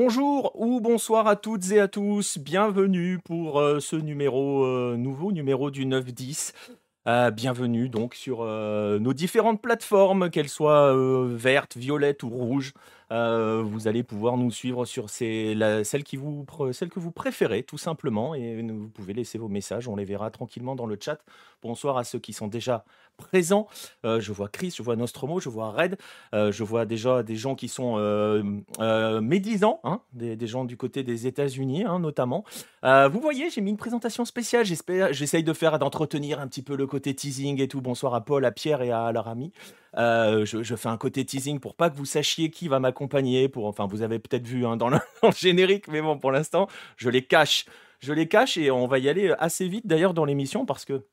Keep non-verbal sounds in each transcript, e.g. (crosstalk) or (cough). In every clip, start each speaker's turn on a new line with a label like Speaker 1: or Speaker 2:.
Speaker 1: Bonjour ou bonsoir à toutes et à tous, bienvenue pour euh, ce numéro euh, nouveau, numéro du 9-10. Euh, bienvenue donc sur nos différentes plateformes, qu'elles soient vertes, violettes ou rouges. Euh, vous allez pouvoir nous suivre sur ces, celles, qui vous, que vous préférez, tout simplement. Et vous pouvez laisser vos messages, on les verra tranquillement dans le chat. Bonsoir à ceux qui sont déjà présents. Euh, je vois Chris, je vois Nostromo, je vois Red, euh, je vois déjà des gens qui sont médisants, hein, des, gens du côté des États-Unis hein, notamment. Vous voyez, j'ai mis une présentation spéciale. J'essaye de faire, d'entretenir un petit peu le côté teasing et tout. Bonsoir à Paul, à Pierre et à leur ami. Je, je fais un côté teasing pour pas que vous sachiez qui va m'accompagner. Pour, enfin, vous avez peut-être vu hein, (laughs) dans, le, générique, mais bon, pour l'instant, je les cache. Je les cache et on va y aller assez vite d'ailleurs dans l'émission parce que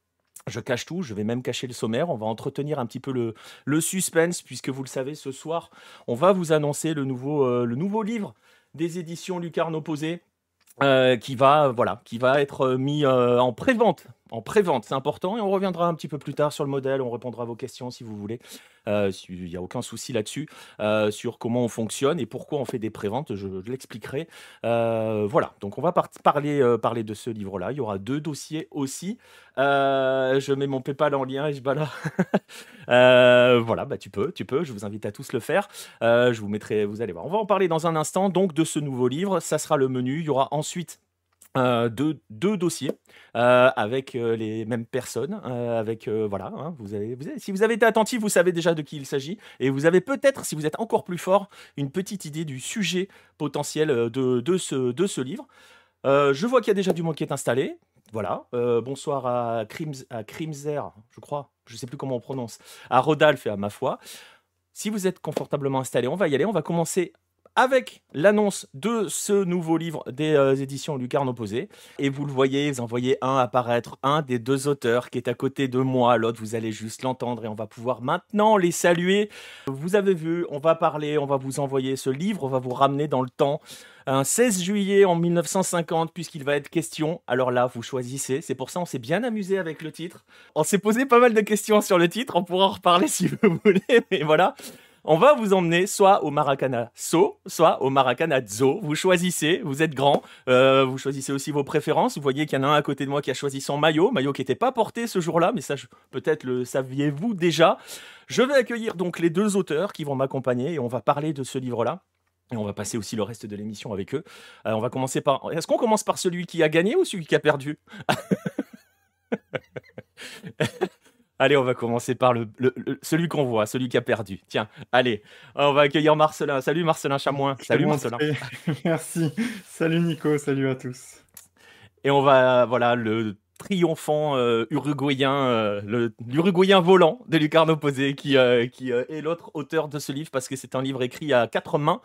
Speaker 1: je cache tout, je vais même cacher le sommaire, on va entretenir un petit peu le, suspense, puisque vous le savez, ce soir, on va vous annoncer le nouveau, euh, le nouveau livre des éditions Lucarne Opposé, euh, qui va voilà qui va être euh, mis euh, en prévente en prévente c'est important et on reviendra un petit peu plus tard sur le modèle on répondra à vos questions si vous voulez Euh, il n'y a aucun souci là-dessus euh, sur comment on fonctionne et pourquoi on fait des préventes je, l'expliquerai Euh, voilà donc on va par- parler parler de ce livre là il y aura deux dossiers aussi je mets mon PayPal en lien et je balade (laughs) Euh, voilà bah tu peux tu peux je vous invite à tous le faire je vous mettrai, vous allez voir. On va en parler dans un instant donc de ce nouveau livre. Ça sera le menu. Il y aura ensuite euh, deux, dossiers euh, avec euh, les mêmes personnes. avec voilà, hein, vous avez, si vous avez été attentif, vous savez déjà de qui il s'agit et vous avez peut-être, si vous êtes encore plus fort, une petite idée du sujet potentiel de, ce, de ce livre. Je vois qu'il y a déjà du monde qui est installé. Voilà. Bonsoir à, Crims, à je crois. Je sais plus comment on prononce. À Rodolphe et à ma foi. Si vous êtes confortablement installé, on va y aller. On va commencer avec l'annonce de ce nouveau livre des euh, éditions Lucarne Opposé. Et vous le voyez, vous en voyez un apparaître, un des deux auteurs qui est à côté de moi. L'autre, vous allez juste l'entendre et on va pouvoir maintenant les saluer. Vous avez vu, on va parler, on va vous envoyer ce livre, on va vous ramener dans le temps. Un 16 juillet en 1950, puisqu'il va être question. Alors là, vous choisissez. C'est pour ça on s'est bien amusé avec le titre. On s'est posé pas mal de questions sur le titre. On pourra en reparler (laughs) si vous voulez. Mais voilà. On va vous emmener soit au Maracana So, soit au Maracana Zo. Vous choisissez, vous êtes grand, euh, vous choisissez aussi vos préférences. Vous voyez qu'il y en a un à côté de moi qui a choisi son maillot, maillot qui n'était pas porté ce jour-là, mais ça, peut-être le saviez-vous déjà. Je vais accueillir donc les deux auteurs qui vont m'accompagner et on va parler de ce livre-là. Et on va passer aussi le reste de l'émission avec eux. Euh, on va commencer par. Est-ce qu'on commence par celui qui a gagné ou celui qui a perdu? (laughs) Allez, on va commencer par le, le- le- celui qu'on voit, celui qui a perdu. Tiens, allez, on va accueillir Marcelin. Salut Marcelin Chamoin.
Speaker 2: Je
Speaker 1: Salut Marcelin. (laughs)
Speaker 2: Merci. Salut Nico, salut à tous.
Speaker 1: Et on va, voilà, le triomphant euh, uruguayen, euh, le- l'uruguayen volant de Lucarne Opposé, qui, euh, qui euh, est l'autre auteur de ce livre, parce que c'est un livre écrit à quatre mains.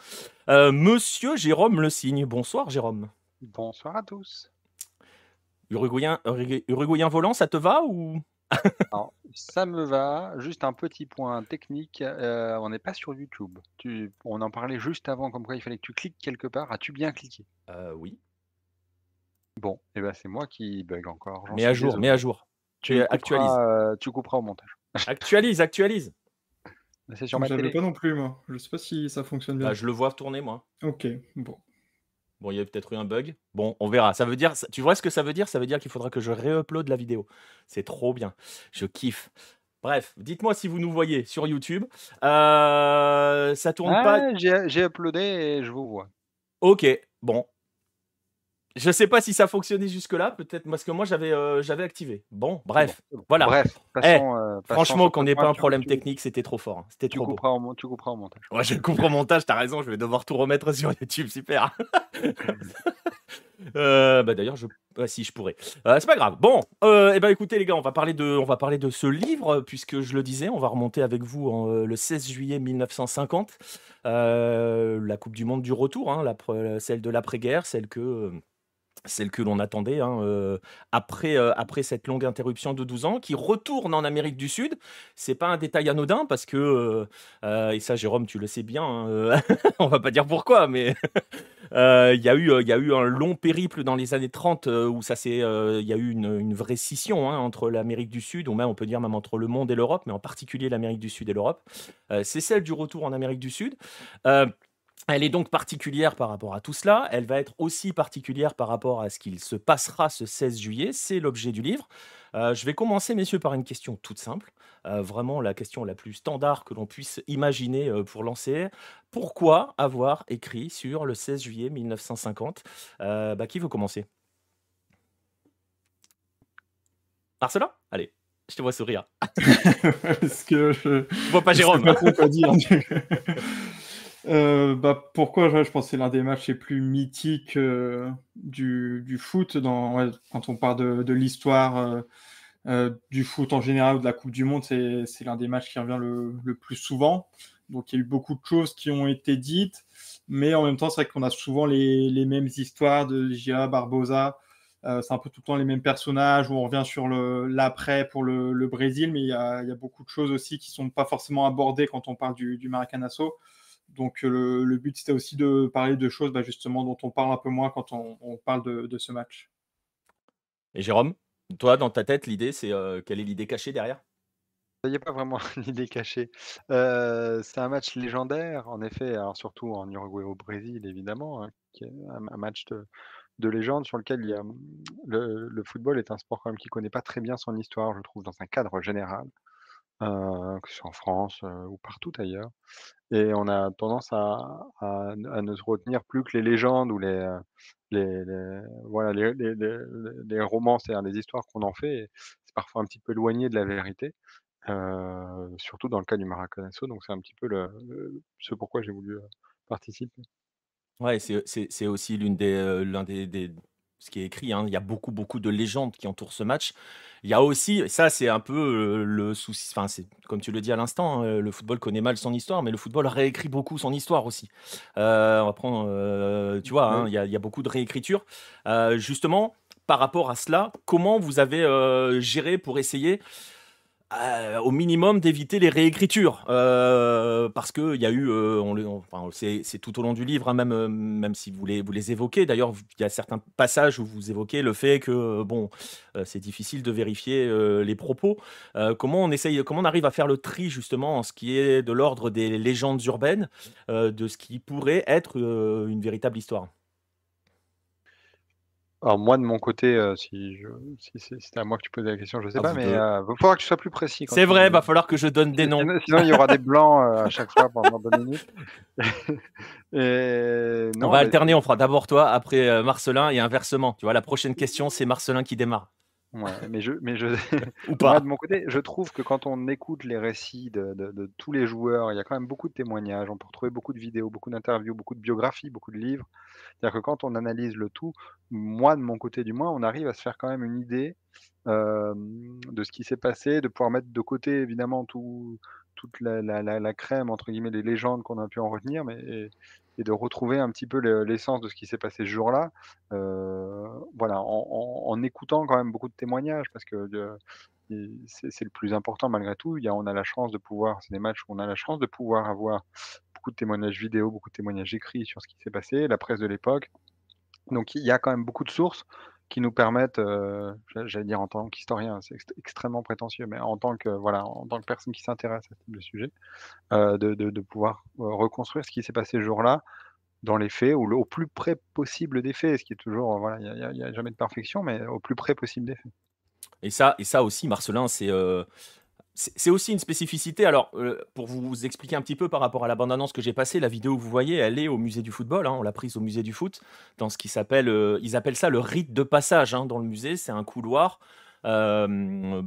Speaker 1: Euh, Monsieur Jérôme Le Signe. Bonsoir Jérôme.
Speaker 3: Bonsoir à tous.
Speaker 1: Uruguayen, Urugu- uruguayen volant, ça te va ou?
Speaker 3: Alors, ça me va. Juste un petit point technique. euh, on n'est pas sur YouTube. Tu, on en parlait juste avant, comme quoi il fallait que tu cliques quelque part. As-tu bien cliqué?
Speaker 1: Euh, Oui.
Speaker 3: Bon, et ben c'est moi qui bug encore. j'en
Speaker 1: Mais
Speaker 3: suis
Speaker 1: à jour,
Speaker 3: désolé.
Speaker 1: mais à jour.
Speaker 3: Tu couperas,
Speaker 1: actualises.
Speaker 3: euh, tu couperas au montage. (laughs)
Speaker 1: Actualise, actualise.
Speaker 3: C'est sur ma
Speaker 2: J'avais
Speaker 3: télé.
Speaker 2: pas non plus moi. Je sais pas si ça fonctionne bien.
Speaker 1: Bah, je le vois tourner, moi.
Speaker 2: Ok, bon.
Speaker 1: Bon, il y a peut-être eu un bug. Bon, on verra. Ça veut dire, tu vois ce que ça veut dire? Ça veut dire qu'il faudra que je réupload la vidéo. C'est trop bien. Je kiffe. Bref, dites-moi si vous nous voyez sur YouTube. Euh, ça tourne pas.
Speaker 3: Ah, j'ai j'ai uploadé et je vous vois.
Speaker 1: Ok, bon. Je sais pas si ça fonctionnait jusque-là, peut-être parce que moi j'avais euh, j'avais activé. Bon, bref,
Speaker 3: bon.
Speaker 1: voilà.
Speaker 3: Bref,
Speaker 1: Eh,
Speaker 3: euh, passons
Speaker 1: Franchement, qu'on n'ait pas un problème
Speaker 3: tu-
Speaker 1: technique, c'était trop fort. hein. C'était
Speaker 3: Tu
Speaker 1: trop beau.
Speaker 3: mon- tu couperas au montage.
Speaker 1: Ouais, je coupe au montage, t'as raison, je vais devoir tout remettre (laughs) sur YouTube, super. (laughs) Euh, bah d'ailleurs, je... ah, si je pourrais. C'est pas grave. Bon, eh ben écoutez les gars, on va parler de, on va parler de ce livre puisque je le disais, on va remonter avec vous en, le 16 juillet 1950, euh, la Coupe du Monde du retour, hein, la celle de l'après-guerre, celle que celle que l'on attendait hein, euh, après, euh, après cette longue interruption de 12 ans, qui retourne en Amérique du Sud. C'est pas un détail anodin parce que, euh, et ça Jérôme, tu le sais bien, hein, (laughs) on va pas dire pourquoi, mais (laughs) il y, a eu, un long périple dans les années 30 euh, où ça il y a eu une, vraie scission hein, entre l'Amérique du Sud, ou même on peut dire même entre le monde et l'Europe, mais en particulier l'Amérique du Sud et l'Europe. C'est celle du retour en Amérique du Sud. Elle est donc particulière par rapport à tout cela. Elle va être aussi particulière par rapport à ce qu'il se passera ce 16 juillet. C'est l'objet du livre. Euh, je vais commencer, messieurs, par une question toute simple. Euh, vraiment la question la plus standard que l'on puisse imaginer euh, pour lancer. Pourquoi avoir écrit sur le 16 juillet 1950 bah, Qui veut commencer? Marcelin Allez, je te vois sourire. (laughs)
Speaker 2: Parce que je...
Speaker 1: je vois pas Jérôme.
Speaker 2: pas trop quoi dire. (laughs) Euh, bah, pourquoi je pense que c'est l'un des matchs les plus mythiques euh, du, foot quand on parle de, l'histoire euh, du foot en général ou de la Coupe du Monde, c'est l'un des matchs qui revient le, le, plus souvent. Donc il y a eu beaucoup de choses qui ont été dites, mais en même temps, c'est vrai qu'on a souvent les, les, mêmes histoires de Gia, Barbosa. c'est un peu tout le temps les mêmes personnages où on revient sur l'après pour le, le, Brésil, mais il y, y, a, beaucoup de choses aussi qui sont pas forcément abordées quand on parle du, du Maracanazo. Donc le, but, c'était aussi de parler de choses bah, justement dont on parle un peu moins quand on, parle de, ce match.
Speaker 1: Et Jérôme, toi, dans ta tête, l'idée, c'est euh, quelle est l'idée cachée derrière?
Speaker 3: Il n'y a pas vraiment (laughs) l'idée cachée. Euh, c'est un match légendaire, en effet, alors surtout en Uruguay au Brésil, évidemment, hein, qui est un, match de, légende sur lequel il y a, le, le, football est un sport quand même qui ne connaît pas très bien son histoire, je trouve, dans un cadre général. Euh, que ce soit en France euh, ou partout ailleurs. Et on a tendance à, à, ne se retenir plus que les légendes ou les, euh, les, voilà, les, les, les, romans, c'est-à-dire les histoires qu'on en fait. C'est parfois un petit peu éloigné de la vérité, surtout dans le cas du Maracanazo. Donc c'est un petit peu le, ce pourquoi j'ai voulu participer.
Speaker 1: Ouais, c'est aussi l'une des, l'un des, ce qui est écrit. Hein. Il y a beaucoup, beaucoup de légendes qui entourent ce match. Il y a aussi, ça c'est un peu euh, le souci, enfin c'est comme tu le dis à l'instant, hein, le football connaît mal son histoire, mais le football réécrit beaucoup son histoire aussi. Euh, on va prendre, euh, tu vois, hein, il, y a, beaucoup de réécriture. justement, par rapport à cela, comment vous avez géré pour essayer euh, au minimum d'éviter les réécritures euh, parce que il y a eu euh, c'est tout au long du livre hein, même même si vous les vous les évoquez. D'ailleurs il y a certains passages où vous évoquez le fait que bon c'est difficile de vérifier les propos. Comment on essaye comment on arrive à faire le tri justement en ce qui est de l'ordre des légendes urbaines de ce qui pourrait être une véritable histoire?
Speaker 3: Alors moi de mon côté, euh, si, je, si c'était à moi que tu posais la question, je ne sais ah, pas, mais il va falloir que tu sois plus précis.
Speaker 1: C'est vrai, il va falloir que je donne des noms.
Speaker 3: Sinon, il y aura des (laughs) blancs euh, à chaque fois pendant deux minutes. (laughs)
Speaker 1: on va alterner, on fera d'abord toi, après euh, Marcelin et inversement. Tu vois, la prochaine question, c'est Marcelin qui démarre.
Speaker 3: Ouais, mais je, mais je, (laughs) Ou (laughs) pas. de mon côté, je trouve que quand on écoute les récits de, de, tous les joueurs, il y a quand même beaucoup de témoignages. On peut retrouver beaucoup de vidéos, beaucoup d'interviews, beaucoup de biographies, beaucoup de livres. C'est-à-dire que quand on analyse le tout, moi de mon côté du moins, on arrive à se faire quand même une idée de ce qui s'est passé, de pouvoir mettre de côté évidemment tout, toute la, la, la, crème, entre guillemets, les légendes qu'on a pu en retenir, mais et, de retrouver un petit peu l'essence de ce qui s'est passé ce jour-là, euh, voilà, en, écoutant quand même beaucoup de témoignages, parce que c'est le plus important malgré tout. Il y a, on a la chance de pouvoir, c'est des matchs où on a la chance de pouvoir avoir beaucoup de témoignages vidéo, beaucoup de témoignages écrits sur ce qui s'est passé, la presse de l'époque. Donc il y a quand même beaucoup de sources qui nous permettent, euh, j'allais dire en tant qu'historien, c'est extrêmement prétentieux, mais en tant que voilà, en tant que personne qui s'intéresse à ce type de sujet, euh, de, pouvoir euh, reconstruire ce qui s'est passé ce jour-là dans les faits ou au plus près possible des faits, ce qui est toujours voilà, il n'y a, a, jamais de perfection, mais au plus près possible des faits.
Speaker 1: Et ça, et ça aussi, Marcelin, c'est c'est aussi une spécificité. Alors, euh, pour vous expliquer un petit peu par rapport à la bande-annonce que j'ai passée, la vidéo que vous voyez, elle est au musée du football. Hein. on l'a prise au musée du foot, dans ce qui s'appelle, euh, ils appellent ça le rite de passage hein, dans le musée. C'est un couloir euh,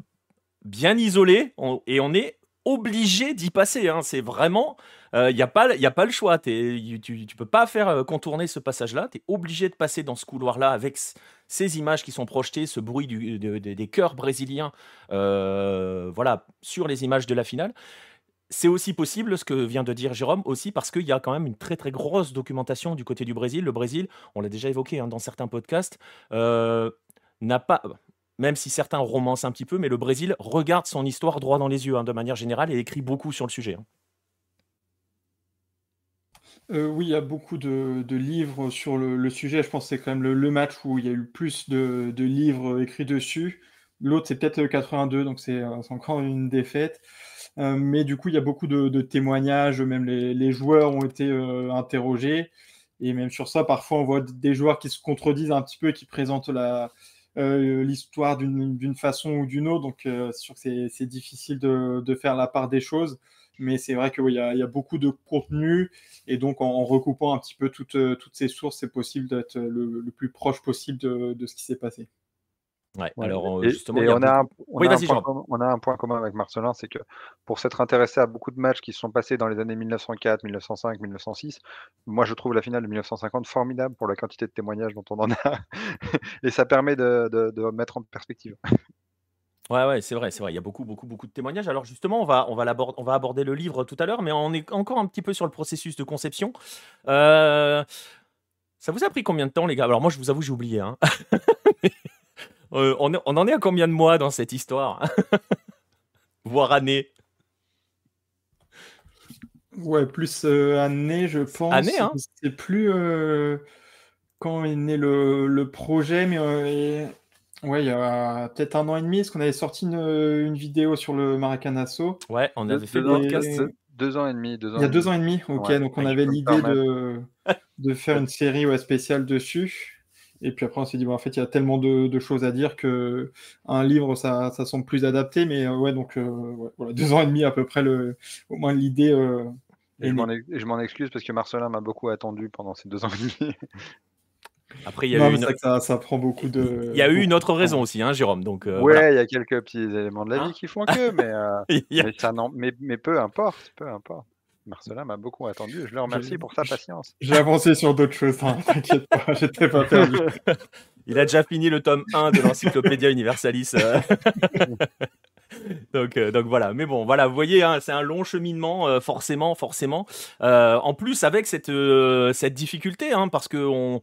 Speaker 1: bien isolé et on est obligé d'y passer. Hein. C'est vraiment, il euh, n'y a, pas, a pas le choix. tu ne peux pas faire euh, contourner ce passage-là. Tu es obligé de passer dans ce couloir-là avec ces images qui sont projetées, ce bruit des chœurs brésiliens euh, voilà, sur les images de la finale. C'est aussi possible, ce que vient de dire Jérôme, aussi parce qu'il y a quand même une très très grosse documentation du côté du Brésil. Le Brésil, on l'a déjà évoqué hein, dans certains podcasts, n'a pas, même si certains romancent un petit peu, mais le Brésil regarde son histoire droit dans les yeux, hein, de manière générale, et écrit beaucoup sur le sujet. Hein.
Speaker 2: Euh, oui, il y a beaucoup de, livres sur le, sujet. Je pense que c'est quand même le, match où il y a eu plus de, livres écrits dessus. L'autre, c'est peut-être 82, donc euh, c'est encore une défaite. mais du coup, il y a beaucoup de, témoignages, même les, joueurs ont été interrogés. Et même sur ça, parfois, on voit des joueurs qui se contredisent un petit peu, qui présentent l'histoire d'une façon ou d'une autre. Donc, c'est sûr que c'est difficile de, faire la part des choses mais c'est vrai qu'il y, a beaucoup de contenu et donc en, recoupant un petit peu toutes, toutes ces sources, c'est possible d'être le, plus proche possible de, ce qui s'est passé.
Speaker 1: Ouais, alors justement,
Speaker 3: on, a un, on, a un point commun avec Marcelin, c'est que pour s'être intéressé à beaucoup de matchs qui se sont passés dans les années 1904, 1905, 1906, moi je trouve la finale de 1950 formidable pour la quantité de témoignages dont on en a, (laughs) et ça permet de, de mettre en perspective.
Speaker 1: Ouais, ouais, c'est vrai, c'est vrai. Il y a beaucoup, beaucoup, beaucoup de témoignages. Alors justement, on va, on va, on va aborder le livre tout à l'heure, mais on est encore un petit peu sur le processus de conception. Euh, ça vous a pris combien de temps, les gars? Alors moi, je vous avoue, j'ai oublié. Hein. (laughs) Euh, on, on en est à combien de mois dans cette histoire (laughs) Voire années
Speaker 2: Ouais, plus euh, année, je pense.
Speaker 1: Année, hein
Speaker 2: C'est plus quand est né le, le projet, mais Ouais, il y a peut-être un an et demi, est-ce qu'on avait sorti une, vidéo sur le Maracanazo
Speaker 1: Ouais, on avait fait
Speaker 3: le podcast. Deux ans et demi. Deux ans
Speaker 2: il y a deux ans et demi, ok. donc on avait l'idée de, de faire une (laughs) série ouais, spéciale dessus. Et puis après, on s'est dit, bon, en fait, il y a tellement de, choses à dire que un livre, ça, ça semble plus adapté. Mais euh, ouais, donc euh, voilà, deux ans et demi à peu près, le, au moins l'idée. Euh,
Speaker 3: et je m'en excuse parce que Marcelin m'a beaucoup attendu pendant ces deux ans et demi. (laughs)
Speaker 1: Après, il y a eu une...
Speaker 2: ça, prend beaucoup de.
Speaker 1: Il y a eu une autre raison aussi, hein, Jérôme. Donc,
Speaker 3: euh, ouais, il y a quelques petits éléments de la vie hein qui font que, mais, euh, (laughs) mais, ça mais, mais, peu importe, peu importe. Marcelin m'a beaucoup attendu. Je le remercie pour sa patience.
Speaker 2: J'ai avancé sur d'autres choses, hein, (laughs) t'inquiète pas, j'étais pas perdu. (laughs)
Speaker 1: il a déjà fini le tome 1 de l'Encyclopédia Universalis. Euh. (laughs) donc, donc voilà, mais bon, voilà, vous voyez, hein, c'est un long cheminement, forcément, forcément. en plus, avec cette, cette difficulté, hein, parce que on,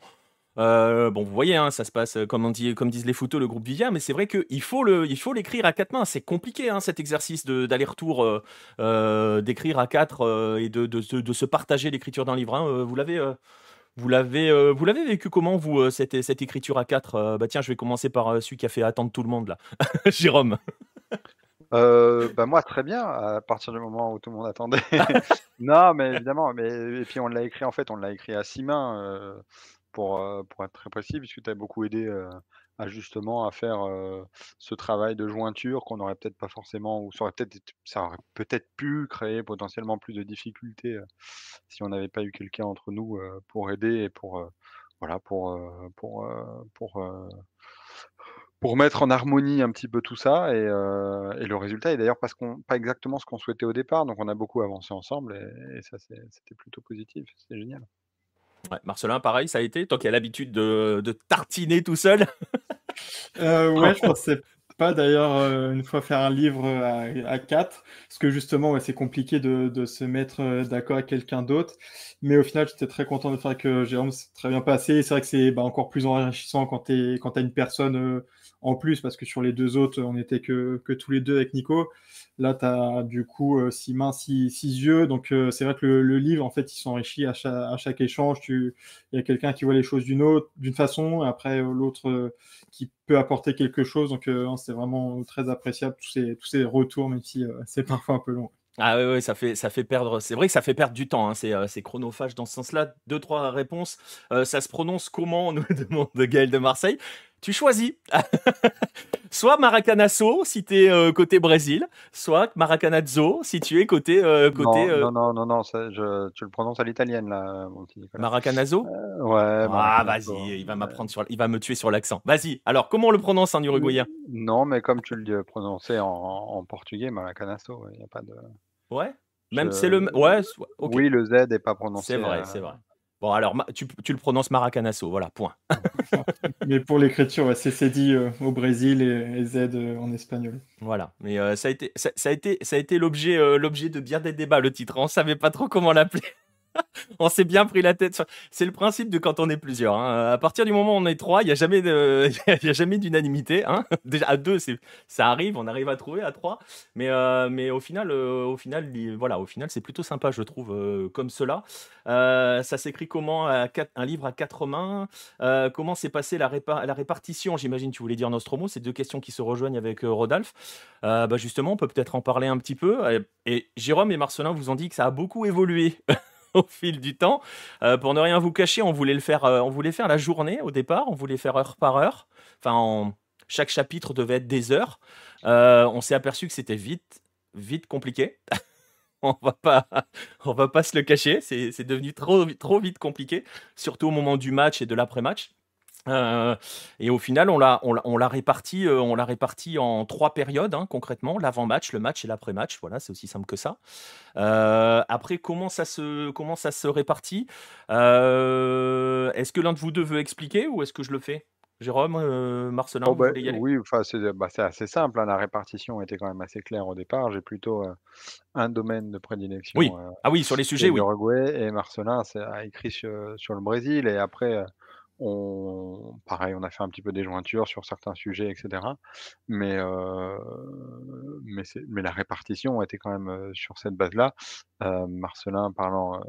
Speaker 1: euh, bon, vous voyez, hein, ça se passe euh, comme, on dit, comme disent les photos, le groupe Vivien, mais c'est vrai qu'il faut l'écrire à quatre mains. C'est compliqué hein, cet exercice d'aller-retour, euh, d'écrire à quatre et de, de, se partager l'écriture d'un livre. Hein. Vous l'avez, vous l'avez, vous l'avez vécu comment vous cette, cette écriture à quatre Bah tiens, je vais commencer par celui qui a fait attendre tout le monde là, (laughs) Jérôme.
Speaker 3: bah moi très bien à partir du moment où tout le monde attendait. (laughs) non mais évidemment mais et puis on l'a écrit en fait on l'a écrit à six mains pour, pour être très précis, puisque tu as beaucoup aidé à justement à faire ce travail de jointure qu'on n'aurait peut-être pas forcément, ou ça aurait peut-être peut-être pu créer potentiellement plus de difficultés si on n'avait pas eu quelqu'un entre nous pour aider et pour voilà pour pour pour pour mettre en harmonie un petit peu tout ça et, et le résultat est d'ailleurs parce pas exactement ce qu'on souhaitait au départ donc on a beaucoup avancé ensemble et, et ça c'était plutôt positif c'est génial.
Speaker 1: Marcelin, pareil, ça a été? Toi qui as l'habitude de, tartiner tout seul?
Speaker 2: Euh, Ouais, je (laughs) pensais pas d'ailleurs euh, une fois faire un livre à, quatre, parce que justement, c'est compliqué de, se mettre euh, d'accord avec quelqu'un d'autre. Mais au final, j'étais très content de faire que Jérôme, c'est très bien passé. C'est vrai que c'est bah, encore plus enrichissant quand tu as une personne en plus, parce que sur les deux autres, on n'était que, tous les deux avec Nico. Là, tu as du coup euh, six mains, six, yeux. Donc, euh, c'est vrai que le, livre, en fait, il s'enrichit à chaque, échange. Il y a quelqu'un qui voit les choses d'une autre, façon, et après euh, l'autre qui peut apporter quelque chose. Donc, c'est vraiment très appréciable tous ces, tous ces retours, même si (laughs) c'est parfois un peu long.
Speaker 1: Ah oui, oui, ça fait, ça fait perdre. C'est vrai que ça fait perdre du temps. Hein, c'est, chronophage dans ce sens-là. Deux, trois réponses. ça se prononce comment On (laughs) nous demande de Gaël de Marseille tu choisis. (laughs) soit Maracanazo si tu es euh, côté Brésil, soit Maracanazo si tu es côté. Euh, côté
Speaker 3: non, euh, non, non, non, je, tu le prononces à l'italienne là, mon petit
Speaker 1: Maracanazo?
Speaker 3: Ouais.
Speaker 1: Ah, vas-y, il va m'apprendre sur, il va me tuer sur l'accent. Vas-y. Alors, comment on le prononce en uruguayen?
Speaker 3: Non, mais comme tu le prononçais en, en portugais, Maracanazo, il n'y a pas de.
Speaker 1: Ouais. Même c'est le. Ouais.
Speaker 3: Oui, le Z n'est pas prononcé.
Speaker 1: C'est vrai, c'est vrai. Bon, alors, tu, le prononces Maracanazo, voilà, point. (laughs)
Speaker 2: mais pour l'écriture, c'est dit euh, au Brésil et, Z euh, en espagnol.
Speaker 1: Voilà, mais euh, ça a été, ça, a été, ça a été l'objet, l'objet de bien des débats, le titre. On ne savait pas trop comment l'appeler. (laughs) on s'est bien pris la tête. C'est le principe de quand on est plusieurs. Hein. À partir du moment où on est trois, il n'y a jamais (laughs) il a jamais d'unanimité. Hein. (laughs) Déjà à deux, ça arrive, on arrive à trouver à trois. Mais euh, mais au final, euh, au final, voilà, au final, c'est plutôt sympa, je trouve, euh, comme cela. ça s'écrit comment un livre à quatre mains? Comment s'est passée la, la répartition? J'imagine tu voulais dire Nostromo. C'est deux questions qui se rejoignent avec Rodolphe. bah justement, on peut peut-être en parler un petit peu. Et Jérôme et Marcelin vous ont dit que ça a beaucoup évolué. (laughs) au fil du temps. Euh, pour ne rien vous cacher, on voulait le faire, euh, on voulait faire la journée au départ, on voulait faire heure par heure. Enfin, chaque chapitre devait être des heures. Euh, on s'est aperçu que c'était vite, vite compliqué. (laughs) on va pas, (laughs) on va pas se le cacher. C'est devenu trop, trop vite compliqué, surtout au moment du match et de l'après-match. Euh, et au final, on l'a, on, l'a réparti, euh, on l'a réparti en trois périodes hein, concrètement l'avant-match, le match et l'après-match. Voilà, c'est aussi simple que ça. Euh, après, comment ça se, comment ça se répartit? Est-ce que l'un de vous deux veut expliquer ou est-ce que je le fais? Jérôme, Marcelin,
Speaker 3: oh, bah, Oui, enfin, bah, c'est, assez simple. Hein, la répartition était quand même assez claire au départ. J'ai plutôt un domaine de prédilection.
Speaker 1: Oui. ah oui, sur les sujets, oui.
Speaker 3: et Marcelin a écrit sur, sur, le Brésil et après on, pareil, on a fait un petit peu des jointures sur certains sujets, etc. Mais, mais, la répartition était quand même sur cette base-là. Marcelin parlant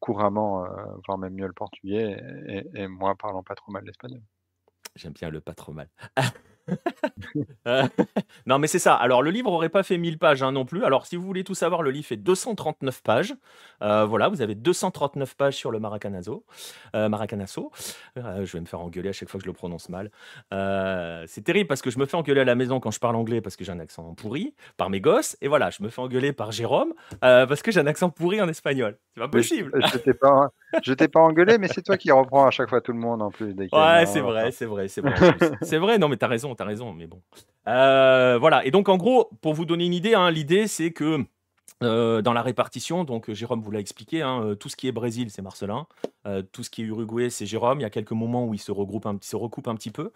Speaker 3: couramment, voire même mieux le portugais, et, et moi parlant pas trop mal l'espagnol.
Speaker 1: J'aime bien le pas trop mal. (laughs) (laughs) non, mais c'est ça. Alors, le livre aurait pas fait 1000 pages hein, non plus. Alors, si vous voulez tout savoir, le livre fait 239 pages. Euh, voilà, vous avez 239 pages sur le Maracanazo. Euh, Maracanazo. Euh, je vais me faire engueuler à chaque fois que je le prononce mal. c'est terrible parce que je me fais engueuler à la maison quand je parle anglais parce que j'ai un accent pourri par mes gosses. Et voilà, je me fais engueuler par Jérôme parce que j'ai un accent pourri en espagnol. C'est pas possible.
Speaker 3: Je t'ai pas, t'ai pas engueulé, mais c'est toi qui reprends à chaque fois tout le monde en plus.
Speaker 1: Ouais, c'est vrai, c'est vrai, c'est vrai. c'est vrai, non, mais t'as raison, t'as raison, mais bon. Euh, voilà, et donc en gros, pour vous donner une idée, hein, l'idée c'est que euh, dans la répartition, donc Jérôme vous l'a expliqué, hein, euh, tout ce qui est Brésil, c'est Marcelin. Euh, tout ce qui est Uruguay, c'est Jérôme. Il y a quelques moments où ils se, regroupent un, se recoupent un petit peu.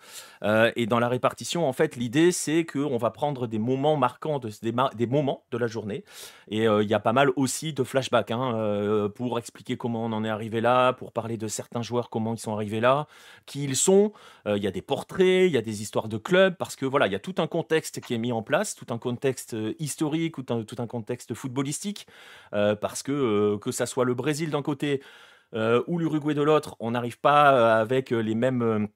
Speaker 1: et dans la répartition, en fait, l'idée, c'est qu'on va prendre des moments marquants, de, des, moments de la journée. Et il y a pas mal aussi de flashbacks hein, pour expliquer comment on en est arrivé là, pour parler de certains joueurs, comment ils sont arrivés là, qui ils sont. Il y a des portraits, il y a des histoires de clubs, parce que voilà, il y a tout un contexte qui est mis en place, tout un contexte historique, tout un, tout un contexte football footballistique, euh, parce que euh, que ça soit le Brésil d'un côté euh, ou l'Uruguay de l'autre, on n'arrive pas avec les mêmes,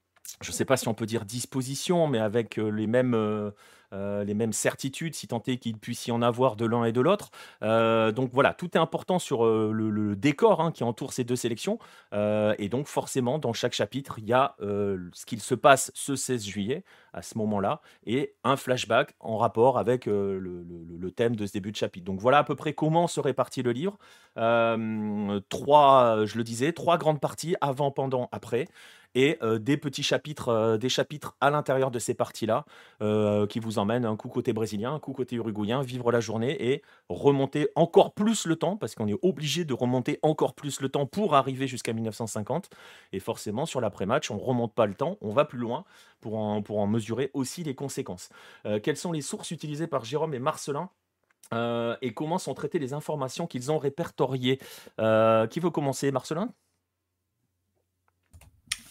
Speaker 1: je ne sais pas si on peut dire dispositions, mais avec les mêmes euh, les mêmes certitudes, si tant est qu'il puisse y en avoir de l'un et de l'autre. Euh, donc voilà, tout est important sur euh, le, décor hein, qui entoure ces deux sélections. et donc forcément, dans chaque chapitre, il y a ce qu'il se passe ce 16 juillet, à ce moment-là, et un flashback en rapport avec le, thème de ce début de chapitre. Donc voilà à peu près comment se répartit le livre. trois, je le disais, trois grandes parties, avant, pendant, après et des petits chapitres, des chapitres à l'intérieur de ces parties-là qui vous emmènent un coup côté brésilien, un coup côté uruguayen, vivre la journée et remonter encore plus le temps, parce qu'on est obligé de remonter encore plus le temps pour arriver jusqu'à 1950. Et forcément, sur l'après-match, on ne remonte pas le temps, on va plus loin pour en, pour en mesurer aussi les conséquences. quelles sont les sources utilisées par Jérôme et Marcelin et comment sont traitées les informations qu'ils ont répertoriées? qui veut commencer, Marcelin?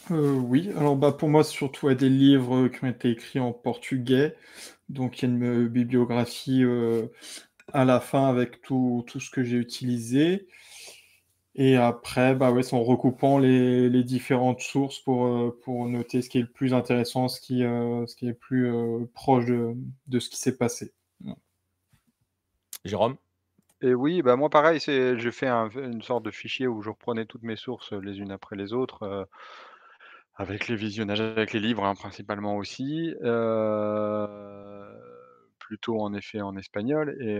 Speaker 2: Euh, oui, alors bah, pour moi, surtout à des livres qui ont été écrits en portugais. Donc il y a une euh, bibliographie euh, à la fin avec tout, tout ce que j'ai utilisé. Et après, bah ouais, c'est en recoupant les, les différentes sources pour, pour noter ce qui est le plus intéressant, ce qui, ce qui est le plus proche de, de ce qui s'est passé.
Speaker 1: Jérôme?
Speaker 3: Et oui, bah moi pareil, c'est, j'ai fait une sorte de fichier où je reprenais toutes mes sources les unes après les autres. Avec les visionnages, avec les livres, hein, principalement aussi, plutôt en effet en espagnol et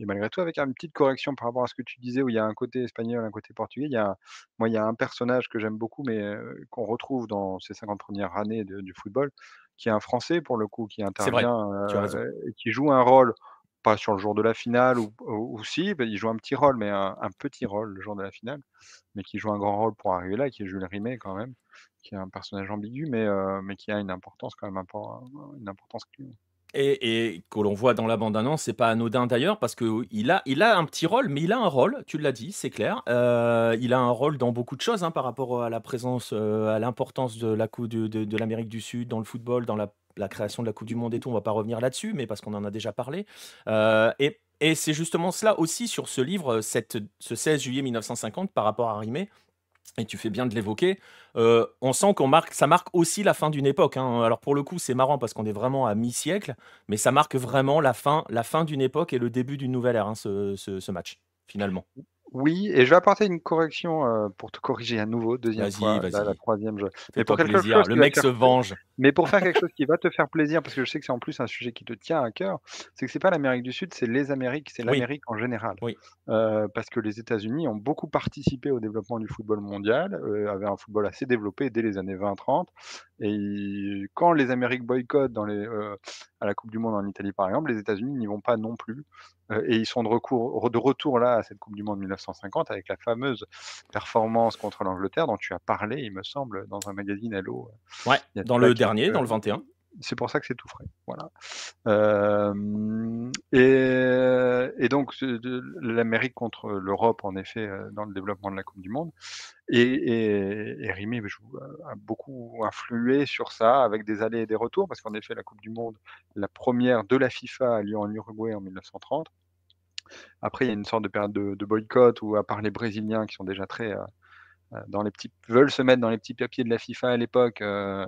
Speaker 3: et malgré tout avec une petite correction par rapport à ce que tu disais où il y a un côté espagnol, un côté portugais. Il y a moi, il y a un personnage que j'aime beaucoup, mais qu'on retrouve dans ces 50 premières années du football, qui est un Français pour le coup, qui intervient, et qui joue un rôle, pas sur le jour de la finale ou ou si, il joue un petit rôle, mais un petit rôle le jour de la finale, mais qui joue un grand rôle pour arriver là, qui est Jules Rimet quand même qui est un personnage ambigu, mais, euh, mais qui a une importance quand même, une importance
Speaker 1: Et, que l'on voit dans la bande-annonce, c'est pas anodin d'ailleurs, parce qu'il a, il a un petit rôle, mais il a un rôle, tu l'as dit, c'est clair. Euh, il a un rôle dans beaucoup de choses hein, par rapport à la présence, euh, à l'importance de la Coupe de, de, l'Amérique du Sud dans le football, dans la, création de la Coupe du Monde et tout. On va pas revenir là-dessus, mais parce qu'on en a déjà parlé. Euh, et, c'est justement cela aussi sur ce livre, cette, ce 16 juillet 1950, par rapport à Rimé, et tu fais bien de l'évoquer, euh, on sent qu'on marque, ça marque aussi la fin d'une époque. Hein. Alors pour le coup, c'est marrant parce qu'on est vraiment à mi-siècle, mais ça marque vraiment la fin, la fin d'une époque et le début d'une nouvelle ère, hein, ce match, finalement.
Speaker 3: Oui, et je vais apporter une correction euh, pour te corriger à nouveau, deuxième fois, la troisième. Je...
Speaker 1: Mais pour quelque plaisir. chose le mec se venge.
Speaker 3: Mais pour faire (laughs) quelque chose qui va te faire plaisir, parce que je sais que c'est en plus un sujet qui te tient à cœur, c'est que c'est pas l'Amérique du Sud, c'est les Amériques, c'est l'Amérique en général.
Speaker 1: Oui.
Speaker 3: Euh, parce que les États-Unis ont beaucoup participé au développement du football mondial, euh, avaient un football assez développé dès les années 20-30, et quand les Amériques boycottent dans les, à la Coupe du Monde en Italie par exemple, les États-Unis n'y vont pas non plus. Et ils sont de, recours, de retour là à cette Coupe du Monde 1950 avec la fameuse performance contre l'Angleterre dont tu as parlé, il me semble, dans un magazine Hello.
Speaker 1: Ouais, dans le dernier, dans le 21
Speaker 3: c'est pour ça que c'est tout frais. Voilà. Euh, et, donc l'Amérique contre l'Europe, en effet, euh, dans le développement de la Coupe du Monde. Et, et, Rimé a beaucoup influé sur ça, avec des allers et des retours, parce qu'en effet, la Coupe du Monde, la première de la FIFA a lieu en Uruguay en 1930. Après, il y a une sorte de période de, de boycott où, à part les Brésiliens qui sont déjà très euh, euh, dans les petits, veulent se mettre dans les petits papiers de la FIFA à l'époque, euh,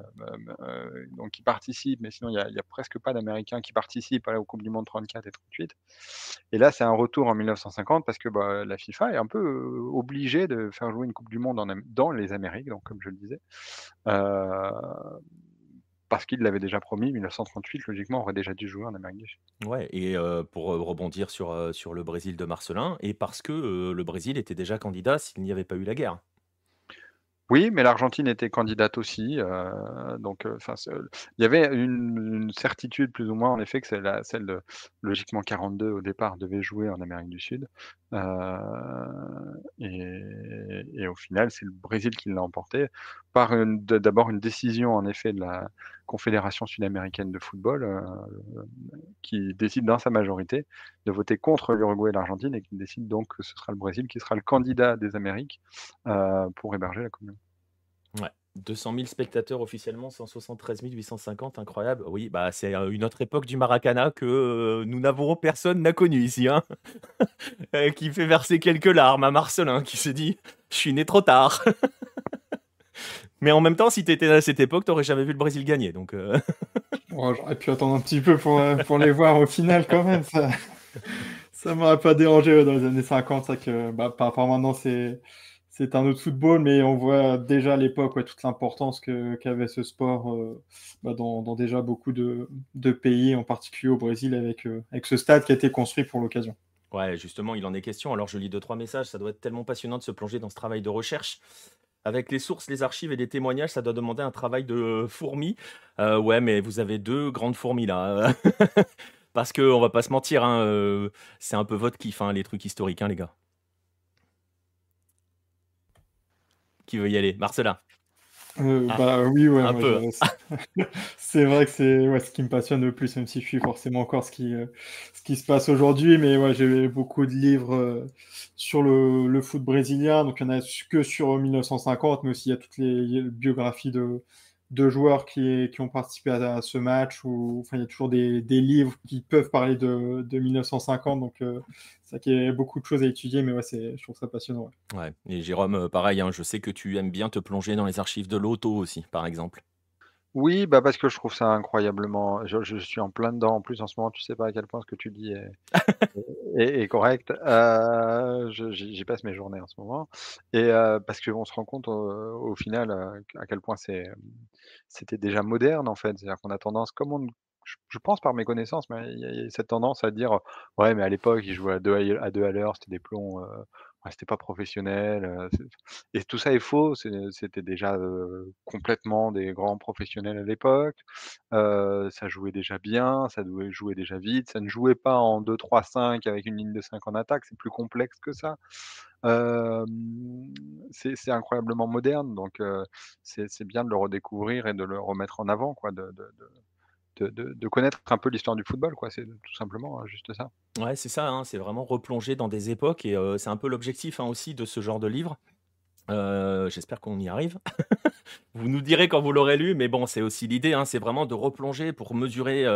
Speaker 3: euh, donc qui participent, mais sinon il n'y a, presque pas d'Américains qui participent à la Coupe du Monde 34 et 38. Et là, c'est un retour en 1950 parce que bah, la FIFA est un peu obligée de faire jouer une Coupe du Monde dans les Amériques, donc comme je le disais. parce qu'il l'avait déjà promis, 1938, logiquement, aurait déjà dû jouer en Amérique du Sud.
Speaker 1: Ouais, et pour rebondir sur le Brésil de Marcelin, et parce que le Brésil était déjà candidat s'il n'y avait pas eu la guerre.
Speaker 3: Oui, mais l'Argentine était candidate aussi. Euh, donc, euh, enfin, il y avait une, certitude plus ou moins, en effet, que c'est la, celle de logiquement 42 au départ devait jouer en Amérique du Sud. Euh, et, au final, c'est le Brésil qui l'a emporté par d'abord une décision, en effet, de la Confédération sud-américaine de football, qui décide dans sa majorité de voter contre l'Uruguay et l'Argentine et qui décide donc que ce sera le Brésil qui sera le candidat des Amériques pour héberger la commune.
Speaker 1: Ouais. 200 000 spectateurs officiellement, 173 850, incroyable. Oui, bah c'est euh, une autre époque du Maracana que euh, nous n'avons personne n'a connu ici, hein (laughs) euh, qui fait verser quelques larmes à Marcelin, qui se dit je suis né trop tard. (laughs) Mais en même temps, si tu étais à cette époque, tu n'aurais jamais vu le Brésil gagner, donc. (laughs)
Speaker 2: J'aurais pu attendre un petit peu pour, pour les voir au final quand même. Ça, ça m'aurait pas dérangé dans les années 50, ça que bah, par rapport à maintenant c'est c'est un autre football, mais on voit déjà à l'époque toute l'importance qu'avait ce sport euh, bah, dans, déjà beaucoup de, pays, en particulier au Brésil, avec, euh, avec ce stade qui a été construit pour l'occasion.
Speaker 1: Ouais, justement, il en est question. Alors, je lis deux, trois messages. Ça doit être tellement passionnant de se plonger dans ce travail de recherche. Avec les sources, les archives et les témoignages, ça doit demander un travail de fourmi. Euh, ouais, mais vous avez deux grandes fourmis là. (laughs) Parce qu'on va pas se mentir, hein, c'est un peu votre kiff, hein, les trucs historiques, hein, les gars. qui veut y aller? Marcelin
Speaker 2: euh, ah. bah oui, ouais, (laughs) c'est vrai que c'est ouais, ce qui me passionne le plus, même si je suis forcément encore ce qui, euh, ce qui se passe aujourd'hui. Mais ouais, j'ai beaucoup de livres euh, sur le, le, foot brésilien, donc il n'y en a que sur 1950, mais aussi il y a toutes les biographies de, de joueurs qui, ont participé à, ce match. Ou, enfin, il y a toujours des, livres qui peuvent parler de, de 1950. Donc, euh, ça qui est beaucoup de choses à étudier, mais ouais, c'est, je trouve ça passionnant.
Speaker 1: Et Jérôme, euh, pareil, hein, je sais que tu aimes bien te plonger dans les archives de l'auto aussi, par exemple.
Speaker 3: Oui, bah parce que je trouve ça incroyablement. Je, suis en plein dedans. En plus, en ce moment, tu sais pas à quel point ce que tu dis est, (laughs) est, correct. Euh, j'y passe mes journées en ce moment. Et euh, parce qu'on se rend compte au, final euh, à quel point c'est, c'était déjà moderne en fait. C'est-à-dire qu'on a tendance, comme on, je, pense par mes connaissances, mais il y, a cette tendance à dire, ouais, mais à l'époque, ils jouaient à deux à, deux à l'heure, c'était des plombs c'était pas professionnel. et tout ça est faux. C'était déjà complètement des grands professionnels à l'époque. ça jouait déjà bien, ça jouait déjà vite. Ça ne jouait pas en 2-3-5 avec une ligne de 5 en attaque. C'est plus complexe que ça. c'est incroyablement moderne. Donc, c'est bien de le redécouvrir et de le remettre en avant, quoi, connaître un peu l'histoire du football, quoi. C'est tout simplement hein, juste ça.
Speaker 1: Ouais, c'est ça, hein, c'est vraiment replonger dans des époques et c'est un peu l'objectif hein, aussi de ce genre de livre. J'espère qu'on y arrive. (laughs) vous nous direz quand vous l'aurez lu, mais bon, c'est aussi l'idée, c'est vraiment de replonger pour mesurer,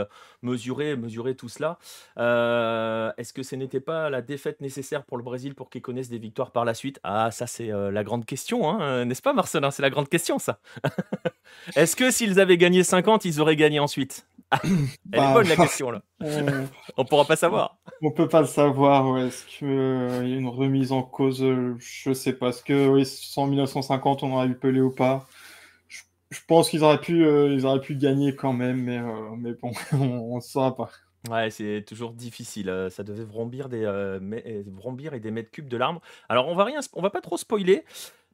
Speaker 1: mesurer, mesurer tout cela. Est-ce que ce n'était pas la défaite nécessaire pour le Brésil pour qu'il connaisse des victoires par la suite? Ah, ça c'est la grande question, n'est-ce pas Marcelin? C'est la grande question ça. (laughs) Est-ce que s'ils avaient gagné 50, ils auraient gagné ensuite? (coughs) Elle est bah, bonne la question là. On... (laughs) On pourra pas savoir.
Speaker 2: On peut pas le savoir. Est-ce qu'il euh, y a une remise en cause? Euh, Je sais pas. Est-ce que oui, en 1950 on aurait eu Pelé ou pas? Je, pense qu'ils auraient pu, euh, ils auraient pu gagner quand même, mais, mais bon, (laughs) on ne saura pas.
Speaker 1: Ouais, c'est toujours difficile. Ça devait vrombir des vrombir et des mètres cubes de larmes. Alors on va rien, on va pas trop spoiler,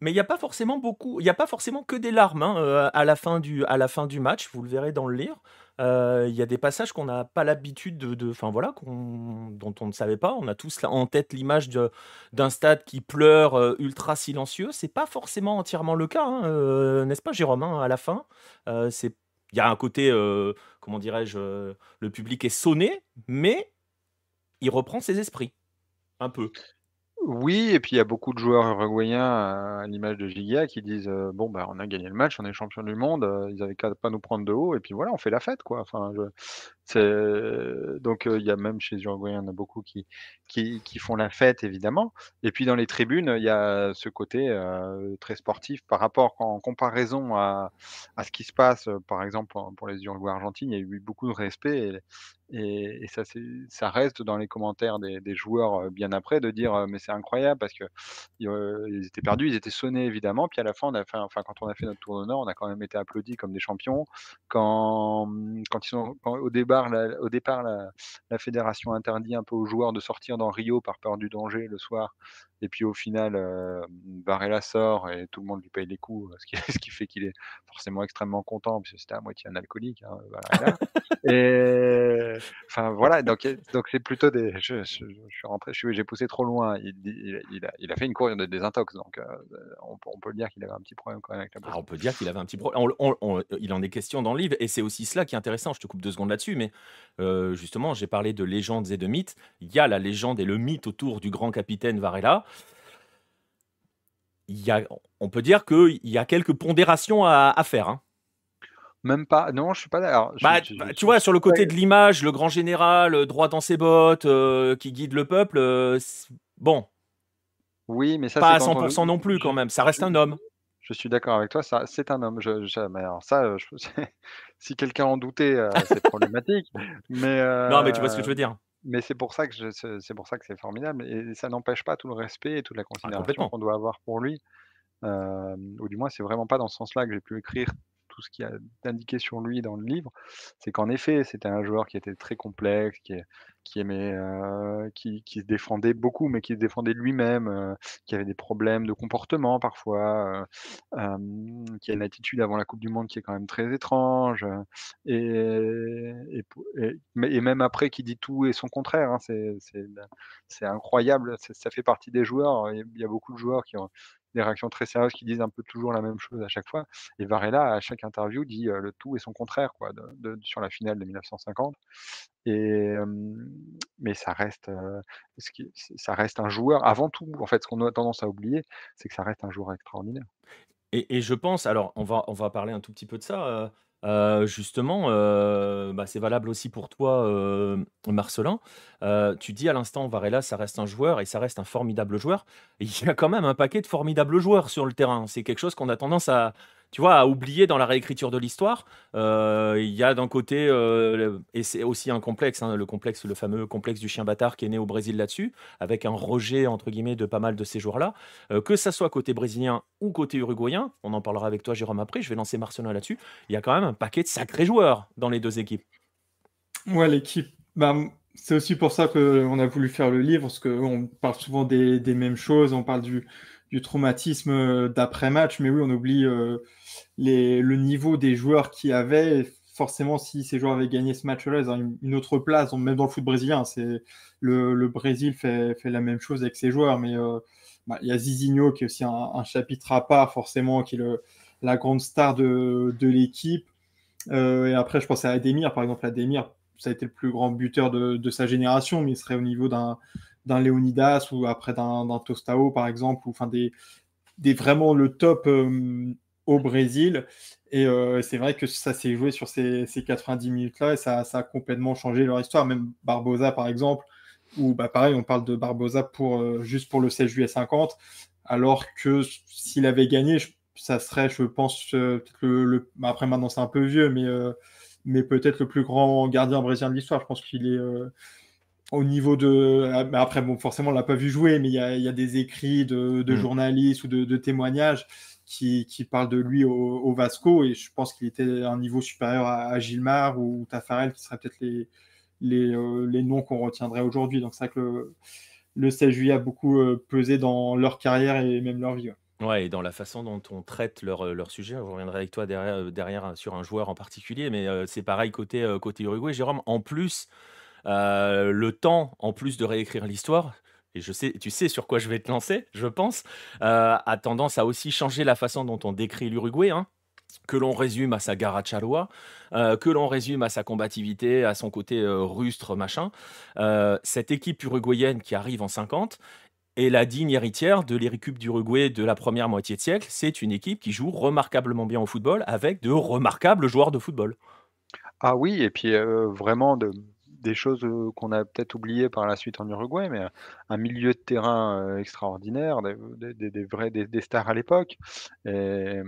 Speaker 1: mais il n'y a pas forcément beaucoup, il y a pas forcément que des larmes hein, à la fin du à la fin du match. Vous le verrez dans le livre. Euh, il y a des passages qu'on n'a pas l'habitude de, enfin voilà, dont on ne savait pas. On a tous en tête l'image d'un stade qui pleure euh, ultra silencieux. C'est pas forcément entièrement le cas, hein, euh, n'est-ce pas, Jérôme hein, À la fin, c'est il y a un côté, comment dirais-je, le public est sonné, mais il reprend ses esprits un peu.
Speaker 3: Oui, et puis il y a beaucoup de joueurs uruguayens, à l'image de Giga, qui disent, «Bon, bah, on a gagné le match, on est champion du monde, ils avaient qu'à pas nous prendre de haut et puis voilà, on fait la fête, quoi». Enfin, donc il y a même chez les Uruguayens, il y en a beaucoup qui qui qui font la fête évidemment et puis dans les tribunes, il y a ce côté, très sportif par rapport en comparaison à à ce qui se passe, par exemple, pour les Uruguayens argentines, il y a eu beaucoup de respect et, ça, ça reste dans les commentaires des, joueurs euh, bien après de dire euh, mais c'est incroyable parce que ils étaient perdus, ils étaient sonnés évidemment. Puis à la fin, on a fait, enfin quand on a fait notre tour d'honneur, on a quand même été applaudis comme des champions. Quand, quand ils sont au départ, la, au départ la, la, fédération interdit un peu aux joueurs de sortir dans Rio par peur du danger le soir. Et puis au final, euh, Varela sort et tout le monde lui paye les coups, ce qui, (laughs) ce qui fait qu'il est forcément extrêmement content, puisque c'était à moitié un alcoolique. Hein, et enfin voilà, donc donc c'est plutôt des. Je, suis rentré, j'ai poussé trop loin. Il, il, a, il, a, fait une cour de désintox, donc euh, on, on, peut le dire qu'il avait un petit problème quand même avec la
Speaker 1: ah, on peut dire qu'il avait un petit problème. il en est question dans le livre, et c'est aussi cela qui est intéressant. Je te coupe deux secondes là-dessus, mais euh, justement, j'ai parlé de légendes et de mythes. Il y a la légende et le mythe autour du grand capitaine Varela y a, on peut dire qu'il y a quelques pondérations à, faire. Hein.
Speaker 3: Même pas. Non, je suis pas d'accord.
Speaker 1: Bah, bah, tu vois, sur le côté de l'image, le grand général, euh, droit dans ses bottes, euh, qui guide le peuple, euh, bon.
Speaker 3: Oui, mais ça,
Speaker 1: pas à 100% non plus quand même. Ça reste un homme.
Speaker 3: Je suis d'accord avec toi. Ça, c'est un homme. Je, mais alors ça, (laughs) si quelqu'un en doutait, c'est problématique. Mais
Speaker 1: non, mais tu vois ce que je veux dire.
Speaker 3: Mais c'est pour ça que c'est pour ça que c'est formidable et ça n'empêche pas tout le respect et toute la ah, considération qu'on doit avoir pour lui. ou du moins, c'est vraiment pas dans ce sens-là que j'ai pu écrire ce qui a indiqué sur lui dans le livre, c'est qu'en effet, c'était un joueur qui était très complexe, qui, aimait, euh, qui, se défendait beaucoup, mais qui se défendait lui-même, euh, qui avait des problèmes de comportement parfois, euh, qui a une attitude avant la Coupe du Monde qui est quand même très étrange, et, même après qui dit tout et son contraire. Hein, c'est incroyable, ça fait partie des joueurs. Il y a beaucoup de joueurs qui ont des réactions très sérieuses qui disent un peu toujours la même chose à chaque fois. Et Varela, à chaque interview, dit le tout et son contraire quoi, sur la finale de 1950. Et, mais ça reste, ça reste un joueur, avant tout, en fait, ce qu'on a tendance à oublier, c'est que ça reste un joueur extraordinaire.
Speaker 1: Et, et, je pense, alors on va, on va parler un tout petit peu de ça. Justement, bah, c'est valable aussi pour toi, Marcelin. tu dis à l'instant, Varela, ça reste un joueur et ça reste un formidable joueur. il y a quand même un paquet de formidables joueurs sur le terrain. C'est quelque chose qu'on a tendance à, tu vois, à oublier dans la réécriture de l'histoire. Euh, il y a d'un côté, euh, et c'est aussi un complexe, hein, le complexe, le fameux complexe du chien bâtard qui est né au Brésil là-dessus, avec un rejet entre guillemets de pas mal de ces joueurs-là. Euh, que ça soit côté brésilien ou côté uruguayen, on en parlera avec toi, Jérôme, après. Je vais lancer Marcelin là-dessus. Il y a quand même un paquet de sacrés joueurs dans les deux équipes.
Speaker 2: Ouais, l'équipe. Bah, c'est aussi pour ça qu'on a voulu faire le livre, parce qu'on parle souvent des, des, mêmes choses. On parle du, du traumatisme d'après-match, mais oui, on oublie le niveau des joueurs qui avaient. Forcément, si ces joueurs avaient gagné ce match-là, ils ont une, autre place, même dans le foot brésilien. C'est le, Brésil fait, fait, la même chose avec ses joueurs, mais euh, bah, il y a Zizinho qui est aussi un, chapitre à part, forcément, qui est le, la grande star de, de l'équipe. et après, je pensais à Ademir, par exemple. Ademir, ça a été le plus grand buteur de, sa génération, mais il serait au niveau d'un d'un Leonidas ou après d'un Tostao, par exemple, ou enfin des, des vraiment le top au Brésil. Et c'est vrai que ça s'est joué sur ces, ces 90 minutes-là et ça, ça, a complètement changé leur histoire. Même Barbosa, par exemple, où bah, pareil, on parle de Barbosa pour, juste pour le 16 juillet 50, alors que s'il avait gagné, ça serait, je pense, le, après maintenant c'est un peu vieux, mais, mais peut-être le plus grand gardien brésilien de l'histoire. Je pense qu'il est au niveau de. Ah, après, bon, forcément, on l'a pas vu jouer, mais il y a, y a, des écrits de, de mm. journalistes ou de, de témoignages qui, qui, parlent de lui au, au Vasco, et je pense qu'il était à un niveau supérieur à, à Gilmar ou Tafarel, qui seraient peut-être les, les, euh, les, noms qu'on retiendrait aujourd'hui. Donc, c'est vrai que le, le 16 juillet a beaucoup euh, pesé dans leur carrière et même leur vie.
Speaker 1: Ouais. et dans la façon dont on traite leur, euh, leur sujet, je reviendrai avec toi derrière, derrière sur un joueur en particulier, mais c'est pareil côté, côté Uruguay. Jérôme, en plus, le temps, en plus de réécrire l'histoire, et je sais, tu sais sur quoi je vais te lancer, je pense, a tendance à aussi changer la façon dont on décrit l'Uruguay. Hein, que l'on résume à sa garacharoua, euh, que l'on résume à sa combativité, à son côté rustre, machin. cette équipe uruguayenne qui arrive en 50 est la digne héritière de l'Héricube d'Uruguay de la première moitié de siècle. C'est une équipe qui joue remarquablement bien au football avec de remarquables joueurs de football.
Speaker 3: Ah oui, et puis vraiment de, des choses qu'on a peut-être oubliées par la suite en Uruguay, mais un milieu de terrain extraordinaire, des, vrais des, stars à l'époque. Et,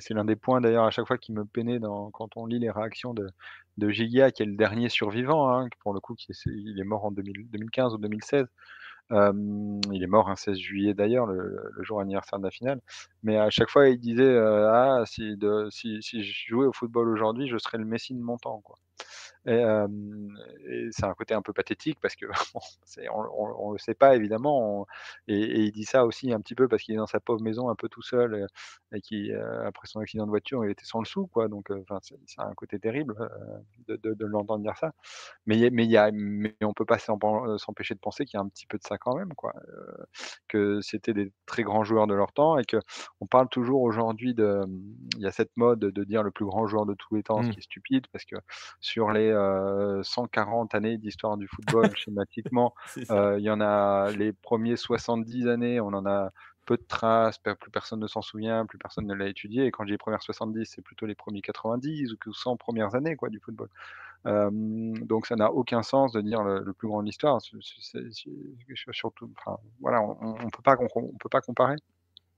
Speaker 3: c'est l'un des points d'ailleurs à chaque fois qui me peinait dans, quand on lit les réactions de, de qui est le dernier survivant, hein, pour le coup, qui il est mort en 2015 ou 2016. il est mort un 16 juillet d'ailleurs, le, jour anniversaire de la finale. Mais à chaque fois, il disait Ah, si, si, je jouais au football aujourd'hui, je serais le Messi de mon temps. Quoi. Et, c'est un côté un peu pathétique parce que (laughs) on, ne le sait pas évidemment. et, il dit ça aussi un petit peu parce qu'il est dans sa pauvre maison un peu tout seul et, qui après son accident de voiture il était sans le sou quoi. Donc enfin c'est un côté terrible de, de, l'entendre dire ça. Mais mais il y a mais on peut pas s'empêcher de penser qu'il y a un petit peu de ça quand même quoi. que c'était des très grands joueurs de leur temps et que on parle toujours aujourd'hui de il y a cette mode de dire le plus grand joueur de tous les temps, ce mmh. qui est stupide parce que sur les 140 années d'histoire du football (laughs) schématiquement. il y en a les premiers 70 années, on en a peu de traces, plus personne ne s'en souvient, plus personne ne l'a étudié. Et quand j'ai les premières 70, c'est plutôt les premiers 90 ou 100 premières années quoi, du football. donc ça n'a aucun sens de dire le, plus grand de l'histoire. Surtout, voilà, on, ne on peut pas comparer.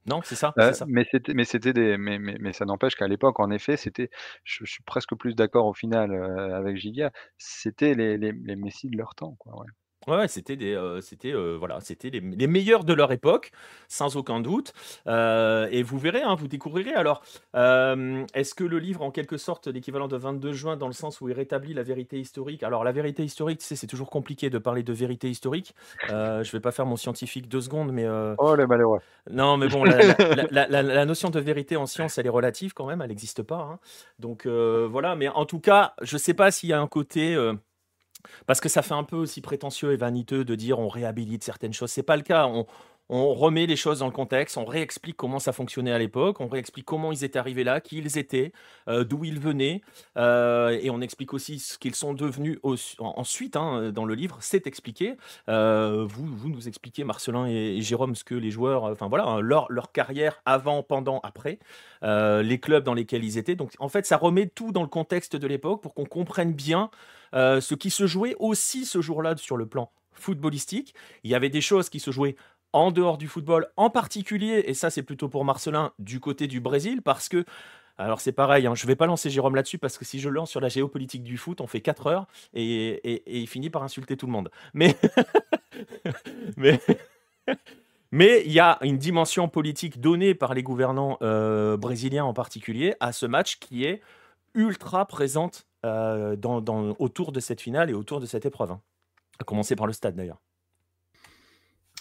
Speaker 1: Non, c'est ça,
Speaker 3: mais c'était mais c'était des mais mais mais ça n'empêche qu'à l'époque, en effet, c'était je suis presque plus d'accord au final, avec Giga, c'était les les les Messi de leur temps, quoi, ouais.
Speaker 1: Ouais, c'était des, c'était, voilà, c'était les meilleurs de leur époque, sans aucun doute, et vous verrez, hein, vous découvrirez. Alors, est-ce que le livre, en quelque sorte, l'équivalent de 22 juin, dans le sens où il rétablit la vérité historique alors la vérité historique, tu sais, c'est toujours compliqué de parler de vérité historique. je vais pas faire mon scientifique deux secondes, mais,
Speaker 3: Oh les malheureux!
Speaker 1: non, mais bon, (laughs) la notion de vérité en science, elle est relative quand même, elle n'existe pas, hein. Donc, voilà, mais en tout cas, je sais pas s'il y a un côté, parce que ça fait un peu aussi prétentieux et vaniteux de dire on réhabilite certaines choses. C'est pas le cas. On remet les choses dans le contexte, on réexplique comment ça fonctionnait à l'époque, on réexplique comment ils étaient arrivés là, qui ils étaient, euh, d'où ils venaient, euh, et on explique aussi ce qu'ils sont devenus ensuite hein, dans le livre. C'est expliqué. Euh, vous, nous expliquez, Marcelin et, Jérôme, ce que les joueurs, enfin voilà, hein, leur carrière avant, pendant, après, les clubs dans lesquels ils étaient. Donc en fait, ça remet tout dans le contexte de l'époque pour qu'on comprenne bien ce qui se jouait aussi ce jour-là sur le plan footballistique. Il y avait des choses qui se jouaient en dehors du football, en particulier, et ça c'est plutôt pour Marcelin, du côté du Brésil, parce que, alors c'est pareil, hein, je ne vais pas lancer Jérôme là-dessus, parce que si je lance sur la géopolitique du foot, on fait 4 heures, et, il finit par insulter tout le monde. (laughs) Mais... mais... Il y a une dimension politique donnée par les gouvernants euh, brésiliens en particulier à ce match qui est ultra présente euh, dans, autour de cette finale et autour de cette épreuve. Hein. À commencer par le stade d'ailleurs.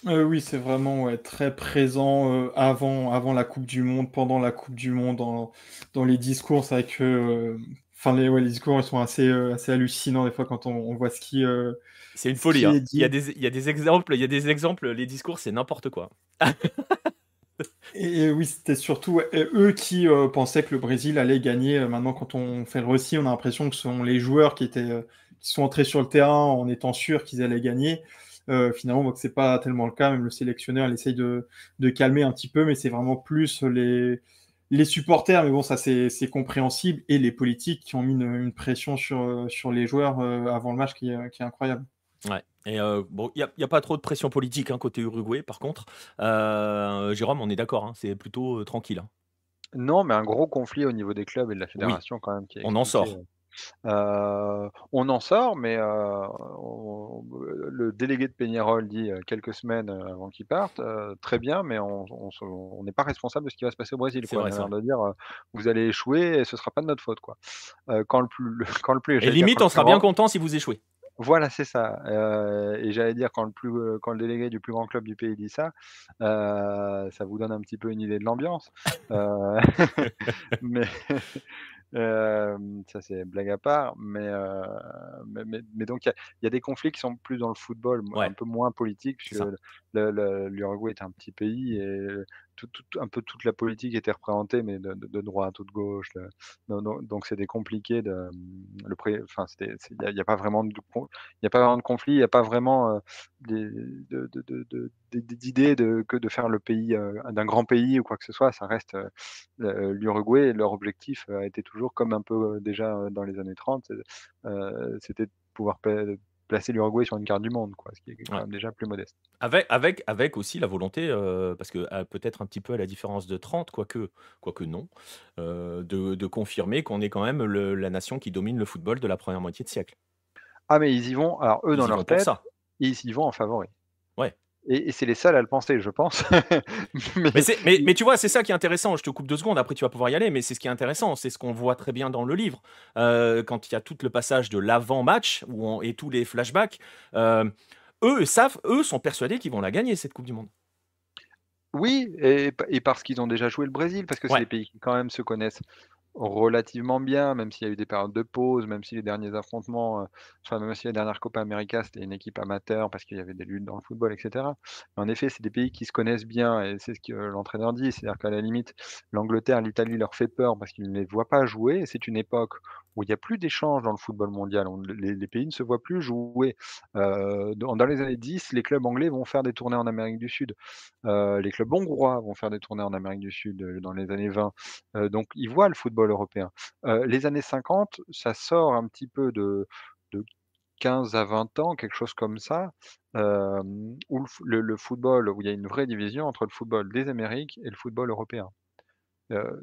Speaker 2: Euh, oui, c'est vraiment très présent euh, avant, avant la Coupe du Monde, pendant la Coupe du Monde, dans, dans les discours. C'est vrai que euh, enfin, les, les discours ils sont assez, assez hallucinants des fois quand on, voit ce qui.
Speaker 1: c'est une folie. Hein. Il, y a des, il y a des exemples, il y a des exemples, les discours, c'est n'importe quoi. (laughs)
Speaker 2: Et, oui, c'était surtout eux qui euh, pensaient que le Brésil allait gagner. Maintenant, quand on fait le récit, on a l'impression que ce sont les joueurs qui, étaient, qui sont entrés sur le terrain en étant sûrs qu'ils allaient gagner. Finalement, on voit que c'est pas tellement le cas. Même le sélectionneur, il essaye de, de calmer un petit peu, mais c'est vraiment plus les, les supporters, mais bon, ça c'est compréhensible, et les politiques qui ont mis une, pression sur, sur les joueurs euh, avant le match qui, est incroyable.
Speaker 1: Ouais. Et euh, bon, il n'y a, pas trop de pression politique hein, côté Uruguay, par contre. Euh, Jérôme, on est d'accord, hein, c'est plutôt tranquille. Hein.
Speaker 3: Non, mais un gros conflit au niveau des clubs et de la fédération quand même.
Speaker 1: on en sort.
Speaker 3: Euh, on en sort, mais euh, le délégué de Peñarol dit euh, quelques semaines avant qu'il parte, très bien, mais on n'est pas responsable de ce qui va se passer au Brésil.
Speaker 1: C'est vrai,
Speaker 3: de dire, vous allez échouer et ce sera pas de notre faute, quoi. quand le plus, quand le plus,
Speaker 1: Et limite, on sera bien content si vous échouez.
Speaker 3: Voilà, c'est ça. et j'allais dire quand le plus, quand le délégué du plus grand club du pays dit ça, ça vous donne un petit peu une idée de l'ambiance. (laughs) mais ça, c'est blague à part, mais, mais, mais, donc il y, a des conflits qui sont plus dans le football, un peu moins politiques, puisque l'Uruguay est un petit pays et un peu toute la politique était représentée, mais de, droite ou de gauche. donc c'était compliqué. Enfin, il n'y a, pas vraiment de, conflit, il n'y a pas vraiment d'idée de, que de faire le pays d'un grand pays ou quoi que ce soit. Ça reste l'Uruguay. Leur objectif a été toujours, comme un peu déjà dans les années 30, c'était de pouvoir placer l'Uruguay sur une carte du monde, quoi, ce qui est quand même déjà plus modeste.
Speaker 1: Avec, avec, avec aussi la volonté, euh, parce que euh, peut-être un petit peu à la différence de 30, quoique, quoique non, euh, de, de confirmer qu'on est quand même la nation qui domine le football de la première moitié de siècle.
Speaker 3: Ah, mais ils y vont, alors eux, dans leur tête, ça. ils y vont en favori.
Speaker 1: Ouais.
Speaker 3: Et, c'est les seuls à le penser, je pense. (laughs)
Speaker 1: mais... Mais, tu vois, c'est ça qui est intéressant. Je te coupe deux secondes, après tu vas pouvoir y aller, mais c'est ce qui est intéressant. C'est ce qu'on voit très bien dans le livre. Euh, quand il y a tout le passage de l'avant-match et tous les flashbacks, euh, eux savent, eux sont persuadés qu'ils vont la gagner, cette Coupe du Monde.
Speaker 3: Oui, et, parce qu'ils ont déjà joué le Brésil, parce que c'est des pays qui quand même se connaissent relativement bien, même s'il y a eu des périodes de pause, même si les derniers affrontements, euh, enfin, même si la dernière Copa América, c'était une équipe amateur parce qu'il y avait des luttes dans le football, etc. En effet, c'est des pays qui se connaissent bien et c'est ce que l'entraîneur dit, c'est-à-dire qu'à la limite, l'Angleterre, l'Italie leur fait peur parce qu'ils ne les voient pas jouer c'est une époque où il n'y a plus d'échanges dans le football mondial. les, pays ne se voient plus jouer. Euh, dans, les années 10, les clubs anglais vont faire des tournées en Amérique du Sud. Euh, les clubs hongrois vont faire des tournées en Amérique du Sud dans les années 20. donc, ils voient le football européen. les années 50, ça sort un petit peu de, 15 à 20 ans, quelque chose comme ça, football, où il y a une vraie division entre le football des Amériques et le football européen.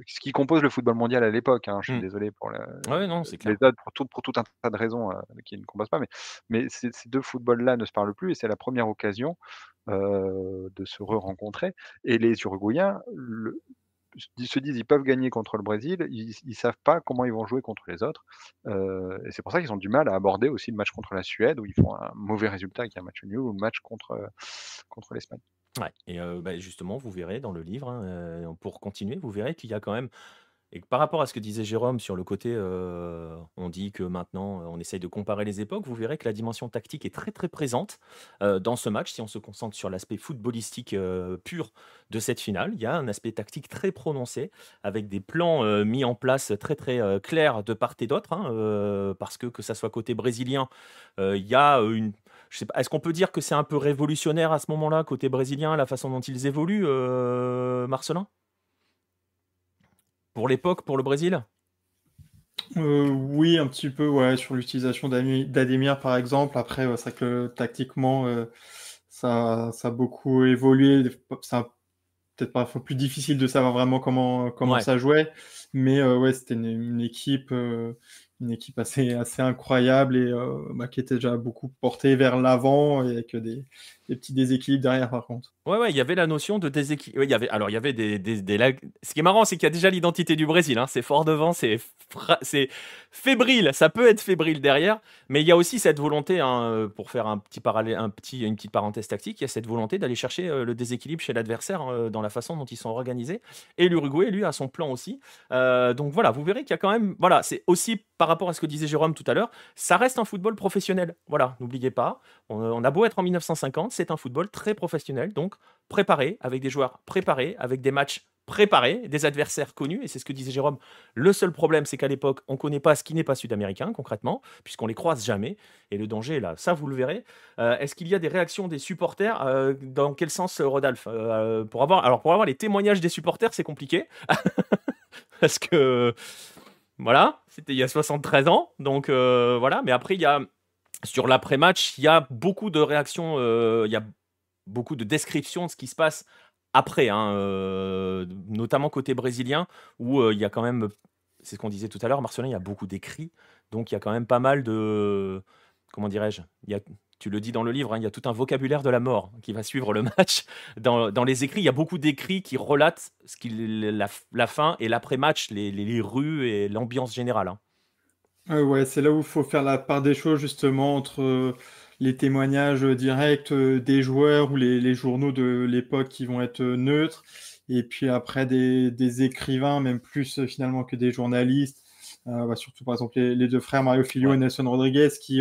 Speaker 3: Ce qui compose le football mondial à l'époque. Hein, je suis mmh. désolé pour
Speaker 1: non, les
Speaker 3: autres, pour tout, pour tout un tas de raisons qui ne composent pas, mais, mais ces, deux footballs-là ne se parlent plus et c'est la première occasion de se re-rencontrer. Et les Uruguayens, le, se disent ils peuvent gagner contre le Brésil, ils, ne savent pas comment ils vont jouer contre les autres. Euh, et c'est pour ça qu'ils ont du mal à aborder aussi le match contre la Suède, où ils font un mauvais résultat qui est un match nul, ou le match contre, contre l'Espagne.
Speaker 1: Ouais, et bah, justement, vous verrez dans le livre, hein, pour continuer, vous verrez qu'il y a quand même et par rapport à ce que disait Jérôme sur le côté, on dit que maintenant, on essaye de comparer les époques, vous verrez que la dimension tactique est très très présente dans ce match. Si on se concentre sur l'aspect footballistique pur de cette finale, il y a un aspect tactique très prononcé, avec des plans mis en place très très clairs de part et d'autre, hein, parce que que ça soit côté brésilien, il y a une... Je sais pas, est-ce qu'on peut dire que c'est un peu révolutionnaire à ce moment-là, côté brésilien, la façon dont ils évoluent, Marcelin? Pour l'époque, pour le Brésil?
Speaker 2: Euh, oui, un petit peu, ouais, sur l'utilisation d'Ademir par exemple. Après, c'est vrai que tactiquement, euh, ça, ça, a beaucoup évolué. C'est peut-être parfois plus difficile de savoir vraiment comment, comment ça jouait. Mais euh, ouais, c'était une, équipe, une équipe assez, incroyable et bah, qui était déjà beaucoup portée vers l'avant avec des, des petits déséquilibres derrière, par contre.
Speaker 1: Ouais, ouais, il y avait la notion de déséquilibre. il y avait, alors, il y avait des, des, des... Ce qui est marrant, c'est qu'il y a déjà l'identité du Brésil. Hein. C'est fort devant, c'est c'est fébrile. Ça peut être fébrile derrière, mais il y a aussi cette volonté, hein, euh, pour faire un petit parallèle, un petit, une petite parenthèse tactique, il y a cette volonté d'aller chercher euh, le déséquilibre chez l'adversaire euh, dans la façon dont ils sont organisés. Et l'Uruguay, lui, a son plan aussi. donc voilà, vous verrez qu'il y a quand même, voilà, c'est aussi par rapport à ce que disait Jérôme tout à l'heure, ça reste un football professionnel. Voilà, n'oubliez pas, on, a beau être en 1950, c'est un football très professionnel, donc préparé, avec des joueurs préparés, avec des matchs préparés, des adversaires connus, et c'est ce que disait Jérôme. Le seul problème, c'est qu'à l'époque, on ne connaît pas ce qui n'est pas sud-américain, concrètement, puisqu'on les croise jamais, et le danger là. Ça, vous le verrez. Euh, est-ce qu'il y a des réactions des supporters euh, Dans quel sens, Rodolphe? Euh, pour avoir, Alors, pour avoir les témoignages des supporters, c'est compliqué, (laughs) parce que, voilà, c'était il y a 73 ans, donc voilà, mais après, il y a, sur l'après-match, il y a beaucoup de réactions, il y a beaucoup de descriptions de ce qui se passe après, hein, euh, notamment côté brésilien, où euh, il y a quand même, c'est ce qu'on disait tout à l'heure, Marcelin, il y a beaucoup d'écrits, donc il y a quand même pas mal de, comment dirais-je, tu le dis dans le livre, hein, il y a tout un vocabulaire de la mort qui va suivre le (laughs) match. Dans, les écrits, il y a beaucoup d'écrits qui relatent ce la, la, fin et l'après-match, les, rues et l'ambiance générale.
Speaker 2: Hein. Ouais, c'est là où il faut faire la part des choses justement entre les témoignages directs euh, des joueurs ou les, journaux de l'époque qui vont être euh, neutres, et puis après des, écrivains, même plus euh, finalement que des journalistes, bah, surtout par exemple les, deux frères Mario Filio et Nelson Rodriguez, qui,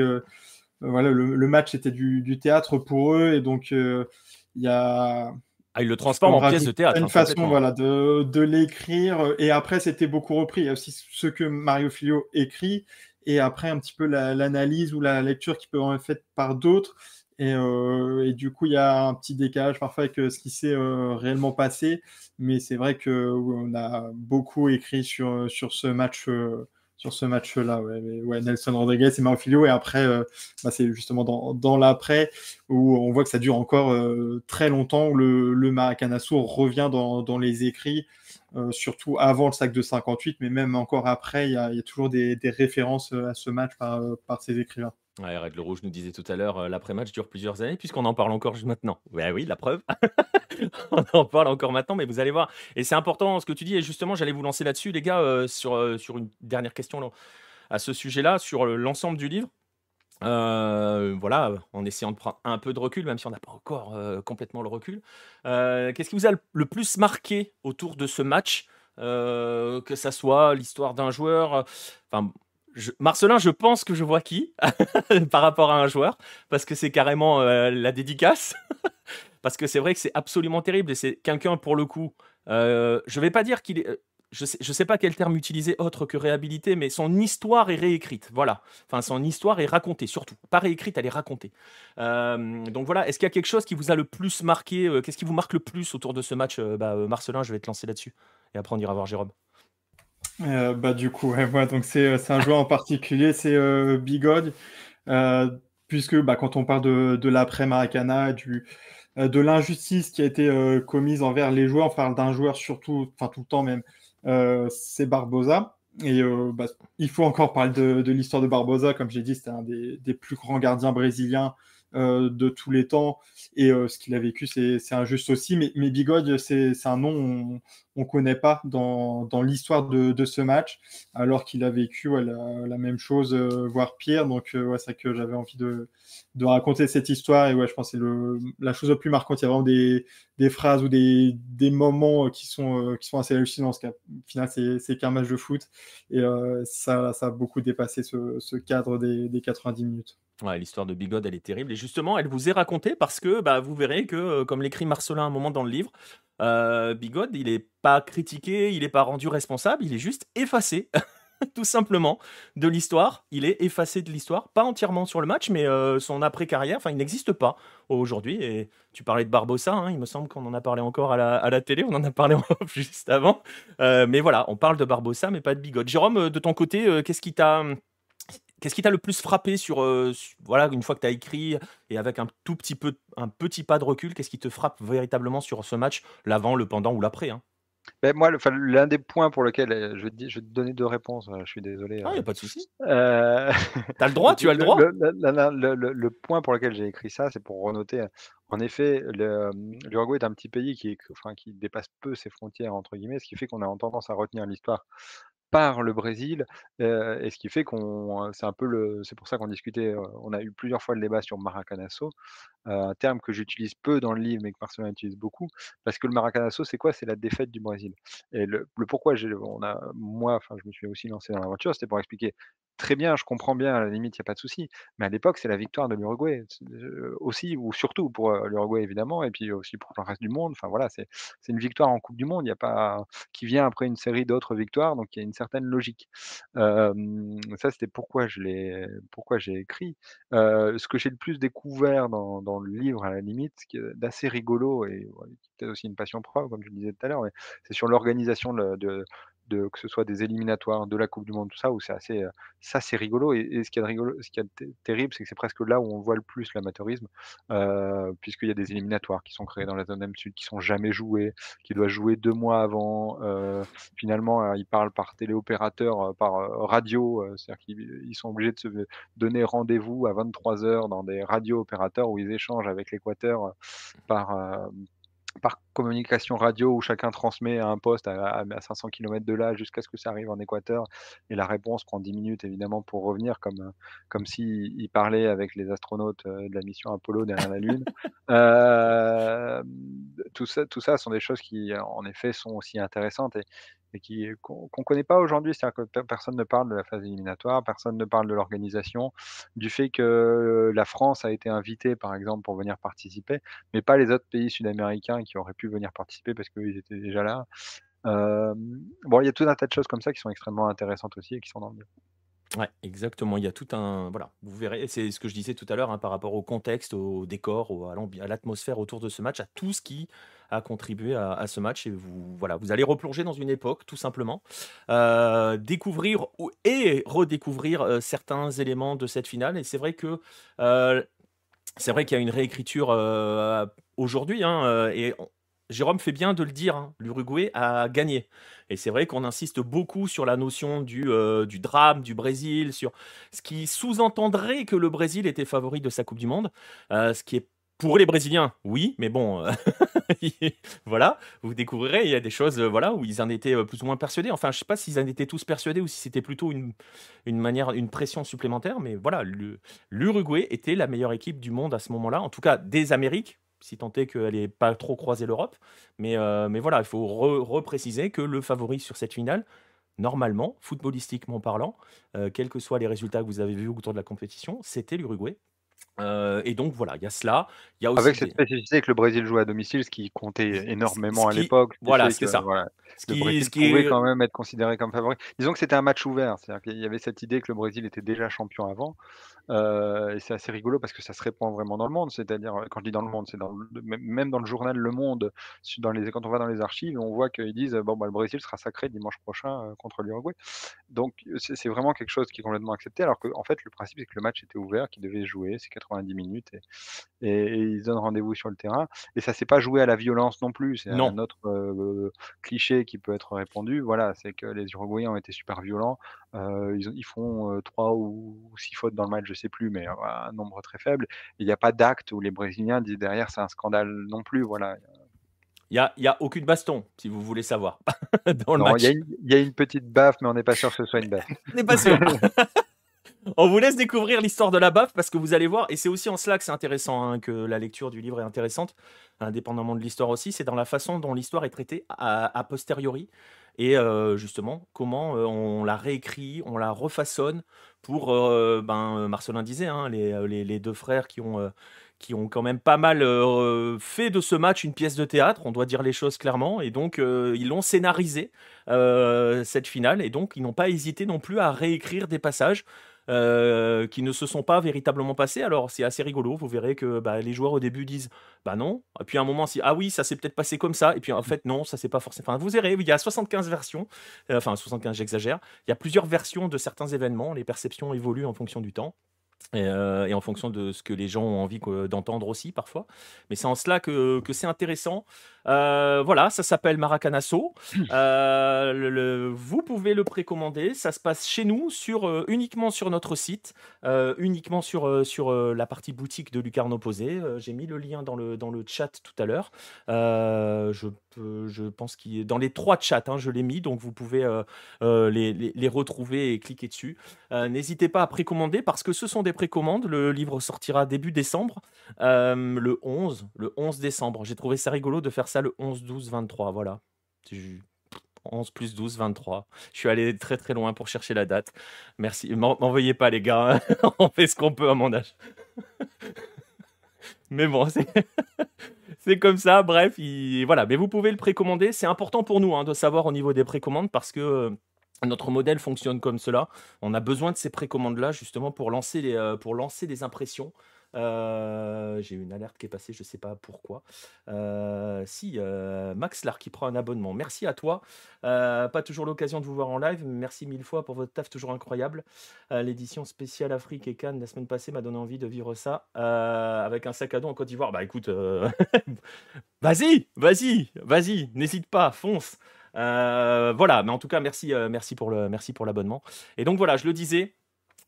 Speaker 2: voilà, le, match était du, théâtre pour eux, et donc il y a...
Speaker 1: Ah, il le transforme en pièce de théâtre.
Speaker 2: Une hein, façon voilà, de, de l'écrire. Et après, c'était beaucoup repris. Il y a aussi ce que Mario Filio écrit et après un petit peu l'analyse ou la lecture qui peut être faite par d'autres. Euh, et, du coup, il y a un petit décalage parfois avec euh, ce qui s'est euh, réellement passé. Mais c'est vrai qu'on a beaucoup écrit sur, sur ce match. Sur ce match-là, ouais, Nelson Rodriguez et Marfilio, et après, bah, c'est justement dans, l'après où on voit que ça dure encore très longtemps, où le, le revient dans, les écrits, euh, surtout avant le sac de 58, mais même encore après, il y a, toujours des, références euh, à ce match par, euh, ces écrivains.
Speaker 1: Ouais, Red Le Rouge nous disait tout à l'heure, l'après-match dure plusieurs années, puisqu'on en parle encore maintenant. Oui, la preuve. (laughs) (laughs) on en parle encore maintenant, mais vous allez voir. Et c'est important ce que tu dis, et justement, j'allais vous lancer là-dessus, les gars, sur, sur une dernière question à ce sujet-là, sur l'ensemble du livre. Euh, voilà, en essayant de prendre un peu de recul, même si on n'a pas encore euh, complètement le recul. Euh, qu'est-ce qui vous a le, plus marqué autour de ce match Que ça soit l'histoire d'un joueur. Enfin, Marcelin, je pense que je vois qui (laughs) par rapport à un joueur, parce que c'est carrément la dédicace. Parce que c'est vrai que c'est absolument terrible et c'est quelqu'un pour le coup. je vais pas dire qu'il est je sais, sais pas quel terme utiliser autre que réhabilité, mais son histoire est réécrite. Voilà. Enfin, son histoire est racontée, surtout. Pas réécrite, elle est racontée. Euh, donc voilà, est-ce qu'il y a quelque chose qui vous a le plus marqué euh, Qu'est-ce qui vous marque le plus autour de ce match euh, bah, Marcelin, je vais te lancer là-dessus. Et après, on ira voir Jérôme.
Speaker 2: bah, du coup, ouais, donc c'est un joueur en particulier, c'est Bigode. puisque bah, quand on parle de, de l'après-Maracana, du de l'injustice qui a été commise envers les joueurs, on parle d'un joueur surtout, enfin tout le temps même, euh, c'est Barbosa. Et euh, bah, il faut encore parler de, l'histoire de Barbosa. Comme j'ai dit, c'était un des, plus grands gardiens brésiliens euh, de tous les temps. Et ce qu'il a vécu, c'est injuste aussi. Mais, Bigode, c'est un nom ne connaît pas dans, l'histoire de, ce match, alors qu'il a vécu la, même chose, voire pire. Donc, c'est que j'avais envie de, raconter cette histoire. Et ouais, je pense que c'est la chose la plus marquante. Il y a vraiment des, phrases ou des, moments qui sont, qui sont assez hallucinants. Parce qu'au final, c'est qu'un match de foot. Et ça, ça a beaucoup dépassé ce, cadre des, des 90 minutes.
Speaker 1: Ouais, l'histoire de Bigode, elle est terrible. Et justement, elle vous est racontée parce que bah, vous verrez que, euh, comme l'écrit Marcelin un moment dans le livre, euh, Bigode, il n'est pas critiqué, il n'est pas rendu responsable, il est juste effacé, (laughs) tout simplement, de l'histoire. Il est effacé de l'histoire, pas entièrement sur le match, mais euh, son après-carrière, enfin, il n'existe pas aujourd'hui. Et tu parlais de Barbossa, hein, il me semble qu'on en a parlé encore à la, télé, on en a parlé (laughs) juste avant. mais voilà, on parle de Barbossa, mais pas de Bigode. Jérôme, de ton côté, qu'est-ce qui t'a Qu'est-ce qui t'a le plus frappé sur, euh, voilà, une fois que tu as écrit et avec un tout petit peu, un petit pas de recul, qu'est-ce qui te frappe véritablement sur ce match, l'avant, le pendant ou l'après hein?
Speaker 3: Ben moi, l'un des points pour lequel euh, je, vais te donner deux réponses, euh, je suis désolé.
Speaker 1: Ah, il n'y a pas de souci. (laughs) tu as le droit, tu as le droit.
Speaker 3: Le, point pour lequel j'ai écrit ça, c'est pour renoter. En effet, l'Uruguay est un petit pays qui, enfin, qui dépasse peu ses frontières, entre guillemets, ce qui fait qu'on a tendance à retenir l'histoire par le Brésil, et ce qui fait qu'on c'est un peu le c'est pour ça qu'on discutait, on a eu plusieurs fois le débat sur Maracanazo, un terme que j'utilise peu dans le livre, mais que Marcelin utilise beaucoup, parce que le Maracanazo, c'est quoi? C'est la défaite du Brésil et le le pourquoi on a moi, enfin, je me suis aussi lancé dans l'aventure, c'était pour expliquer très bien, je comprends bien, à la limite, il y a pas de souci, mais à l'époque, c'est la victoire de l'Uruguay, aussi ou surtout pour, l'Uruguay évidemment et puis aussi pour le reste du monde. Enfin voilà, c'est une victoire en coupe du monde, il a pas qui vient après une série d'autres victoires, donc il y a une certaine logique. ça, c'était pourquoi je l'ai pourquoi j'ai écrit. ce que j'ai le plus découvert dans le livre, à la limite, d'assez rigolo et peut-être aussi une passion propre, comme je le disais tout à l'heure, c'est sur l'organisation de que ce soit des éliminatoires, de la coupe du monde, tout ça, où c'est assez, ça c'est rigolo et ce qui est rigolo ce qui est terrible, c'est que c'est presque là où on voit le plus l'amateurisme, puisqu'il y a des éliminatoires qui sont créés dans la zone M sud, qui sont jamais joués, qui doivent jouer deux mois avant. finalement, ils parlent par téléopérateur, par radio, c'est-à-dire qu'ils sont obligés de se donner rendez-vous à 23h dans des radio-opérateurs où ils échangent avec l'Équateur, par, par communication radio où chacun transmet un poste à, 500 km de là jusqu'à ce que ça arrive en Équateur et la réponse prend 10 minutes évidemment pour revenir comme, comme s'il parlait avec les astronautes euh, de la mission Apollo derrière la Lune. (laughs) Euh, tout, ça, tout ça sont des choses qui en effet sont aussi intéressantes et, et qui qu'on ne connaît pas aujourd'hui. C'est-à-dire que personne ne parle de la phase éliminatoire, personne ne parle de l'organisation, du fait que la France a été invitée, par exemple, pour venir participer, mais pas les autres pays sud-américains qui auraient pu venir participer parce qu'ils étaient déjà là. bon, il y a tout un tas de choses comme ça qui sont extrêmement intéressantes aussi et qui sont dans le.
Speaker 1: Ouais, exactement. Il y a tout un. Voilà, vous verrez, c'est ce que je disais tout à l'heure hein, par rapport au contexte, au décor, à l'atmosphère autour de ce match, à tout ce qui a contribué à, ce match. Et vous, voilà, vous allez replonger dans une époque, tout simplement. Euh, découvrir et redécouvrir euh, certains éléments de cette finale. Et c'est vrai que. Euh, c'est vrai qu'il y a une réécriture aujourd'hui, hein, et Jérôme fait bien de le dire, hein, l'Uruguay a gagné. Et c'est vrai qu'on insiste beaucoup sur la notion du, du drame du Brésil, sur ce qui sous-entendrait que le Brésil était favori de sa Coupe du Monde, ce qui est pour les Brésiliens, oui, mais bon, euh, (laughs) voilà, vous découvrirez, il y a des choses voilà, où ils en étaient plus ou moins persuadés. Enfin, je ne sais pas s'ils en étaient tous persuadés ou si c'était plutôt une, une, manière, une pression supplémentaire, mais voilà, l'Uruguay était la meilleure équipe du monde à ce moment-là, en tout cas des Amériques, si tant est qu'elle n'ait pas trop croisé l'Europe. Mais, euh, mais voilà, il faut repréciser que le favori sur cette finale, normalement, footballistiquement parlant, euh, quels que soient les résultats que vous avez vus autour de la compétition, c'était l'Uruguay. Euh, et donc voilà, il y a cela.
Speaker 3: Y a aussi Avec cette spécificité que le Brésil jouait à domicile, ce qui comptait énormément à l'époque.
Speaker 1: Voilà, c'est ça.
Speaker 3: ce qui, le Brésil pouvait quand même être considéré comme favori. Disons que c'était un match ouvert, c'est-à-dire qu'il y avait cette idée que le Brésil était déjà champion avant. Euh, et c'est assez rigolo parce que ça se répand vraiment dans le monde. C'est-à-dire, quand je dis dans le monde, c'est dans même dans le journal Le Monde, dans les, quand on va dans les archives, on voit qu'ils disent bon, bah, le Brésil sera sacré dimanche prochain euh, contre l'Uruguay. Donc, c'est vraiment quelque chose qui est complètement accepté. Alors qu'en en fait, le principe, c'est que le match était ouvert, qu'il devait jouer, c'est 90 minutes, et, et, ils donnent rendez-vous sur le terrain. Et ça s'est pas joué à la violence non plus. C'est un autre euh, cliché qui peut être répondu. Voilà, c'est que les Uruguayens ont été super violents. ils, ils, font trois ou six fautes dans le match, je sais plus, mais un nombre très faible. Il n'y a pas d'acte où les Brésiliens disent derrière c'est un scandale non plus. Voilà.
Speaker 1: Il n'y a, y a aucune baston, si vous voulez savoir. (laughs)
Speaker 3: Il y, a une petite baffe, mais on n'est pas sûr que ce soit une baffe. (laughs)
Speaker 1: on n'est pas sûr. (laughs) on vous laisse découvrir l'histoire de la baffe parce que vous allez voir, et c'est aussi en cela que c'est intéressant, hein, que la lecture du livre est intéressante, indépendamment de l'histoire aussi, c'est dans la façon dont l'histoire est traitée a, posteriori, et euh, justement comment euh, on la réécrit, on la refaçonne pour, euh, ben, Marcelin disait, hein, les, deux frères qui ont, qui ont quand même pas mal fait de ce match une pièce de théâtre, on doit dire les choses clairement, et donc ils l'ont scénarisé, cette finale, et donc ils n'ont pas hésité non plus à réécrire des passages euh, qui ne se sont pas véritablement passés. Alors c'est assez rigolo, vous verrez que bah, les joueurs au début disent bah non, et puis à un moment si ah oui ça s'est peut-être passé comme ça, et puis en fait non ça s'est pas forcément. Enfin vous verrez, il y a 75 versions, euh, enfin 75 j'exagère, il y a plusieurs versions de certains événements, les perceptions évoluent en fonction du temps. Et, euh, en fonction de ce que les gens ont envie d'entendre aussi parfois. Mais c'est en cela que, que c'est intéressant. Euh, voilà, ça s'appelle Maracanasso. Euh, vous pouvez le précommander. Ça se passe chez nous, sur, euh, uniquement sur notre site, uniquement sur, sur la partie boutique de Lucarno Posé. J'ai mis le lien dans le, dans le chat tout à l'heure. je, je pense qu'il est dans les trois chats, hein, je l'ai mis, donc vous pouvez les, les, les, retrouver et cliquer dessus. N'hésitez pas à précommander parce que ce sont des précommandes. Le livre sortira début décembre, le 11, le 11 décembre. J'ai trouvé ça rigolo de faire ça le 11, 12, 23. Voilà. 11 plus 12, 23. Je suis allé très très loin pour chercher la date. Merci. M'envoyez pas les gars. (laughs) On fait ce qu'on peut à mon âge. (laughs) Mais bon, (laughs) c'est comme ça. Bref, voilà. Mais vous pouvez le précommander. C'est important pour nous hein, de savoir au niveau des précommandes parce que euh, notre modèle fonctionne comme cela. On a besoin de ces précommandes-là justement pour lancer les, euh, pour lancer des impressions. Euh, j'ai une alerte qui est passée, je ne sais pas pourquoi. Euh, si, euh, Max Lar qui prend un abonnement. Merci à toi. pas toujours l'occasion de vous voir en live. Merci mille fois pour votre taf toujours incroyable. L'édition spéciale Afrique et Cannes la semaine passée m'a donné envie de vivre ça avec un sac à dos en Côte d'Ivoire. Bah écoute, (laughs) vas-y, vas-y, vas-y, n'hésite pas, fonce. voilà, mais en tout cas, merci, merci pour le, merci pour l'abonnement. Et donc voilà, je le disais,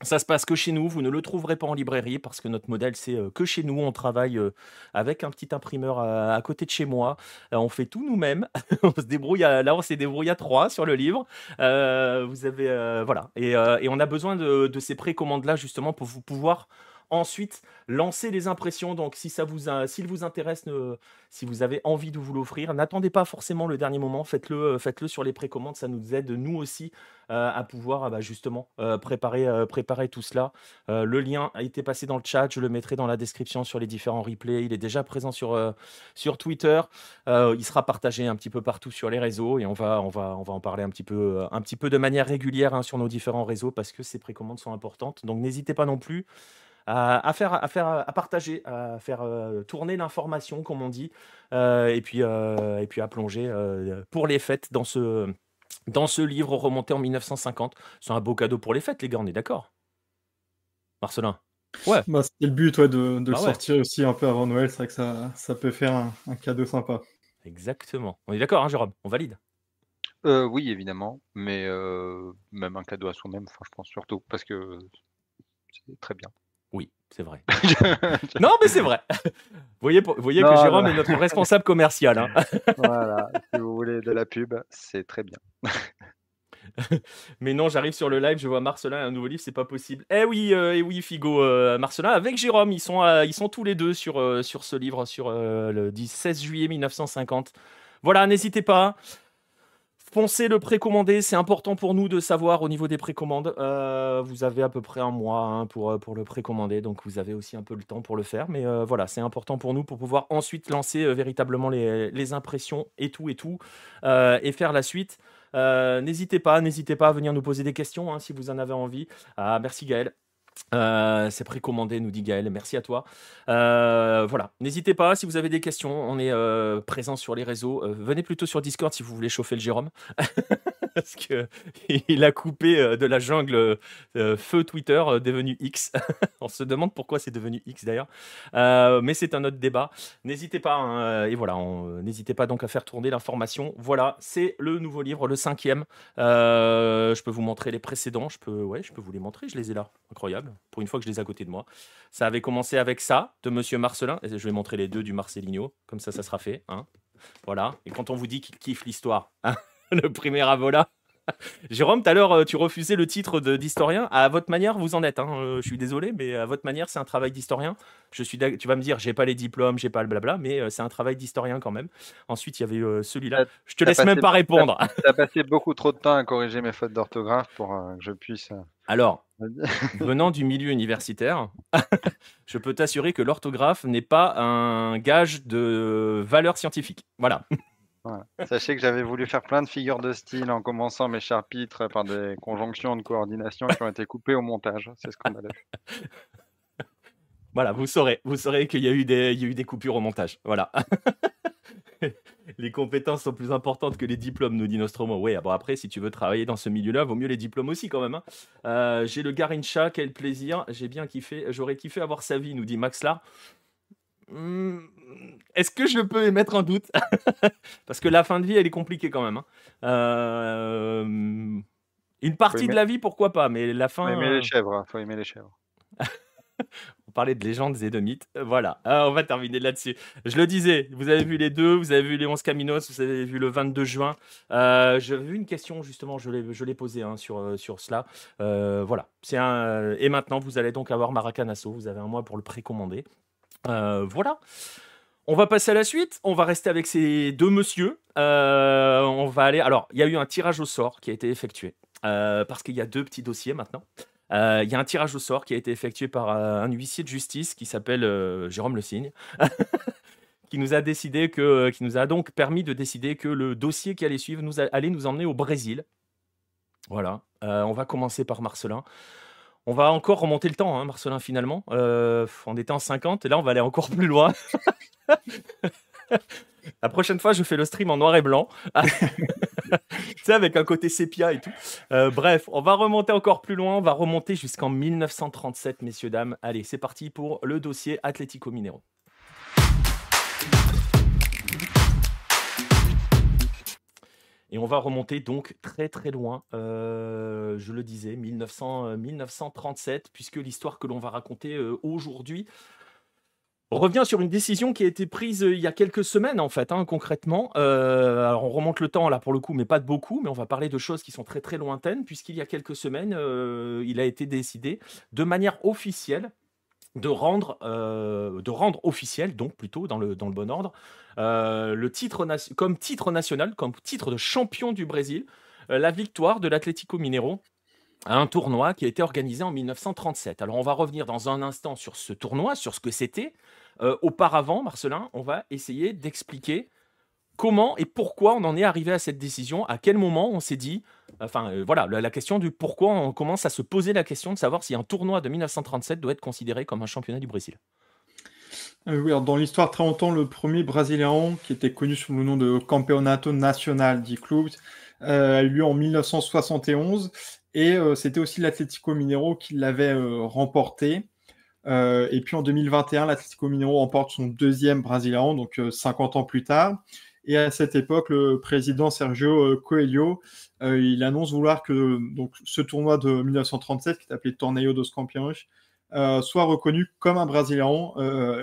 Speaker 1: ça se passe que chez nous, vous ne le trouverez pas en librairie parce que notre modèle c'est euh, que chez nous. On travaille euh, avec un petit imprimeur à, côté de chez moi. Euh, on fait tout nous-mêmes. (laughs) on se débrouille là, on s'est débrouillé à trois sur le livre. vous avez voilà et, on a besoin de, ces précommandes là justement pour pouvoir ensuite lancer les impressions. Donc, si ça vous, s'il vous intéresse, si vous avez envie de vous l'offrir, n'attendez pas forcément le dernier moment. Faites-le, euh, faites-le sur les précommandes. Ça nous aide nous aussi euh, à pouvoir, bah, justement, euh, préparer, préparer tout cela. le lien a été passé dans le chat. Je le mettrai dans la description sur les différents replays. Il est déjà présent sur, sur Twitter. il sera partagé un petit peu partout sur les réseaux et on va, on va, on va en parler un petit peu, un petit peu de manière régulière hein, sur nos différents réseaux parce que ces précommandes sont importantes. Donc, n'hésitez pas non plus à, faire, à, faire, à partager, à faire euh, tourner l'information, comme on dit, euh, et, puis, euh, et puis à plonger pour les fêtes dans ce, dans ce livre remonté en 1950. C'est un beau cadeau pour les fêtes, les gars, on est d'accord? Marcelin?
Speaker 2: Ouais. Bah, c'est le but de, de le ah sortir aussi un peu avant Noël. C'est vrai que ça, ça peut faire un, cadeau sympa.
Speaker 1: Exactement. On est d'accord, hein, Jérôme? On valide?
Speaker 3: Oui, évidemment. Mais même un cadeau à soi-même, je pense surtout, parce que c'est très bien.
Speaker 1: Oui, c'est vrai. (laughs) non, mais c'est vrai. vous voyez, voyez que Jérôme est notre responsable commercial. Hein. (laughs)
Speaker 3: voilà, si vous voulez de la pub, c'est très bien. (laughs)
Speaker 1: mais non, j'arrive sur le live, je vois Marcelin un nouveau livre, c'est pas possible. Eh oui, euh, eh oui, Figo, euh, Marcelin avec Jérôme, ils sont, euh, ils sont tous les deux sur, sur ce livre, sur le 16 juillet 1950. Voilà, n'hésitez pas. Pensez le précommander, c'est important pour nous de savoir au niveau des précommandes. Euh, vous avez à peu près un mois hein, pour, euh, pour le précommander, donc vous avez aussi un peu le temps pour le faire. Mais euh, voilà, c'est important pour nous pour pouvoir ensuite lancer véritablement les, les, impressions et tout et tout, et faire la suite. n'hésitez pas, n'hésitez pas à venir nous poser des questions hein, si vous en avez envie. Ah, merci Gaël. Euh, c'est précommandé, nous dit Gaël. Merci à toi. Euh, voilà, n'hésitez pas si vous avez des questions. On est euh, présent sur les réseaux. venez plutôt sur Discord si vous voulez chauffer le Jérôme, (laughs) (laughs) parce que il a coupé de la jungle feu Twitter devenu X. (laughs) on se demande pourquoi c'est devenu X d'ailleurs, mais c'est un autre débat. N'hésitez pas. Hein, et voilà, n'hésitez pas donc à faire tourner l'information. Voilà, c'est le nouveau livre, le cinquième. je peux vous montrer les précédents. Je peux, vous les montrer. Je les ai là. Incroyable. Pour une fois que je les ai à côté de moi. Ça avait commencé avec ça, de Monsieur Marcelin. Je vais montrer les deux du Marcelinho. Comme ça, ça sera fait. Hein. Voilà. Et quand on vous dit qu'il kiffe l'histoire, hein, (laughs) le premier avola. (laughs) Jérôme, tout à l'heure, euh, tu refusais le titre d'historien. À votre manière, vous en êtes. Hein. Euh, je suis désolé, mais à votre manière, c'est un travail d'historien. Je suis, tu vas me dire, j'ai pas les diplômes, j'ai pas le blabla, mais euh, c'est un travail d'historien quand même. Ensuite, il y avait celui-là. Je te laisse même pas répondre. (laughs)
Speaker 3: Tu as passé beaucoup trop de temps à corriger mes fautes d'orthographe pour que je puisse.
Speaker 1: Alors, venant du milieu universitaire, je peux t'assurer que l'orthographe n'est pas un gage de valeur scientifique. Voilà.
Speaker 3: Sachez que j'avais voulu faire plein de figures de style en commençant mes chapitres par des conjonctions de coordination qui ont été coupées au montage. C'est scandaleux. (laughs)
Speaker 1: Voilà, vous saurez, vous saurez qu'il y, a eu des, y a eu des coupures au montage. Voilà. (laughs) les compétences sont plus importantes que les diplômes, nous dit Nostromo. Oui, bon après, si tu veux travailler dans ce milieu-là, vaut mieux les diplômes aussi quand même. Hein. Euh, j'ai le Garincha, quel plaisir. J'ai bien kiffé. J'aurais kiffé avoir sa vie, nous dit Max là. Hmm, est-ce que je peux émettre un doute? (laughs) Parce que la fin de vie, elle est compliquée quand même. Hein. Euh, une partie de la vie, pourquoi pas, mais la fin.
Speaker 3: Faut aimer les chèvres. Hein, faut aimer les chèvres. (laughs)
Speaker 1: on parlait de légendes et de mythes. Euh, voilà, on va terminer là-dessus. Je le disais, vous avez vu les deux, vous avez vu les 11 Caminos, vous avez vu le 22 juin. Euh, J'avais vu une question justement, je l'ai posée hein, sur, euh, sur cela. Euh, voilà, c'est un. Et maintenant, vous allez donc avoir Maracanasso. Vous avez un mois pour le précommander. Voilà. On va passer à la suite. On va rester avec ces deux messieurs. on va aller. Alors, il y a eu un tirage au sort qui a été effectué. parce qu'il y a deux petits dossiers maintenant. Euh, il y a un tirage au sort qui a été effectué par euh, un huissier de justice qui s'appelle euh, Jérôme Le Signe. (laughs) qui nous a décidé que, qui nous a donc permis de décider que le dossier qui allait suivre nous allait nous emmener au Brésil. Voilà. on va commencer par Marcelin. On va encore remonter le temps, hein, Marcelin, finalement. on était en 50 et là, on va aller encore plus loin. (laughs) La prochaine fois, je fais le stream en noir et blanc. (laughs) tu sais, avec un côté sépia et tout. Euh, bref, on va remonter encore plus loin. On va remonter jusqu'en 1937, messieurs, dames. Allez, c'est parti pour le dossier Atlético Minero. Et on va remonter donc très très loin, euh, je le disais, 1900, 1937, euh, puisque l'histoire que l'on va raconter aujourd'hui on revient sur une décision qui a été prise euh, il y a quelques semaines, en fait, hein, concrètement. Euh, alors, on remonte le temps, là, pour le coup, mais pas de beaucoup, mais on va parler de choses qui sont très, très lointaines, puisqu'il y a quelques semaines, euh, il a été décidé, de manière officielle, de rendre, de rendre officiel, donc plutôt dans le, dans le bon ordre, le titre comme titre national, comme titre de champion du Brésil, la victoire de l'Atlético Mineiro à un tournoi qui a été organisé en 1937. Alors on va revenir dans un instant sur ce tournoi, sur ce que c'était, euh, auparavant, Marcelin, on va essayer d'expliquer comment et pourquoi on en est arrivé à cette décision, à quel moment on s'est dit, enfin euh, voilà, la, question du pourquoi on commence à se poser la question de savoir si un tournoi de 1937 doit être considéré comme un championnat du Brésil.
Speaker 2: Euh, oui, dans l'histoire, très longtemps, le premier Brésilien qui était connu sous le nom de Campeonato Nacional de Clubes a eu lieu en 1971 et c'était aussi l'Atlético Mineiro qui l'avait remporté. Euh, et puis en 2021, l'Atlético Mineiro remporte son deuxième Brésilien, donc 50 euh, ans plus tard. Et à cette époque, le président Sergio euh, Coelho, il annonce vouloir que donc, ce tournoi de 1937, qui est appelé Torneo dos Campeões, soit reconnu comme un Brésilien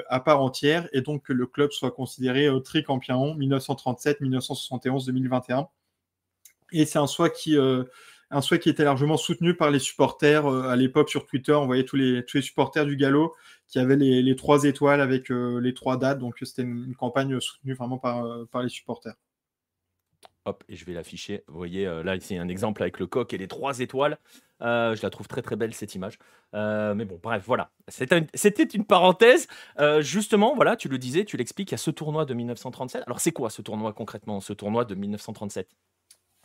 Speaker 2: à part entière, et donc que le club soit considéré tricampion 1937, 1971, 2021. Et c'est un choix qui un souhait qui était largement soutenu par les supporters. Euh, à l'époque, sur Twitter, on voyait tous les, tous supporters du galop qui avaient les, trois étoiles avec euh, les trois dates. Donc, c'était une, campagne soutenue vraiment par, euh, par les supporters.
Speaker 1: Hop, et je vais l'afficher. Vous voyez, là, ici, un exemple avec le coq et les trois étoiles. je la trouve très très belle cette image. mais bon, bref, voilà. C'était une parenthèse. justement, voilà, tu le disais, tu l'expliques, il y a ce tournoi de 1937. Alors, c'est quoi ce tournoi concrètement, ce tournoi de 1937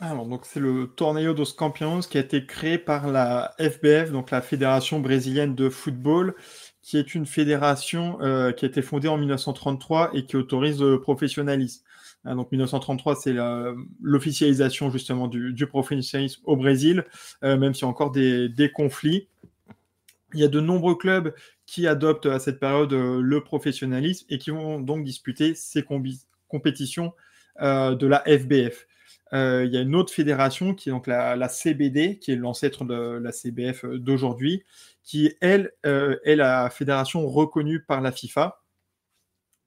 Speaker 2: alors, donc c'est le Torneo dos Campeões qui a été créé par la FBF, donc la Fédération brésilienne de football, qui est une fédération euh, qui a été fondée en 1933 et qui autorise le professionnalisme. Hein, donc 1933, c'est l'officialisation justement du, professionnalisme au Brésil, euh, même s'il y a encore des, conflits. Il y a de nombreux clubs qui adoptent à cette période euh, le professionnalisme et qui vont donc disputer ces compétitions de la FBF. Euh, il y a une autre fédération qui est donc la, CBD, qui est l'ancêtre de la CBF euh, d'aujourd'hui, qui, elle, euh, est la fédération reconnue par la FIFA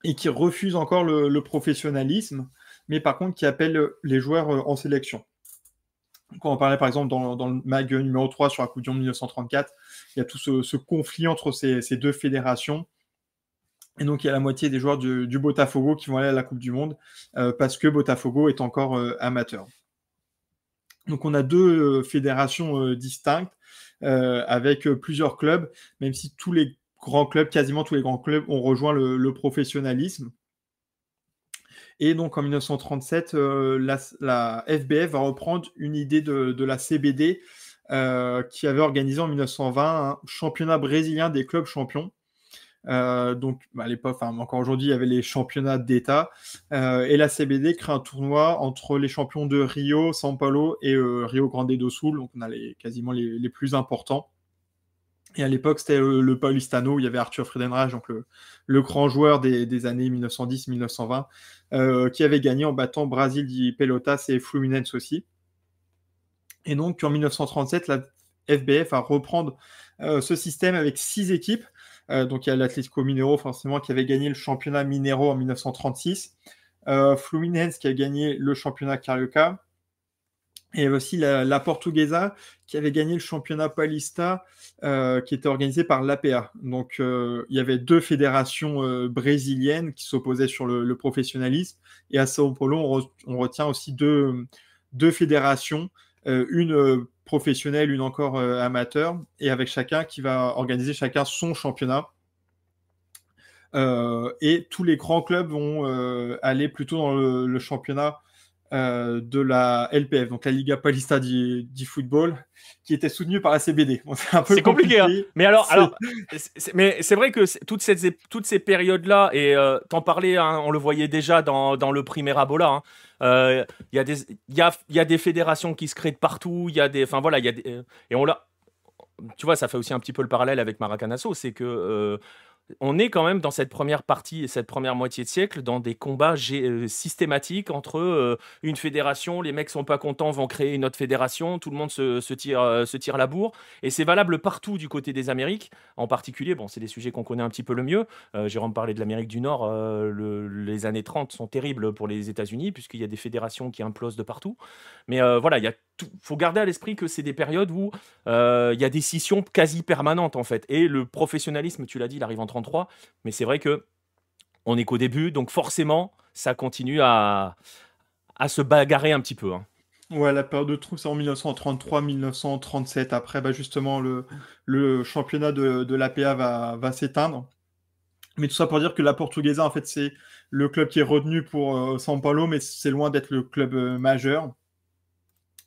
Speaker 2: et qui refuse encore le, professionnalisme, mais par contre qui appelle les joueurs en sélection. Quand on parlait par exemple dans, le mag numéro 3 sur la Coupe du Monde 1934, il y a tout ce, conflit entre ces deux fédérations et donc, il y a la moitié des joueurs du, Botafogo qui vont aller à la Coupe du Monde euh, parce que Botafogo est encore euh, amateur. Donc, on a deux euh, fédérations distinctes avec plusieurs clubs, même si tous les grands clubs, quasiment tous les grands clubs, ont rejoint le, professionnalisme. Et donc, en 1937, la, FBF va reprendre une idée de, la CBD qui avait organisé en 1920 un championnat brésilien des clubs champions euh, donc, à l'époque, encore aujourd'hui, il y avait les championnats d'État. Euh, et la CBD crée un tournoi entre les champions de Rio, São Paulo et euh, Rio Grande do Sul. Donc, on a les, quasiment les, plus importants. Et à l'époque, c'était le, Paulistano, il y avait Arthur Friedenreich, donc le, grand joueur des, années 1910-1920, euh, qui avait gagné en battant Brasil di Pelotas et Fluminense aussi. Et donc, en 1937, la FBF va reprendre ce système avec six équipes. Euh, donc, il y a l'Atlético Mineiro, forcément, qui avait gagné le championnat Mineiro en 1936. Fluminense qui a gagné le championnat Carioca. Et aussi la, Portuguesa qui avait gagné le championnat Paulista euh, qui était organisé par l'APA. Donc euh, il y avait deux fédérations euh, brésiliennes qui s'opposaient sur le, professionnalisme. Et à Sao Paulo, on, retient aussi deux, deux fédérations, une professionnelle, une encore amateur, et avec chacun qui va organiser chacun son championnat. et tous les grands clubs vont aller plutôt dans le championnat euh, de la LPF, donc la Liga Paulista du, football, qui était soutenue par la CBD.
Speaker 1: c'est compliqué. Hein. Mais alors, alors mais c'est vrai que toutes ces, toutes ces périodes-là, et euh, t'en parlais, hein, on le voyait déjà dans, dans le Primera Bola, hein, euh, il y, a des, y, a, y a des fédérations qui se créent partout, il y a des. Enfin voilà, il y a des, et on l'a. Tu vois, ça fait aussi un petit peu le parallèle avec Maracanazo, c'est que on est quand même dans cette première partie et cette première moitié de siècle dans des combats euh, systématiques entre euh, une fédération, les mecs sont pas contents, vont créer une autre fédération, tout le monde se, tire, euh, se tire la bourre. Et c'est valable partout du côté des Amériques, en particulier, bon, c'est des sujets qu'on connaît un petit peu le mieux. Jérôme parlait de l'Amérique du Nord, les années 30 sont terribles pour les États-Unis, puisqu'il y a des fédérations qui implosent de partout. Mais voilà, il faut garder à l'esprit que c'est des périodes où il y a des scissions quasi permanentes, en fait. Et le professionnalisme, tu l'as dit, il arrive en mais c'est vrai que on est qu'au début, donc forcément, ça continue à, à se bagarrer un petit peu. Hein.
Speaker 2: Ouais, la période de trou, c'est en 1933-1937. Après, bah, justement, le, le championnat de, de l'APA va, va s'éteindre. Mais tout ça pour dire que la Portuguesa, en fait, c'est le club qui est retenu pour euh, São Paulo, mais c'est loin d'être le club euh, majeur.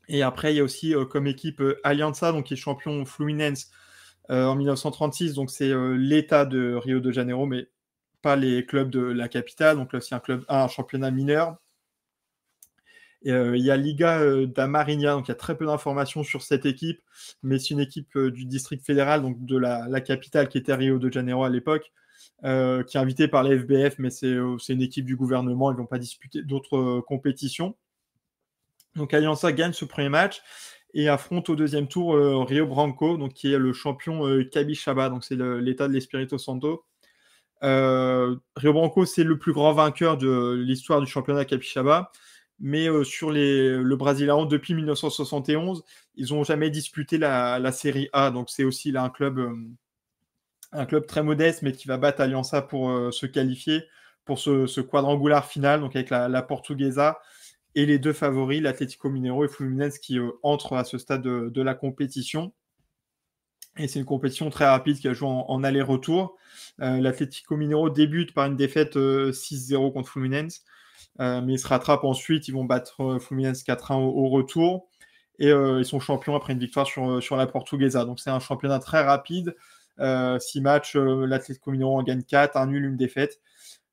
Speaker 2: Et après, il y a aussi euh, comme équipe Aliança, donc qui est champion Fluminense en 1936. Donc c'est euh, l'État de Rio de Janeiro, mais pas les clubs de la capitale. Donc là, c'est un club, un championnat mineur. Euh, il y a Liga da Marinha, donc il y a très peu d'informations sur cette équipe, mais c'est une équipe du district fédéral, donc de la, capitale qui était Rio de Janeiro à l'époque, qui est invitée par la FBF, mais c'est une équipe du gouvernement, ils ne vont pas disputer d'autres compétitions. Donc Alianza gagne ce premier match et affronte au deuxième tour euh, Rio Branco, donc, qui est le champion euh, Kabishaba, donc c'est l'état de l'Espirito Santo. Euh, Rio Branco, c'est le plus grand vainqueur de l'histoire du championnat Kabishaba, mais sur les, le Brasileirão, depuis 1971, ils n'ont jamais disputé la, Série A, donc c'est aussi là un club, un club très modeste, mais qui va battre Aliança pour se qualifier pour ce, quadrangular final, donc avec la Portuguesa, et les deux favoris, l'Atlético Mineiro et Fluminense, qui euh, entrent à ce stade de, la compétition. Et c'est une compétition très rapide qui a joué en, aller-retour. Euh, L'Atlético Mineiro débute par une défaite 6-0 euh, contre Fluminense, mais ils se rattrapent ensuite. Ils vont battre Fluminense 4-1 au, retour. Et ils sont champions après une victoire sur, sur la Portuguesa. Donc c'est un championnat très rapide. six matchs, l'Atlético Mineiro en gagne 4, un nul, une défaite.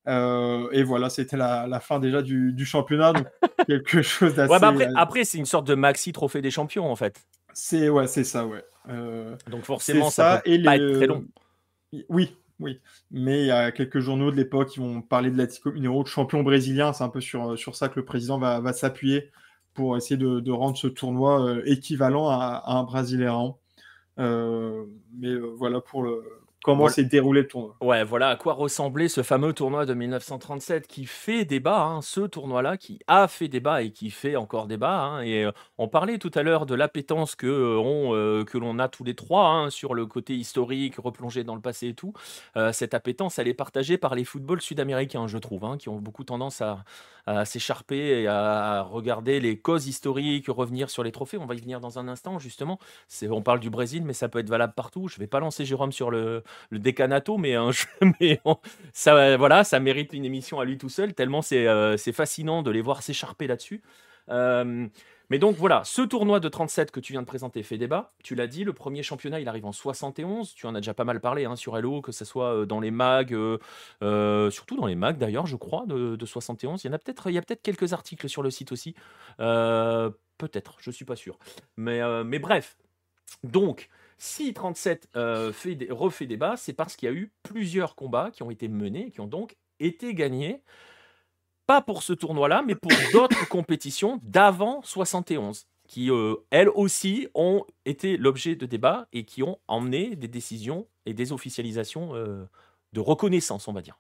Speaker 2: Euh, et voilà, c'était la, fin déjà du, championnat, donc (laughs) quelque chose d'assez.
Speaker 1: Ouais, bah après, euh, après c'est une sorte de maxi trophée des champions en fait.
Speaker 2: C'est ouais, c'est ça, ouais. Euh,
Speaker 1: donc forcément, ça, peut pas être très long.
Speaker 2: Oui, oui. Mais il y a quelques journaux de l'époque qui vont parler de l'Atlético Mineiro de champion brésilien. C'est un peu sur, sur ça que le président va, va s'appuyer pour essayer de, de, rendre ce tournoi équivalent à, à un Brasileirão. mais voilà pour le, comment s'est déroulé le tournoi?
Speaker 1: Ouais, voilà à quoi ressemblait ce fameux tournoi de 1937 qui fait débat, hein, ce tournoi-là qui a fait débat et qui fait encore débat. Hein, et euh, on parlait tout à l'heure de l'appétence que, euh, euh, que l'on a tous les trois hein, sur le côté historique, replongé dans le passé et tout. cette appétence, elle est partagée par les footballs sud-américains, je trouve, qui ont beaucoup tendance à, à s'écharper et à regarder les causes historiques, revenir sur les trophées. On va y venir dans un instant, justement. On parle du Brésil, mais ça peut être valable partout. Je ne vais pas lancer Jérôme sur le, le décanato, mais, (laughs) mais ça, voilà, ça mérite une émission à lui tout seul, tellement c'est euh, fascinant de les voir s'écharper là-dessus. Euh, mais donc voilà, ce tournoi de 37 que tu viens de présenter fait débat. Tu l'as dit, le premier championnat, il arrive en 71. Tu en as déjà pas mal parlé hein, sur Hello, que ce soit euh, dans les mags, euh, euh, surtout dans les mags d'ailleurs, je crois, de, 71. Il y en a peut-être, il y a peut-être quelques articles sur le site aussi. peut-être, je suis pas sûr. Mais, mais bref, donc Si 37 fait refait débat, c'est parce qu'il y a eu plusieurs combats qui ont été menés, qui ont donc été gagnés, pas pour ce tournoi-là, mais pour (coughs) d'autres compétitions d'avant 71 qui, euh, elles aussi, ont été l'objet de débats et qui ont emmené des décisions et des officialisations euh, de reconnaissance, on va dire.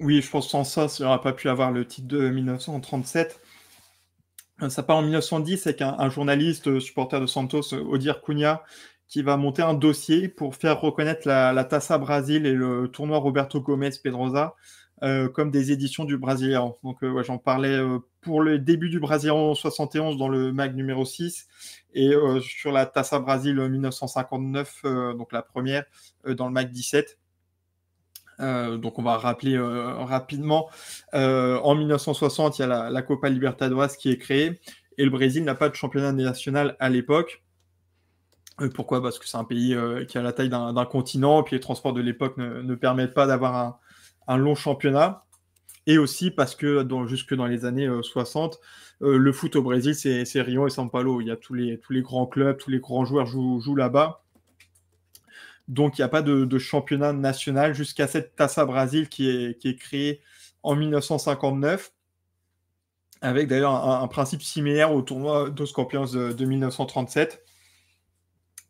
Speaker 2: Oui, je pense que sans ça, ça n'aurait pas pu avoir le titre de 1937. Euh, ça part en 1910 avec un, journaliste supporter de Santos, Odir Cunha, qui va monter un dossier pour faire reconnaître la, la Tassa Brasil et le tournoi Roberto Gomez Pedrosa euh, comme des éditions du Brésilien. Donc, euh, j'en parlais euh, pour le début du Brésilien 71 dans le mag numéro 6 et sur la Tassa Brasil 1959, donc la première, dans le mag 17. donc on va rappeler rapidement. en 1960, il y a la, Copa Libertadores qui est créée et le Brésil n'a pas de championnat national à l'époque. pourquoi? Parce que c'est un pays qui a la taille d'un continent, et puis les transports de l'époque ne, ne, permettent pas d'avoir un, un long championnat. Et aussi parce que jusque dans les années 60, euh, euh, le foot au Brésil, c'est Rio et São Paulo. Il y a tous les, tous les grands clubs, tous les grands joueurs jouent, là-bas. Donc il n'y a pas de, championnat national jusqu'à cette Taça Brasil qui est, créée en 1959, avec d'ailleurs un, principe similaire au tournoi dos de 1937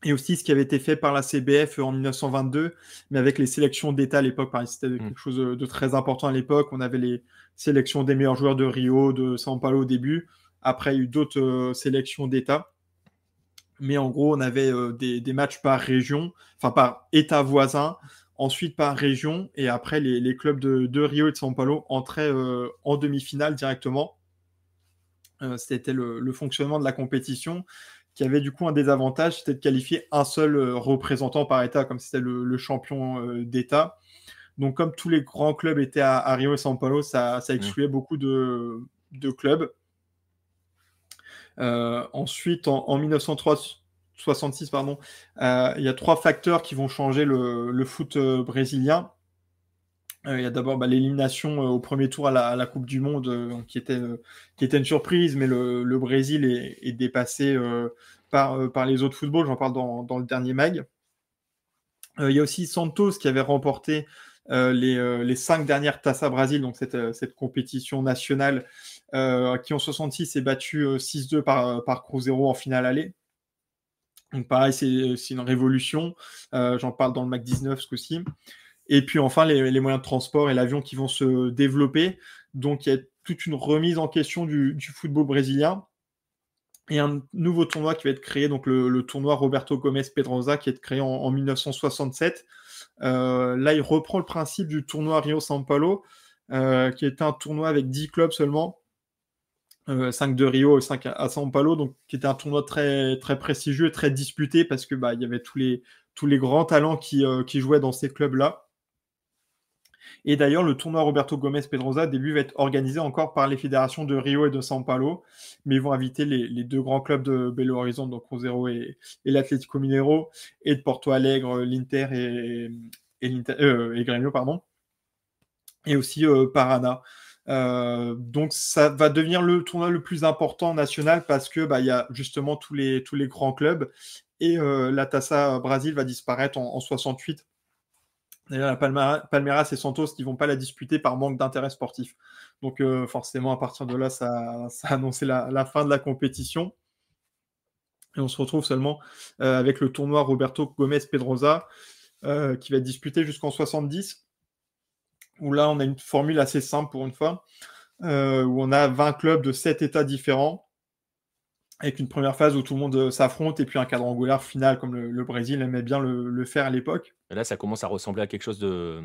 Speaker 2: et aussi ce qui avait été fait par la CBF en 1922, mais avec les sélections d'État à l'époque. C'était mmh. quelque chose de très important à l'époque. On avait les sélections des meilleurs joueurs de Rio, de São Paulo au début. Après, il y a eu d'autres euh, sélections d'État. Mais en gros, on avait euh, des, matchs par région, enfin par État voisin, ensuite par région, et après, les, clubs de, Rio et de São Paulo entraient euh, en demi-finale directement. C'était le, fonctionnement de la compétition qui avait du coup un désavantage, c'était de qualifier un seul euh, représentant par État, comme c'était le, champion euh, d'État. Donc, comme tous les grands clubs étaient à, Rio et São Paulo, ça, ça excluait beaucoup de, clubs. Euh, ensuite, en, 1966, pardon, il y a trois facteurs qui vont changer le, foot brésilien. Il y a d'abord bah, l'élimination au premier tour à la, Coupe du Monde, qui, était, qui était une surprise, mais le, Brésil est, dépassé par, les autres footballs, j'en parle dans, le dernier mag. il y a aussi Santos qui avait remporté les, cinq dernières Tassa Brasil, donc cette, compétition nationale, qui en 66 est battu 6-2 par, par Cruzeiro en finale aller. Donc pareil, c'est une révolution. J'en parle dans le Mac 19 ce coup-ci. Et puis enfin, les, moyens de transport et l'avion qui vont se développer. Donc il y a toute une remise en question du, football brésilien et un nouveau tournoi qui va être créé, donc le, tournoi Roberto Gomez Pedrosa, qui est créé en, 1967. Euh, là, il reprend le principe du tournoi Rio São Paulo, euh, qui était un tournoi avec 10 clubs seulement, 5 euh, de Rio et 5 à, São Paulo, donc qui était un tournoi très, très prestigieux et très disputé parce que bah, il y avait tous les, tous les grands talents qui, qui jouaient dans ces clubs-là. Et d'ailleurs, le tournoi Roberto Gomez Pedrosa, début, va être organisé encore par les fédérations de Rio et de São Paulo, mais ils vont inviter les, deux grands clubs de Belo Horizonte, donc Cruzeiro et, et l'Atlético Mineiro, et de Porto Alegre, l'Inter et, et, euh, Grêmio, pardon, et aussi euh, Parana. Euh, donc ça va devenir le tournoi le plus important national parce que bah, il y a justement tous les, tous les grands clubs et la Tassa Brasil va disparaître en, en 68 D'ailleurs, Palmeiras et Santos qui vont pas la disputer par manque d'intérêt sportif. Donc euh, forcément, à partir de là, ça, a annoncé la, fin de la compétition. Et on se retrouve seulement euh, avec le tournoi Roberto Gomez Pedrosa euh, qui va être disputé jusqu'en 70. Où là, on a une formule assez simple pour une fois, où on a 20 clubs de 7 États différents avec une première phase où tout le monde euh, s'affronte et puis un cadre quadrangular final comme le, Brésil aimait bien le, faire à l'époque.
Speaker 1: Là, ça commence à ressembler à quelque chose de.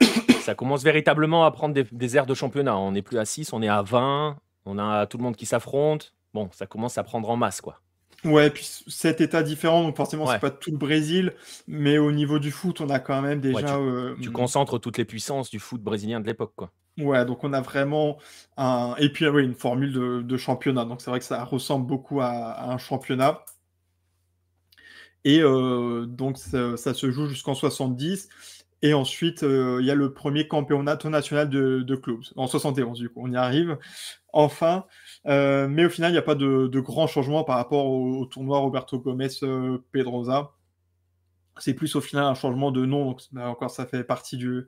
Speaker 1: (coughs) ça commence véritablement à prendre des, des airs de championnat. On n'est plus à 6, on est à 20, on a tout le monde qui s'affronte. Bon, ça commence à prendre en masse, quoi.
Speaker 2: Ouais, puis sept états différents, donc forcément, c'est pas tout le Brésil, mais au niveau du foot, on a quand même déjà. tu,
Speaker 1: euh, tu, concentres toutes les puissances du foot brésilien de l'époque, quoi.
Speaker 2: Ouais, donc on a vraiment un. Et puis, oui, une formule de, championnat. Donc, c'est vrai que ça ressemble beaucoup à, un championnat. Et euh, donc, ça, se joue jusqu'en 70. Et ensuite, euh, il y a le premier championnat national de, clubs, en 71, du coup. On y arrive, enfin. Euh, mais au final, il n'y a pas de, grands changements par rapport au, tournoi Roberto Gomez Pedrosa. C'est plus au final un changement de nom. Donc, encore, ça fait partie du,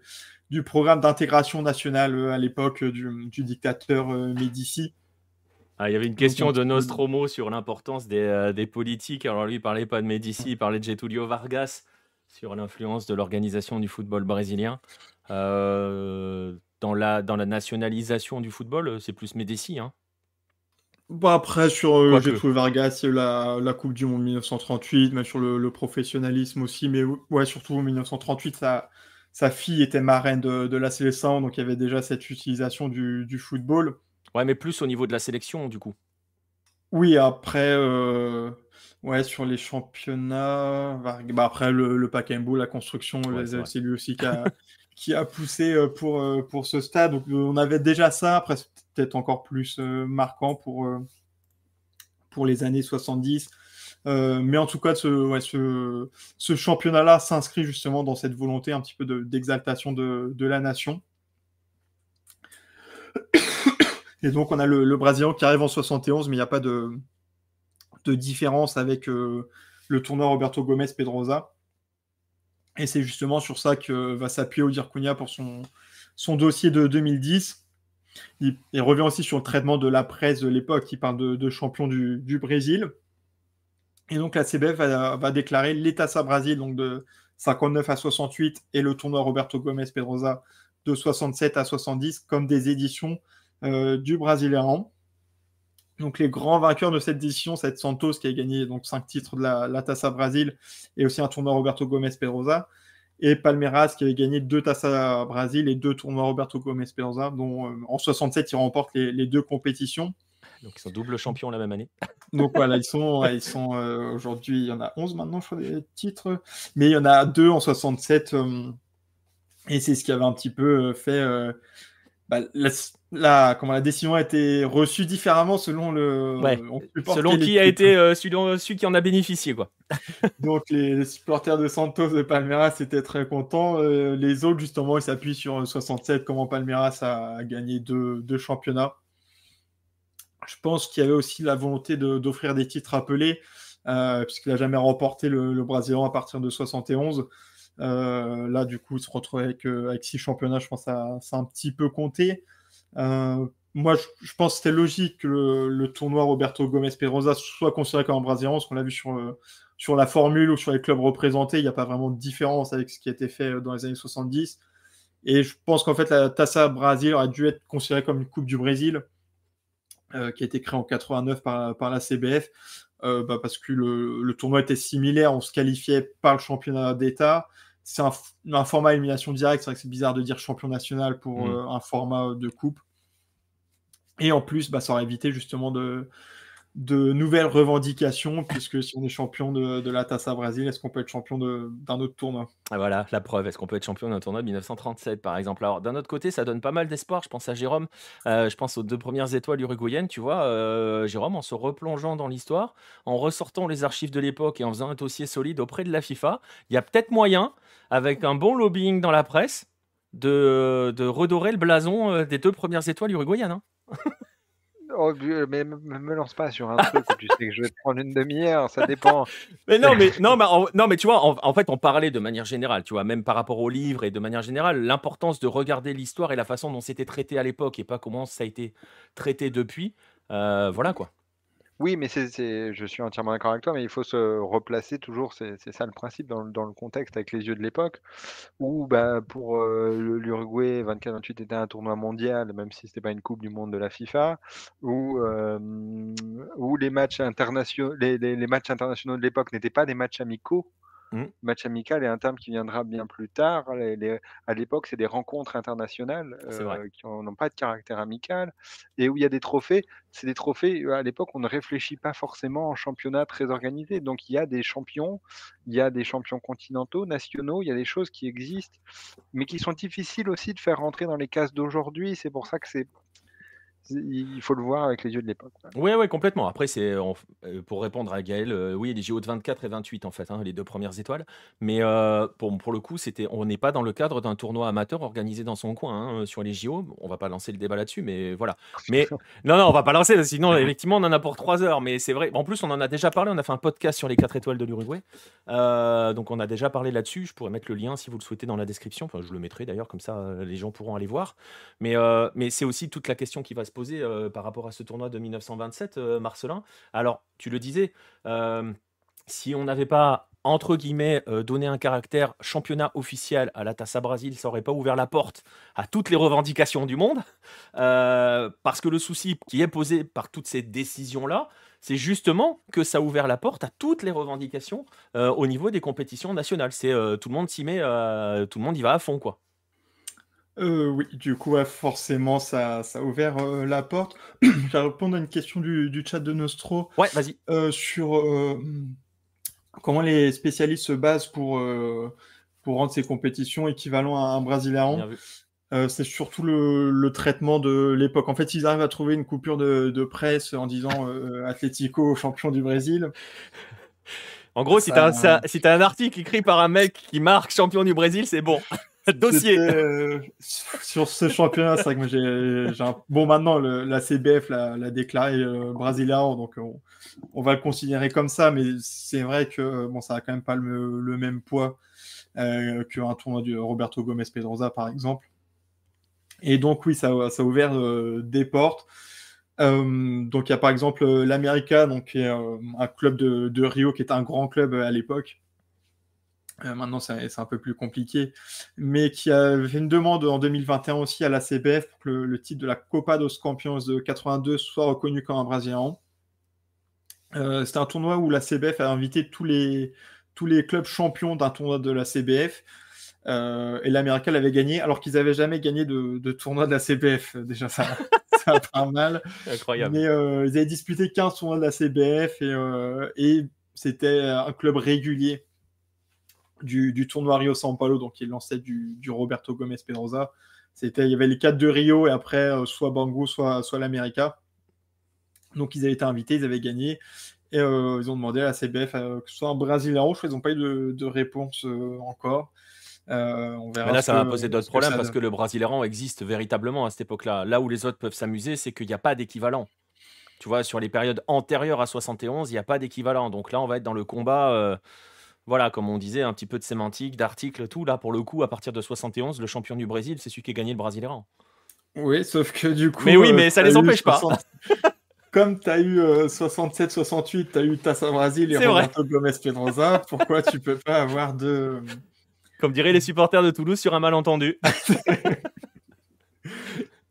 Speaker 2: du programme d'intégration nationale euh, à l'époque euh, du, dictateur euh, Médici.
Speaker 1: Ah, il y avait une question de Nostromo sur l'importance des, politiques. Alors lui, il parlait pas de Médici, il parlait de Getulio Vargas sur l'influence de l'organisation du football brésilien. dans, la, dans la nationalisation du football, c'est plus Médici. Hein
Speaker 2: Bon, après, sur euh, Getúlio Vargas, la, la Coupe du Monde 1938, même sur le, professionnalisme aussi, mais ouais, surtout en 1938, sa, sa fille était marraine de, la sélection, donc il y avait déjà cette utilisation du, football.
Speaker 1: Ouais, mais plus au niveau de la sélection, du coup.
Speaker 2: Oui, après, euh, ouais, sur les championnats, bah, après le, le la construction, c'est lui aussi qui a, (laughs) qui a poussé euh, pour, euh, pour ce stade. Donc, on avait déjà ça. Après, encore plus euh, marquant pour, pour les années 70. mais en tout cas, ce, championnat-là s'inscrit justement dans cette volonté un petit peu d'exaltation de, de, la nation. (coughs) Et donc, on a le, le, Brésilien qui arrive en 71, mais il n'y a pas de, différence avec le tournoi Roberto Gomez Pedrosa. Et c'est justement sur ça que va s'appuyer Odir Cunha pour son dossier de 2010. Il, revient aussi sur le traitement de la presse de l'époque. Il parle de, champion du, Brésil. Et donc la CBF va, déclarer l'État Brasil donc de 59 à 68 et le tournoi Roberto Gomes Pedrosa de 67 à 70 comme des éditions euh, du Brésilien. Donc les grands vainqueurs de cette édition, c'est Santos qui a gagné donc cinq titres de la, Brasil et aussi un tournoi Roberto Gomes Pedrosa et Palmeiras qui avait gagné deux Tassa Brasil et deux tournois Roberto Gomes Pedrosa dont euh, en 67 il remporte les, deux compétitions.
Speaker 1: Donc ils sont double champions la même année. (laughs)
Speaker 2: Donc voilà, ils sont, ils sont euh, aujourd'hui, il y en a 11 maintenant, je crois, des titres, mais il y en a deux en 67 euh, et c'est ce qui avait un petit peu fait bah, la, comment, la décision a été reçue différemment selon le
Speaker 1: selon qui a été euh, celui, qui en a bénéficié quoi. (laughs)
Speaker 2: Donc les, supporters de Santos de Palmeiras étaient très contents. Euh, les autres justement ils s'appuient sur 67 comment Palmeiras a, gagné deux, championnats. Je pense qu'il y avait aussi la volonté d'offrir des titres appelés euh, puisqu'il n'a jamais remporté le, le Brésilien à partir de 71. Euh, là, du coup, il se retrouve avec, euh, avec six championnats. Je pense que ça, a un petit peu compté. Euh, moi, je, pense que c'était logique que le, tournoi Roberto Gomez Pedrosa soit considéré comme un Brésilien, parce qu'on l'a vu sur, sur la formule ou sur les clubs représentés, il n'y a pas vraiment de différence avec ce qui a été fait dans les années 70. Et je pense qu'en fait, la Tassa Brasil aurait dû être considérée comme une Coupe du Brésil, qui a été créée en 89 par, par la CBF, bah, parce que le, tournoi était similaire, on se qualifiait par le championnat d'État c'est un, format élimination directe. C'est vrai que c'est bizarre de dire champion national pour mm. euh, un format de coupe. Et en plus, bah, ça aurait évité justement de, de nouvelles revendications, puisque si on est champion de, la Tassa Brésil, est-ce qu'on peut être champion d'un autre tournoi?
Speaker 1: Ah, Voilà, la preuve. Est-ce qu'on peut être champion d'un tournoi de 1937, par exemple? Alors, d'un autre côté, ça donne pas mal d'espoir. Je pense à Jérôme, euh, je pense aux deux premières étoiles uruguayennes, tu vois. Euh, Jérôme, en se replongeant dans l'histoire, en ressortant les archives de l'époque et en faisant un dossier solide auprès de la FIFA, il y a peut-être moyen avec un bon lobbying dans la presse, de, de redorer le blason euh, des deux premières étoiles uruguayennes. Hein. (laughs)
Speaker 3: Oh, mais me lance pas sur un truc tu sais que je vais prendre une demi-heure, ça dépend. (laughs)
Speaker 1: mais non, mais, non, mais, non, mais tu vois, en, fait, on parlait de manière générale, tu vois, même par rapport au livre et de manière générale, l'importance de regarder l'histoire et la façon dont c'était traité à l'époque et pas comment ça a été traité depuis. Euh, voilà quoi.
Speaker 3: Oui, mais c'est je suis entièrement d'accord avec toi, mais il faut se replacer toujours, c'est ça le principe dans le contexte avec les yeux de l'époque où, bah, pour, euh, l'Uruguay, 24-28 était un tournoi mondial, même si c'était pas une coupe du monde de la FIFA, où, où les matchs internationaux les matchs internationaux de l'époque n'étaient pas des matchs amicaux. Mmh. Match amical est un terme qui viendra bien plus tard. à l'époque, c'est des rencontres internationales euh, qui n'ont pas de caractère amical et où il y a des trophées. C'est des trophées, à l'époque, on ne réfléchit pas forcément en championnat très organisé. Donc il y a des champions, il y a des champions continentaux, nationaux, il y a des choses qui existent, mais qui sont difficiles aussi de faire rentrer dans les cases d'aujourd'hui. C'est pour ça que c'est il faut le voir avec les yeux de l'époque.
Speaker 1: Oui, ouais, complètement. Après, c'est euh, pour répondre à Gaël, euh, oui, les JO de 24 et 28 en fait, hein, les deux premières étoiles. Mais euh, pour, pour le coup, c'était, on n'est pas dans le cadre d'un tournoi amateur organisé dans son coin hein, sur les JO. On va pas lancer le débat là-dessus, mais voilà. (laughs) Mais non, non, on va pas lancer. Sinon, effectivement, on en a pour trois heures. Mais c'est vrai. En plus, on en a déjà parlé. On a fait un podcast sur les quatre étoiles de l'Uruguay. donc, on a déjà parlé là-dessus. Je pourrais mettre le lien si vous le souhaitez dans la description. Enfin, je le mettrai d'ailleurs, comme ça, les gens pourront aller voir. Mais, mais c'est aussi toute la question qui va se poser euh, par rapport à ce tournoi de 1927, euh, Marcelin. Alors, tu le disais, euh, si on n'avait pas entre guillemets, donné un caractère championnat officiel à la Tassa Brasil, ça n'aurait pas ouvert la porte à toutes les revendications du monde. parce que le souci qui est posé par toutes ces décisions-là, c'est justement que ça a ouvert la porte à toutes les revendications au niveau des compétitions nationales. C'est tout le monde s'y met, tout le monde y va à fond, quoi.
Speaker 2: Euh, oui, du coup, forcément, ça, ça a ouvert euh, la porte. (clears throat) Je vais répondre à une question du, chat de Nostro.
Speaker 1: Ouais, vas-y.
Speaker 2: Euh, sur comment les spécialistes se basent pour, pour rendre ces compétitions équivalentes à un Brésilien. c'est surtout le, traitement de l'époque. En fait, ils arrivent à trouver une coupure de, presse en disant Atlético champion du Brésil.
Speaker 1: En gros, si tu as, si as, un article écrit par un mec qui marque champion du Brésil, c'est bon. Dossier.
Speaker 2: Euh, sur ce championnat, c'est vrai que j'ai un... Bon, maintenant, la CBF l'a déclaré euh, brésilien, donc on, va le considérer comme ça, mais c'est vrai que bon, ça n'a quand même pas le, même poids euh, qu'un tournoi de Roberto Gomez Pedrosa, par exemple. Et donc, oui, ça, a ouvert euh, des portes. donc, il y a par exemple l'América, donc qui est un club de, de, Rio qui est un grand club à l'époque, euh, maintenant, c'est un peu plus compliqué, mais qui a fait une demande en 2021 aussi à la CBF pour que le, titre de la Copa dos Campeões de 82 soit reconnu comme un Brésilien. Euh, C'était un tournoi où la CBF a invité tous les, tous les clubs champions d'un tournoi de la CBF. Euh, et l'Américain l'avait gagné alors qu'ils n'avaient jamais gagné de, tournoi de la CBF. Déjà, ça, (laughs) ça pas mal.
Speaker 1: Incroyable.
Speaker 2: Mais ils avaient disputé 15 tournois de la CBF et, et c'était un club régulier du, tournoi Rio São Paulo, donc qui est l'ancêtre du, du, Roberto Gomez Pedrosa. C'était, il y avait les quatre de Rio et après euh, soit Bangu, soit, soit l'América. Donc ils avaient été invités, ils avaient gagné. Et euh, ils ont demandé à la CBF euh, que ce soit un Brésilien rouge. Ils n'ont pas eu de, réponse encore.
Speaker 1: on verra Mais là, ça va poser d'autres problèmes parce que le Brasileirão existe véritablement à cette époque-là. Là où les autres peuvent s'amuser, c'est qu'il n'y a pas d'équivalent. Tu vois, sur les périodes antérieures à 71, il n'y a pas d'équivalent. Donc là, on va être dans le combat voilà, comme on disait, un petit peu de sémantique, d'articles, tout. Là, pour le coup, à partir de 71, le champion du Brésil, c'est celui qui a gagné le Brasileirão.
Speaker 2: Oui, sauf que du coup.
Speaker 1: Mais oui, mais euh, ça les empêche pas. (laughs)
Speaker 2: Comme tu as eu 67-68, tu as eu Tassa Brasil et Roberto Gomez Pedrosa, pourquoi tu peux pas avoir de. (laughs)
Speaker 1: Comme diraient les supporters de Toulouse sur un malentendu. (laughs)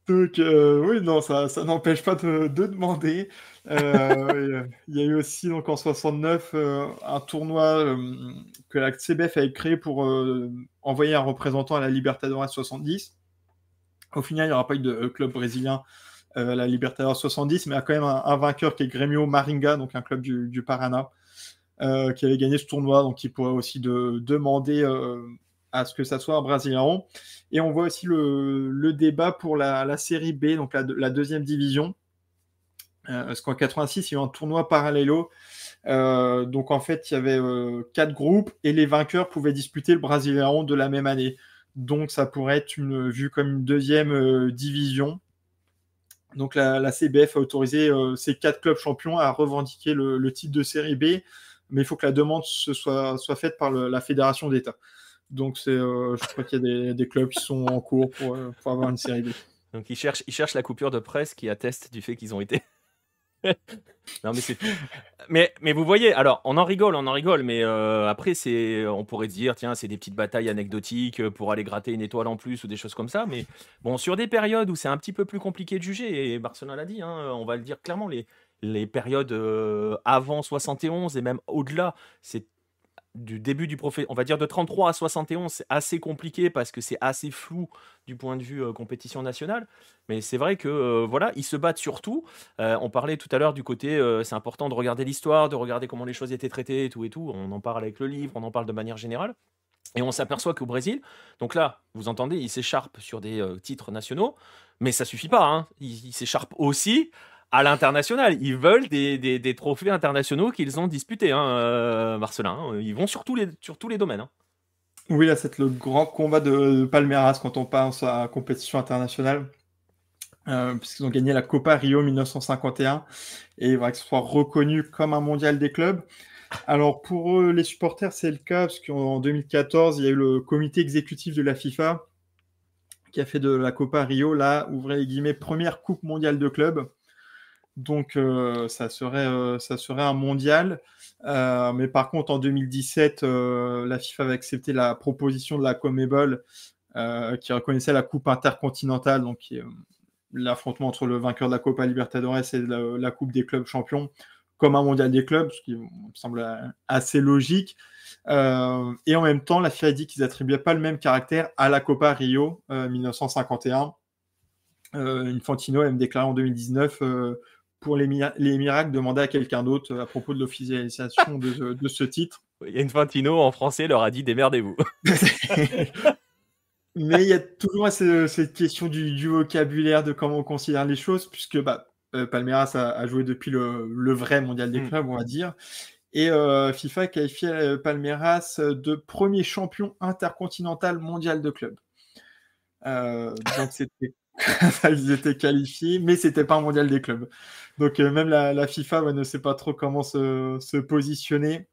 Speaker 2: Donc, euh, oui, non, ça, ça n'empêche pas de, demander. Euh, il y a eu aussi, donc, en 69, euh, un tournoi que la CBF avait créé pour envoyer un représentant à la Libertadores 70. Au final, il n'y aura pas eu de club brésilien à la Libertadores 70, mais il y a quand même un, vainqueur qui est Grêmio Maringa, donc un club du, du Paraná, qui avait gagné ce tournoi, donc il pourrait aussi de, demander à ce que ça soit un Brésilien. Et on voit aussi le, débat pour la, série B, donc la, deuxième division. Euh, parce qu'en 86, il y a eu un tournoi parallèle. Euh, donc en fait, il y avait euh, quatre groupes et les vainqueurs pouvaient disputer le Brésilien de la même année. Donc ça pourrait être vu comme une deuxième division. Donc la, CBF a autorisé ces quatre clubs champions à revendiquer le, titre de série B, mais il faut que la demande soit, soit faite par la fédération d'État. Donc, je crois qu'il y a des, clubs qui sont en cours pour, avoir une série B.
Speaker 1: Donc, ils cherchent la coupure de presse qui atteste du fait qu'ils ont été. Non, mais c'est. Mais, mais vous voyez, alors, on en rigole, on en rigole, mais euh, après, c'est, on pourrait dire, tiens, c'est des petites batailles anecdotiques pour aller gratter une étoile en plus ou des choses comme ça. Mais bon, sur des périodes où c'est un petit peu plus compliqué de juger, et Barcelona l'a dit, hein, on va le dire clairement, les, les périodes avant 71 et même au-delà, c'est du début du profil, on va dire de 33 à 71, c'est assez compliqué parce que c'est assez flou du point de vue euh, compétition nationale. Mais c'est vrai que euh, voilà, ils se battent surtout. Euh, on parlait tout à l'heure du côté, c'est important de regarder l'histoire, de regarder comment les choses étaient traitées et tout et tout. On en parle avec le livre, on en parle de manière générale. Et on s'aperçoit qu'au Brésil, donc là, vous entendez, ils s'écharpent sur des titres nationaux, mais ça suffit pas. Hein. Ils s'écharpent aussi à l'international. Ils veulent des, trophées internationaux qu'ils ont disputés, hein, Marcelin. Hein. Ils vont sur tous les, domaines. Hein.
Speaker 2: Oui, là, c'est le grand combat de Palmeiras quand on pense à compétition internationale. Euh, puisqu'ils ont gagné la Copa Rio 1951 et il va que ce soit reconnu comme un mondial des clubs. Alors pour les supporters, c'est le cas parce qu'en 2014, il y a eu le comité exécutif de la FIFA qui a fait de la Copa Rio, là, ouvrez les guillemets, première Coupe mondiale de clubs. Donc euh, ça, serait, euh, ça serait un mondial. mais par contre, en 2017, la FIFA avait accepté la proposition de la Comebol qui reconnaissait la Coupe intercontinentale, donc l'affrontement entre le vainqueur de la Copa Libertadores et la, Coupe des clubs champions comme un mondial des clubs, ce qui me semble assez logique. Euh, et en même temps, la FIA a dit qu'ils n'attribuaient pas le même caractère à la Copa Rio 1951. Euh, euh, Infantino a même déclaré en 2019 pour les, les miracles, demander à quelqu'un d'autre à propos de l'officialisation de, de, ce titre. (laughs)
Speaker 1: Infantino en français leur a dit démerdez-vous. (laughs)
Speaker 2: Mais il y a toujours cette question du, vocabulaire, de comment on considère les choses, puisque bah, euh, Palmeiras a, joué depuis le, vrai mondial des mm. clubs, on va dire. Et euh, FIFA a qualifié euh, Palmeiras de premier champion intercontinental mondial de clubs. donc c'était ils étaient qualifiés, mais c'était pas un mondial des clubs. Donc même la, FIFA ne sait pas trop comment se positionner.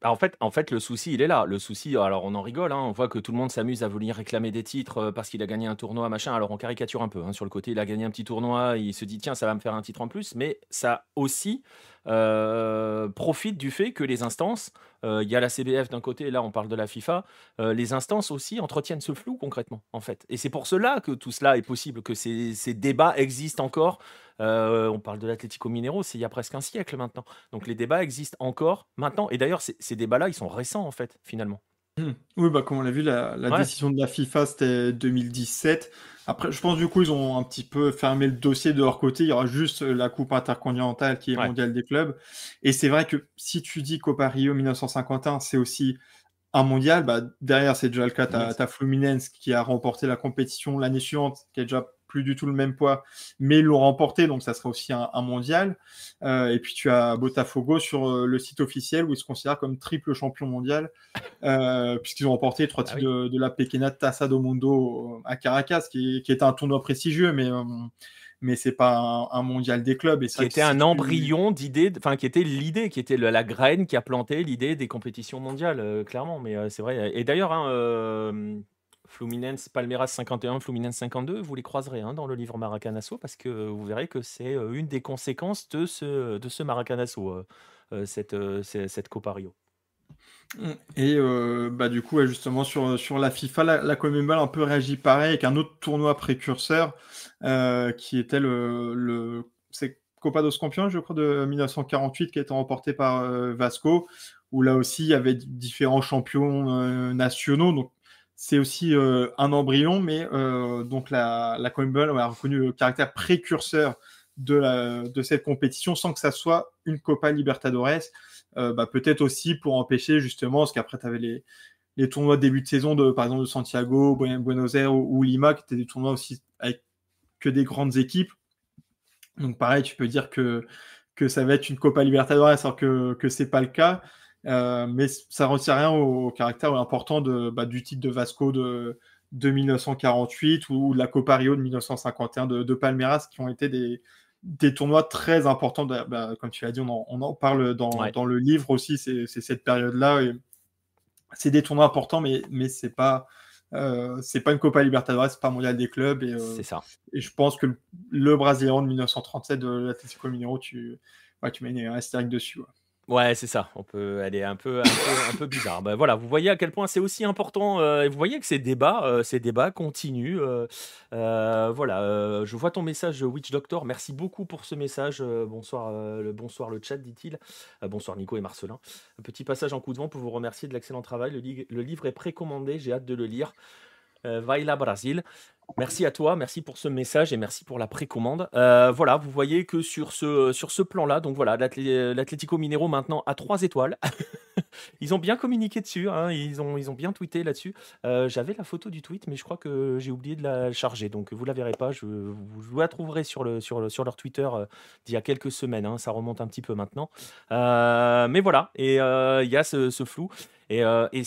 Speaker 1: Bah, en fait, en fait, le souci, il est là. Le souci, alors on en rigole, hein, on voit que tout le monde s'amuse à venir réclamer des titres euh, parce qu'il a gagné un tournoi, machin. Alors on caricature un peu. hein, sur le côté, il a gagné un petit tournoi, il se dit tiens, ça va me faire un titre en plus. Mais ça aussi euh, profite du fait que les instances, euh, il y a la CBF d'un côté, là on parle de la FIFA, euh, les instances aussi entretiennent ce flou concrètement en fait. Et c'est pour cela que tout cela est possible, que ces, débats existent encore. on parle de l'Atlético Minero, c'est il y a presque un siècle maintenant. Donc les débats existent encore maintenant. Et d'ailleurs, ces débats-là, ils sont récents en fait, finalement.
Speaker 2: Mmh. Oui, bah, comme on l'a vu, la, décision de la FIFA, c'était 2017. Après, je pense du coup, ils ont un petit peu fermé le dossier de leur côté. Il y aura juste la Coupe intercontinentale qui est mondiale des clubs. Et c'est vrai que si tu dis Copa Rio 1951, c'est aussi un mondial, bah, derrière, c'est déjà le cas. Tu as, Fluminense qui a remporté la compétition l'année suivante, qui est déjà plus du tout le même poids, mais ils l'ont remporté, donc ça sera aussi un, mondial. Euh, et puis tu as Botafogo sur euh, le site officiel où ils se considèrent comme triple champion mondial, euh, puisqu'ils ont remporté trois ah titres de, la Pequena Taça do Mundo à Caracas, qui, qui est un tournoi prestigieux, mais mais c'est pas un, mondial des clubs. Et
Speaker 1: ça, qui était un embryon d'idée, enfin qui était l'idée, qui était la graine qui a planté l'idée des compétitions mondiales, clairement. Mais c'est vrai. Et d'ailleurs, hein, Fluminense, Palmeiras 51, Fluminense 52, vous les croiserez hein, dans le livre Maracanazo parce que vous verrez que c'est euh, une des conséquences de ce, de ce Maracanazo, euh, euh, cette, cette Copa Rio.
Speaker 2: Mmh. Et bah, du coup, justement, sur, sur la FIFA, la, la Commonwealth un peu réagit pareil avec un autre tournoi précurseur qui était le, le c'est Copa dos Campeões, je crois, de 1948, qui a été remporté par Vasco, où là aussi il y avait différents champions nationaux. Donc c'est aussi euh, un embryon, mais euh, donc la, la a reconnu le caractère précurseur de, cette compétition sans que ça soit une Copa Libertadores. Euh, bah, peut-être aussi pour empêcher justement, parce qu'après tu avais les, tournois de début de saison de par exemple de Santiago, Buenos Aires ou, Lima, qui étaient des tournois aussi avec que des grandes équipes. Donc pareil, tu peux dire que, que ça va être une Copa Libertadores alors que ce n'est pas le cas. Euh, mais ça ne retient rien au, caractère important de, bah, du titre de Vasco de, de 1948 ou de la Copa Rio de 1951 de, Palmeiras, qui ont été des, des tournois très importants. Bah, comme tu l'as dit, on en, on en parle dans, dans, le livre aussi, c'est cette période-là. C'est des tournois importants, mais, mais ce n'est pas, euh, pas une Copa Libertadores, c'est pas un mondial des clubs. Et,
Speaker 1: euh, c'est ça.
Speaker 2: Et je pense que le, Brésilien de 1937 de l'Atlético Mineiro, tu, tu mets un astérisque dessus.
Speaker 1: Ouais, c'est ça. On peut, elle est un peu, un peu, bizarre. Ben voilà, vous voyez à quel point c'est aussi important. Euh, vous voyez que ces débats, euh, ces débats continuent. Euh, voilà, je vois ton message, Witch Doctor. Merci beaucoup pour ce message. bonsoir, le bonsoir le chat, dit-il. bonsoir Nico et Marcelin. Un petit passage en coup de vent pour vous remercier de l'excellent travail. Le, le livre est précommandé. J'ai hâte de le lire. Vaila Brasil. Merci à toi, merci pour ce message et merci pour la précommande. Euh, voilà, vous voyez que sur ce, sur ce plan-là, donc voilà, l'Atlético Minero maintenant à 3 étoiles. (laughs) ils ont bien communiqué dessus, hein, ils, ont, ils ont bien tweeté là-dessus. Euh, j'avais la photo du tweet, mais je crois que j'ai oublié de la charger, donc vous la verrez pas. Je, vous la trouverez sur, le, sur, sur leur Twitter euh, d'il y a quelques semaines, hein, ça remonte un petit peu maintenant. mais voilà, et il y a ce, flou. Et, et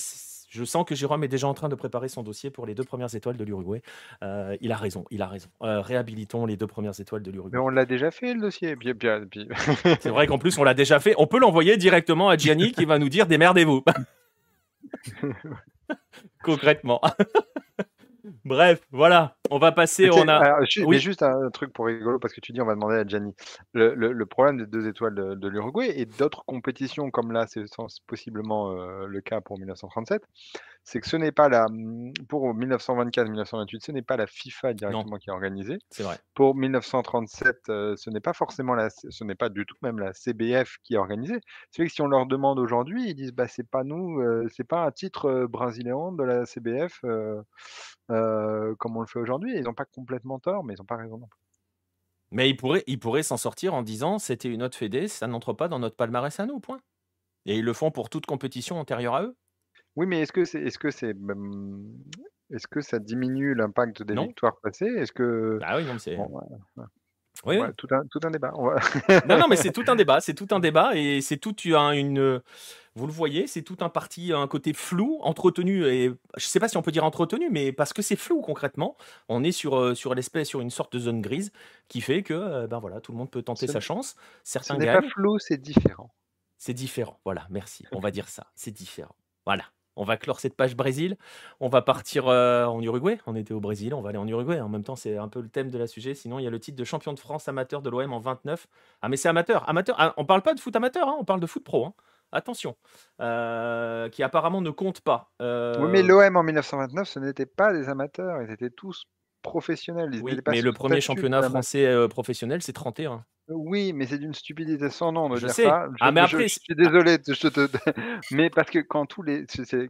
Speaker 1: je sens que Jérôme est déjà en train de préparer son dossier pour les deux premières étoiles de l'Uruguay. Euh, il a raison, il a raison. Euh, réhabilitons les deux premières étoiles de l'Uruguay.
Speaker 3: Mais on l'a déjà fait le dossier. Bien, bien, (laughs)
Speaker 1: C'est vrai qu'en plus on l'a déjà fait. On peut l'envoyer directement à Gianni qui va nous dire démerdez-vous. (laughs) (laughs) Concrètement. Bref, voilà, on va passer. On a...
Speaker 3: oui. juste un truc pour rigolo, parce que tu dis on va demander à Gianni. Le, problème des deux étoiles de, l'Uruguay et d'autres compétitions comme là, c'est possiblement euh, le cas pour 1937, c'est que ce n'est pas la mmh, pour 1924-1928, ce n'est pas la FIFA directement qui a organisé.
Speaker 1: C'est vrai.
Speaker 3: Pour 1937, ce n'est pas forcément la, ce n'est pas du tout même la CBF qui a organisé. C'est vrai que si on leur demande aujourd'hui, ils disent bah c'est pas nous, c'est pas un titre brésilien de la CBF comme on le fait aujourd'hui. Ils n'ont pas complètement tort, mais ils n'ont pas raison non plus.
Speaker 1: Mais ils pourraient, ils pourraient s'en sortir en disant c'était une autre fédé, ça n'entre pas dans notre palmarès à nous, point. Et ils le font pour toute compétition antérieure à eux.
Speaker 3: Oui, mais est-ce que c'est est-ce que c'est est-ce que ça diminue l'impact des victoires passées? Est-ce que
Speaker 1: Bah oui, non, c'est
Speaker 3: Oui, tout un tout un débat. (laughs)
Speaker 1: Non, non, mais c'est (laughs) tout un débat, c'est tout un débat et c'est toute une, vous le voyez, c'est tout un parti, un côté flou, entretenu et je sais pas si on peut dire entretenu, mais parce que c'est flou concrètement. On est sur, sur l'espèce sur une sorte de zone grise qui fait que, ben voilà, tout le monde peut tenter sa chance.
Speaker 3: Certains ce n'est pas flou, c'est différent.
Speaker 1: C'est différent, voilà, merci. On va dire ça, c'est différent. Voilà. On va clore cette page Brésil. On va partir euh, en Uruguay. On était au Brésil, on va aller en Uruguay. En même temps, c'est un peu le thème de la sujet. Sinon, il y a le titre de champion de France amateur de l'OM en 29. Ah, mais c'est amateur. amateur. Ah, on parle pas de foot amateur, hein, on parle de foot pro. Hein. Attention. Euh, qui apparemment ne compte pas.
Speaker 3: Oui, mais euh, l'OM en 1929, ce n'était pas des amateurs. Ils étaient tous professionnels.
Speaker 1: oui, mais le premier championnat français professionnel, c'est 31.
Speaker 3: Oui, mais c'est d'une stupidité sans nom de dire ça. ah, mais après, je, suis désolé, (laughs) mais parce que quand tous les,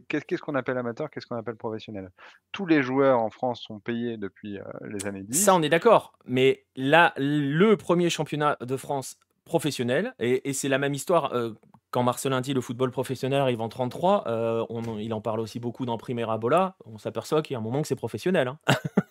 Speaker 3: qu'est-ce qu'on appelle amateur, qu'est-ce qu'on appelle professionnel? Tous les joueurs en France sont payés depuis euh, les années 10.
Speaker 1: Ça, on est d'accord. Mais là, le premier championnat de France professionnel, et, c'est la même histoire. Euh, quand Marcelin dit le football professionnel arrive en 33, euh, il en parle aussi beaucoup dans Primera Bola. On s'aperçoit qu'il y a un moment que c'est professionnel. Hein. (laughs)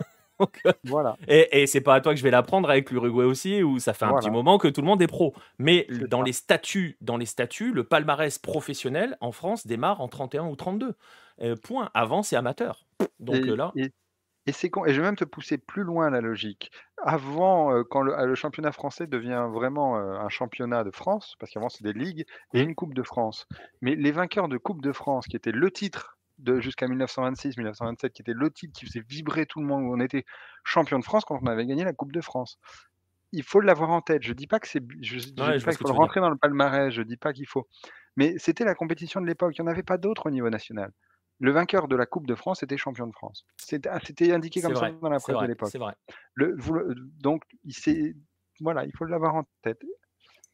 Speaker 1: Euh, voilà. Et, et c'est pas à toi que je vais l'apprendre avec l'Uruguay aussi, où ça fait un petit moment que tout le monde est pro. Mais dans les statuts, dans les statuts, le palmarès professionnel en France démarre en 31 ou 32. Euh, point. Avant, c'est amateur. Donc
Speaker 3: et,
Speaker 1: là.
Speaker 3: Et, c'est con. Et je vais même te pousser plus loin la logique. Avant, euh, quand le, le, championnat français devient vraiment un championnat de France, parce qu'avant c'est des ligues et une Coupe de France. Mais les vainqueurs de Coupe de France, qui était le titre jusqu'à 1926-1927, qui était le titre qui faisait vibrer tout le monde, où on était champion de France quand on avait gagné la Coupe de France. Il faut l'avoir en tête. Je dis pas que c'est, je, dis pas qu'il faut le rentrer dans le palmarès. Je dis pas qu'il faut. Mais c'était la compétition de l'époque. Il n'y en avait pas d'autre au niveau national. Le vainqueur de la Coupe de France était champion de France. C'était ah, indiqué comme ça dans la presse de l'époque.
Speaker 1: C'est vrai.
Speaker 3: Le, donc, il voilà, il faut l'avoir en tête.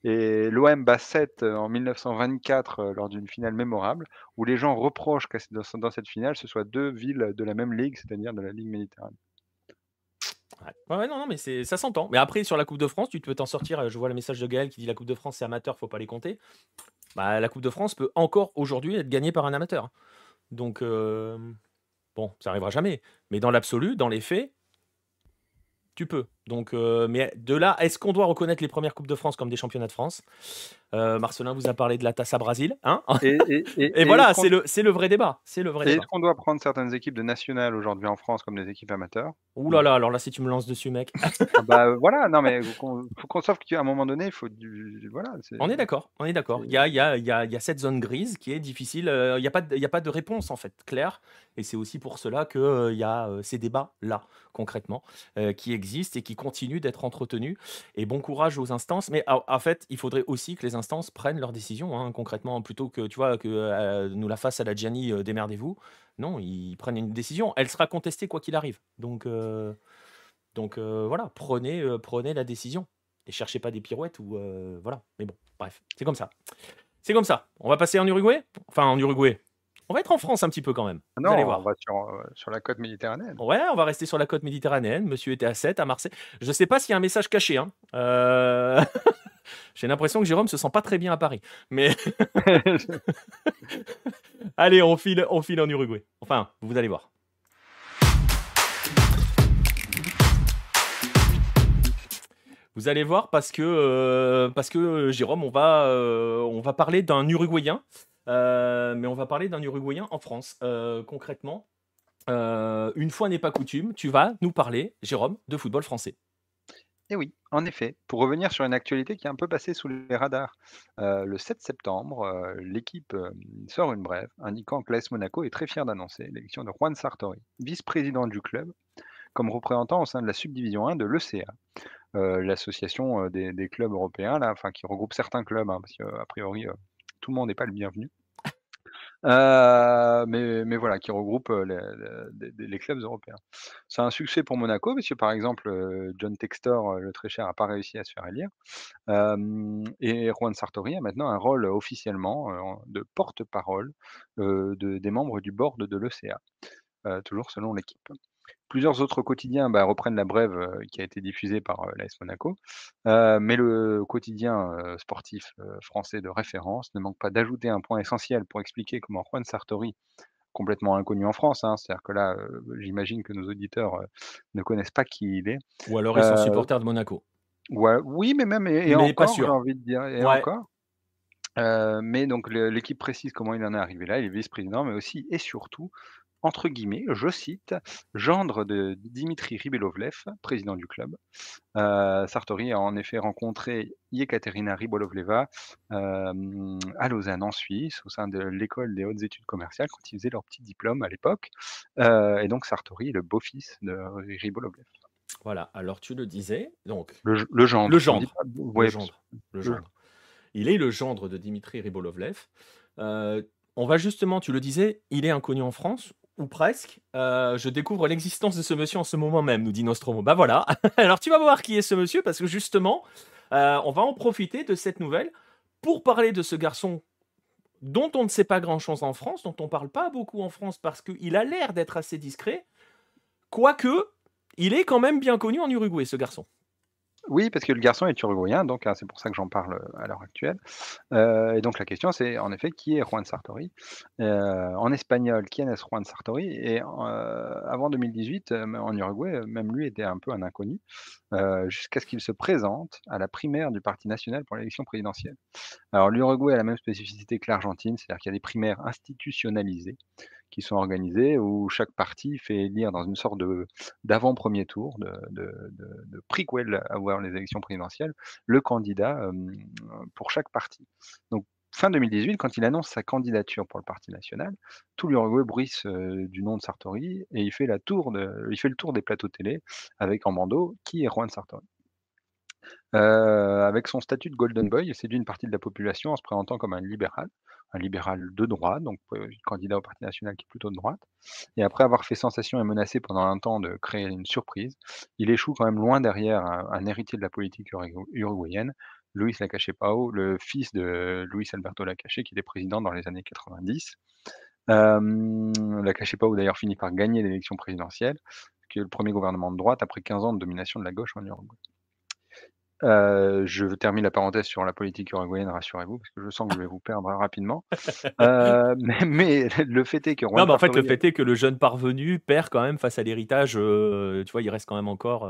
Speaker 3: Et l'OM bat 7 euh, en 1924 euh, lors d'une finale mémorable, où les gens reprochent que dans cette finale, ce soit deux villes de la même ligue, c'est-à-dire de la Ligue Méditerranée.
Speaker 1: Ouais. non, non, mais ça s'entend. Mais après, sur la Coupe de France, tu peux t'en sortir. Euh, je vois le message de Gaël qui dit la Coupe de France, c'est amateur, faut pas les compter. Bah, la Coupe de France peut encore aujourd'hui être gagnée par un amateur. Donc, bon, ça arrivera jamais. Mais dans l'absolu, dans les faits, tu peux. Donc, euh, mais de là, est-ce qu'on doit reconnaître les premières Coupes de France comme des championnats de France? Euh, Marcelin vous a parlé de la Tassa Brasil. Hein? (laughs) Et, voilà, c'est le, le vrai débat. C'est le vrai
Speaker 3: Est-ce qu'on doit prendre certaines équipes de nationales aujourd'hui en France comme des équipes amateurs?
Speaker 1: Ouh là là, alors là, si tu me lances dessus, mec. (laughs)
Speaker 3: Ah bah voilà, non mais il faut qu'on sache qu'à un moment donné, il faut du. Voilà,
Speaker 1: on est d'accord, on est d'accord. Il y a, y, a, y, a, y a, cette zone grise qui est difficile. Euh, il n'y a, pas de, a pas de réponse en fait claire. Et c'est aussi pour cela qu'il il y a ces débats-là, concrètement, qui existent et qui continuent d'être entretenus. Et bon courage aux instances. Mais en fait, il faudrait aussi que les instances prennent leurs décisions, hein, concrètement, plutôt que, tu vois, que euh, nous la fasse à la Gianni, euh, démerdez-vous. Non, ils prennent une décision. Elle sera contestée quoi qu'il arrive. Donc, euh, donc voilà, prenez, prenez la décision. Et cherchez pas des pirouettes ou voilà. Mais bon, bref, c'est comme ça. C'est comme ça. On va passer en Uruguay? Enfin, en Uruguay. On va être en France un petit peu quand même.
Speaker 3: Non, allez voir. on va sur, la côte méditerranéenne.
Speaker 1: Ouais, on va rester sur la côte méditerranéenne. Monsieur était à 7 à Marseille. Je ne sais pas s'il y a un message caché. Hein. (laughs) J'ai l'impression que Jérôme se sent pas très bien à Paris. Mais (laughs) allez, on file, on file en Uruguay. Enfin, vous allez voir. Vous allez voir parce que, euh, parce que euh, Jérôme, on va, euh, on va parler d'un Uruguayen, mais on va parler d'un Uruguayen en France. concrètement, une fois n'est pas coutume, tu vas nous parler, Jérôme, de football français.
Speaker 3: Et eh oui, en effet, pour revenir sur une actualité qui est un peu passée sous les radars, le 7 septembre, l'équipe sort une brève indiquant que l'AS Monaco est très fier d'annoncer l'élection de Juan Sartori, vice-président du club, comme représentant au sein de la subdivision 1 de l'ECA. Euh, l'association euh, des, clubs européens, qui regroupe certains clubs, hein, parce qu'a priori, euh, tout le monde n'est pas le bienvenu. mais, voilà, qui regroupe les, clubs européens. C'est un succès pour Monaco, parce que par exemple, John Textor, le très cher, n'a pas réussi à se faire élire. et Juan Sartori a maintenant un rôle officiellement de porte-parole des membres du board de l'ECA, toujours selon l'équipe. Plusieurs autres quotidiens bah, reprennent la brève qui a été diffusée par l'AS Monaco, mais le quotidien sportif français de référence ne manque pas d'ajouter un point essentiel pour expliquer comment Juan Sartori, complètement inconnu en France, hein, c'est-à-dire que là, j'imagine que nos auditeurs ne connaissent pas qui il est.
Speaker 1: Ou alors ils sont supporters de Monaco.
Speaker 3: oui, mais même et, encore, j'ai envie de dire, et encore. mais donc l'équipe précise comment il en est arrivé là. Il est vice-président, mais aussi et surtout entre guillemets, je cite, gendre de Dimitri Ribelovlev, président du club. Euh, Sartori a en effet rencontré Yekaterina Ribolovleva euh, à Lausanne en Suisse, au sein de l'école des hautes études commerciales, quand ils faisaient leur petit diplôme à l'époque. Euh, et donc Sartori est le beau-fils de Ribolovlev.
Speaker 1: Voilà, alors tu le disais, donc...
Speaker 3: Le, le gendre.
Speaker 1: Le gendre. le, gendre. le gendre. Il est le gendre de Dimitri Ribolovlev. on va justement, tu le disais, il est inconnu en France ou presque. Euh, je découvre l'existence de ce monsieur en ce moment même, nous dit Nostromo. Bah voilà. (laughs) Alors tu vas voir qui est ce monsieur parce que justement, euh, on va en profiter de cette nouvelle pour parler de ce garçon dont on ne sait pas grand-chose en France, dont on parle pas beaucoup en France parce qu'il a l'air d'être assez discret, quoique il est quand même bien connu en Uruguay, ce garçon.
Speaker 3: Oui, parce que le garçon est uruguayen, donc hein, c'est pour ça que j'en parle euh, à l'heure actuelle. Euh, et donc la question, c'est en effet qui est Juan Sartori? Euh, En espagnol, qui est Juan Sartori? Et avant 2018, en Uruguay, même lui était un peu un inconnu, jusqu'à ce qu'il se présente à la primaire du Parti national pour l'élection présidentielle. Alors l'Uruguay a la même spécificité que l'Argentine, c'est-à-dire qu'il y a des primaires institutionnalisées qui sont organisés où chaque parti fait élire dans une sorte d'avant-premier tour, de, de, de, prequel à les élections présidentielles, le candidat pour chaque parti. Donc fin 2018, quand il annonce sa candidature pour le Parti national, tout l'Uruguay bruisse du nom de Sartori et il fait, il fait le tour des plateaux télé avec en bandeau qui est Juan Sartori. Avec son statut de Golden Boy, il séduit une partie de la population en se présentant comme un libéral un libéral de droite, donc candidat au Parti national qui est plutôt de droite. Et après avoir fait sensation et menacé pendant un temps de créer une surprise, il échoue quand même loin derrière un, héritier de la politique uruguayenne, Luis Lacache Pao, le fils de Luis Alberto Lacache, qui était président dans les années 90. Euh, Lacache Pao d'ailleurs finit par gagner l'élection présidentielle, qui est le premier gouvernement de droite après 15 ans de domination de la gauche en Uruguay. Euh, je termine la parenthèse sur la politique uruguayenne, rassurez-vous, parce que je sens que je vais vous perdre rapidement. Euh, (laughs) mais, le fait est que
Speaker 1: Non, mais en fait, le fait est que le jeune parvenu perd quand même face à l'héritage. Euh, tu vois, il reste quand même encore.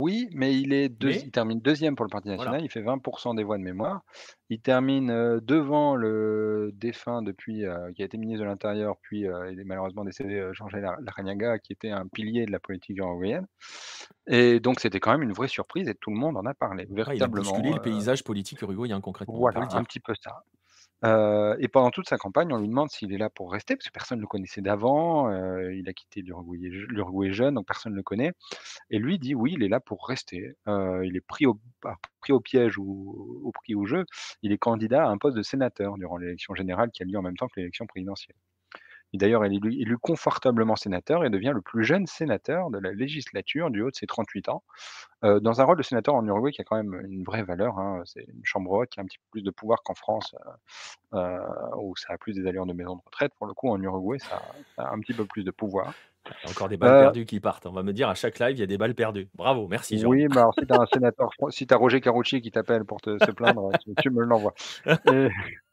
Speaker 3: Oui, mais il, est il termine deuxième pour le Parti national, il fait 20% des voix de mémoire. Il termine devant le défunt depuis, qui a été ministre de l'Intérieur, puis il est malheureusement décédé, Jean-Jacques Larrañaga, qui était un pilier de la politique uruguayenne. Et donc c'était quand même une vraie surprise et tout le monde en a parlé, véritablement.
Speaker 1: il a bousculé le paysage politique uruguayen concrètement.
Speaker 3: Voilà, un petit peu ça. Et pendant toute sa campagne, on lui demande s'il est là pour rester, parce que personne ne le connaissait d'avant. Il a quitté l'Uruguay jeune, donc personne ne le connaît. Et lui dit oui, il est là pour rester. Il est pris au, pris au piège ou au prix au jeu. Il est candidat à un poste de sénateur durant l'élection générale qui a lieu en même temps que l'élection présidentielle. D'ailleurs, il est élu, confortablement sénateur et devient le plus jeune sénateur de la législature du haut de ses 38 ans, euh, dans un rôle de sénateur en Uruguay qui a quand même une vraie valeur. Hein. C'est une chambre haute qui a un petit peu plus de pouvoir qu'en France, euh, euh, où ça a plus des allures de maison de retraite. Pour le coup, en Uruguay, ça, a un petit peu plus de pouvoir.
Speaker 1: Encore des balles perdues qui partent. On va me dire à chaque live, il y a des balles perdues. Bravo, merci Jean.
Speaker 3: Oui, mais alors si tu as un sénateur, si tu as Roger Carucci qui t'appelle pour te, se plaindre, tu, me l'envoies. (laughs)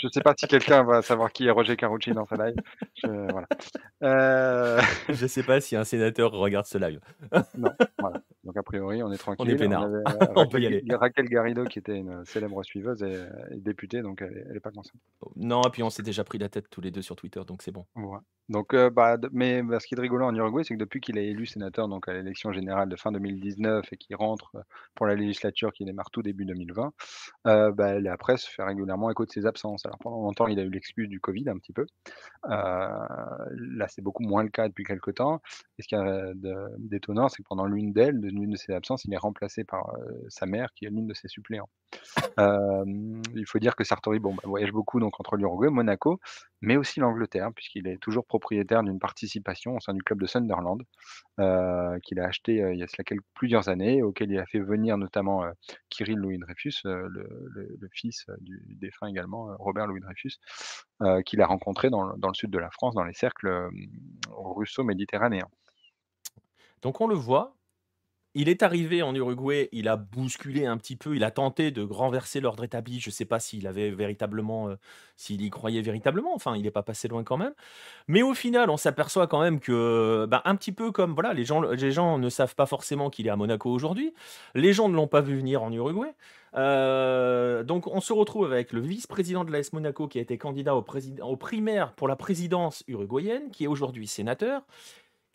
Speaker 3: Je ne sais pas si quelqu'un va savoir qui est Roger Carucci dans ce live. Je ne
Speaker 1: euh, sais pas si un sénateur regarde ce live.
Speaker 3: non, voilà. Donc a priori, on est tranquille.
Speaker 1: On est peinard. (laughs)
Speaker 3: on, peut y aller. Y Raquel Garrido qui était une célèbre suiveuse et, députée, donc elle n'est pas concernée.
Speaker 1: Non, et puis on s'est déjà pris la tête tous les deux sur Twitter, donc c'est bon.
Speaker 3: Donc, euh, bah, mais bah, ce qui est rigolo en Uruguay, c'est que depuis qu'il est élu sénateur donc à l'élection générale de fin 2019 et qu'il rentre euh, pour la législature qui démarre tout début 2020, bah, la presse fait régulièrement écho de ses absences. Alors pendant longtemps, il a eu l'excuse du Covid un petit peu. Euh, là, c'est beaucoup moins le cas depuis quelques temps. Et ce qui est d'étonnant, c'est que pendant l'une d'elles, l'une de ses absences, il est remplacé par euh, sa mère, qui est l'une de ses suppléants. Euh, il faut dire que Sartori bon, bah, voyage beaucoup donc entre l'Uruguay, Monaco, mais aussi l'Angleterre, puisqu'il est toujours propriétaire d'une participation au sein du club de Sunderland, qu'il a acheté il y a plusieurs années, auquel il a fait venir notamment Kirill Louis Dreyfus, le, le, fils du défunt également, Robert Louis Dreyfus, qu'il a rencontré dans, dans, le sud de la France, dans les cercles russo-méditerranéens.
Speaker 1: Donc on le voit, il est arrivé en Uruguay, il a bousculé un petit peu, il a tenté de renverser l'ordre établi. Je ne sais pas s'il avait véritablement, euh, s'il y croyait véritablement. Enfin, il n'est pas passé loin quand même. Mais au final, on s'aperçoit quand même que, bah, un petit peu comme voilà, les gens, les gens ne savent pas forcément qu'il est à Monaco aujourd'hui. Les gens ne l'ont pas vu venir en Uruguay. Euh, donc, on se retrouve avec le vice-président de l'AS Monaco qui a été candidat au, au primaire pour la présidence uruguayenne, qui est aujourd'hui sénateur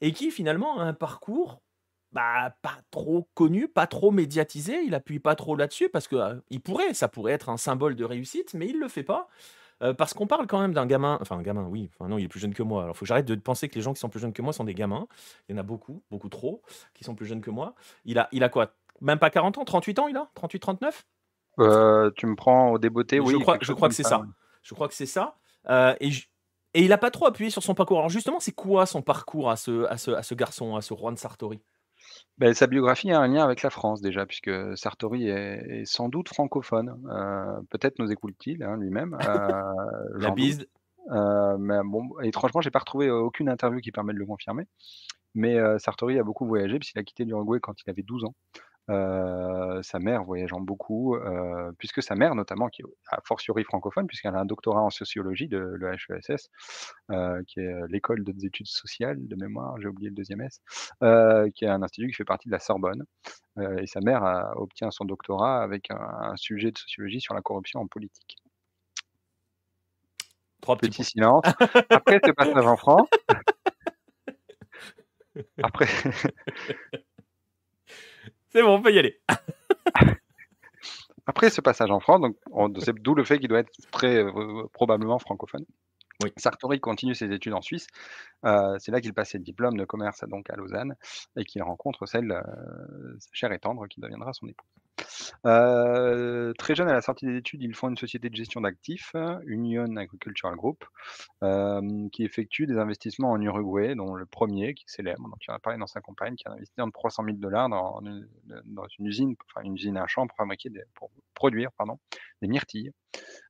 Speaker 1: et qui finalement a un parcours bah, pas trop connu, pas trop médiatisé. Il appuie pas trop là-dessus parce que euh, il pourrait, ça pourrait être un symbole de réussite, mais il le fait pas. Euh, parce qu'on parle quand même d'un gamin, enfin un gamin, oui, enfin non, il est plus jeune que moi. Alors faut que j'arrête de penser que les gens qui sont plus jeunes que moi sont des gamins. Il y en a beaucoup, beaucoup trop, qui sont plus jeunes que moi. Il a, il a quoi Même pas 40 ans, 38 ans il a 38, 39
Speaker 3: euh, Tu me prends au débeauté, oui.
Speaker 1: Je crois, je crois que c'est ça. Je crois que c'est ça. et, et il a pas trop appuyé sur son parcours. Alors justement, c'est quoi son parcours à ce, à ce, à ce garçon, à ce Juan Sartori?
Speaker 3: Ben, sa biographie a un lien avec la France déjà, puisque Sartori est, sans doute francophone. Euh, peut-être nous écoute-t-il hein, lui-même.
Speaker 1: Euh, (laughs) la bise.
Speaker 3: Euh, mais bon, étrangement, j'ai pas retrouvé aucune interview qui permet de le confirmer. Mais Sartori a beaucoup voyagé, puisqu'il a quitté l'Uruguay quand il avait 12 ans. Sa mère voyageant beaucoup, puisque sa mère notamment, qui est a fortiori francophone, puisqu'elle a un doctorat en sociologie de l'EHESS, euh, qui est l'école des études sociales de mémoire, j'ai oublié le deuxième S, qui est un institut qui fait partie de la Sorbonne. et sa mère a obtient son doctorat avec un, sujet de sociologie sur la corruption en politique.
Speaker 1: Trois petits,
Speaker 3: silence. Après ce passage en France, après, (laughs)
Speaker 1: C'est bon, on peut y aller. (laughs)
Speaker 3: Après ce passage en France, donc c'est d'où le fait qu'il doit être très euh, probablement francophone. Oui. Sartori continue ses études en Suisse. Euh, c'est là qu'il passe ses diplômes de commerce donc à Lausanne et qu'il rencontre celle, euh, sa chère et tendre, qui deviendra son épouse. Euh, très jeune, à la sortie des études, ils font une société de gestion d'actifs, Union Agricultural Group, euh, qui effectue des investissements en Uruguay, dont le premier, qui est célèbre, donc il en a parlé dans sa campagne, qui a investi dans 300 000 dollars dans, une usine, enfin une usine à champ pour fabriquer des, produire pardon, des myrtilles,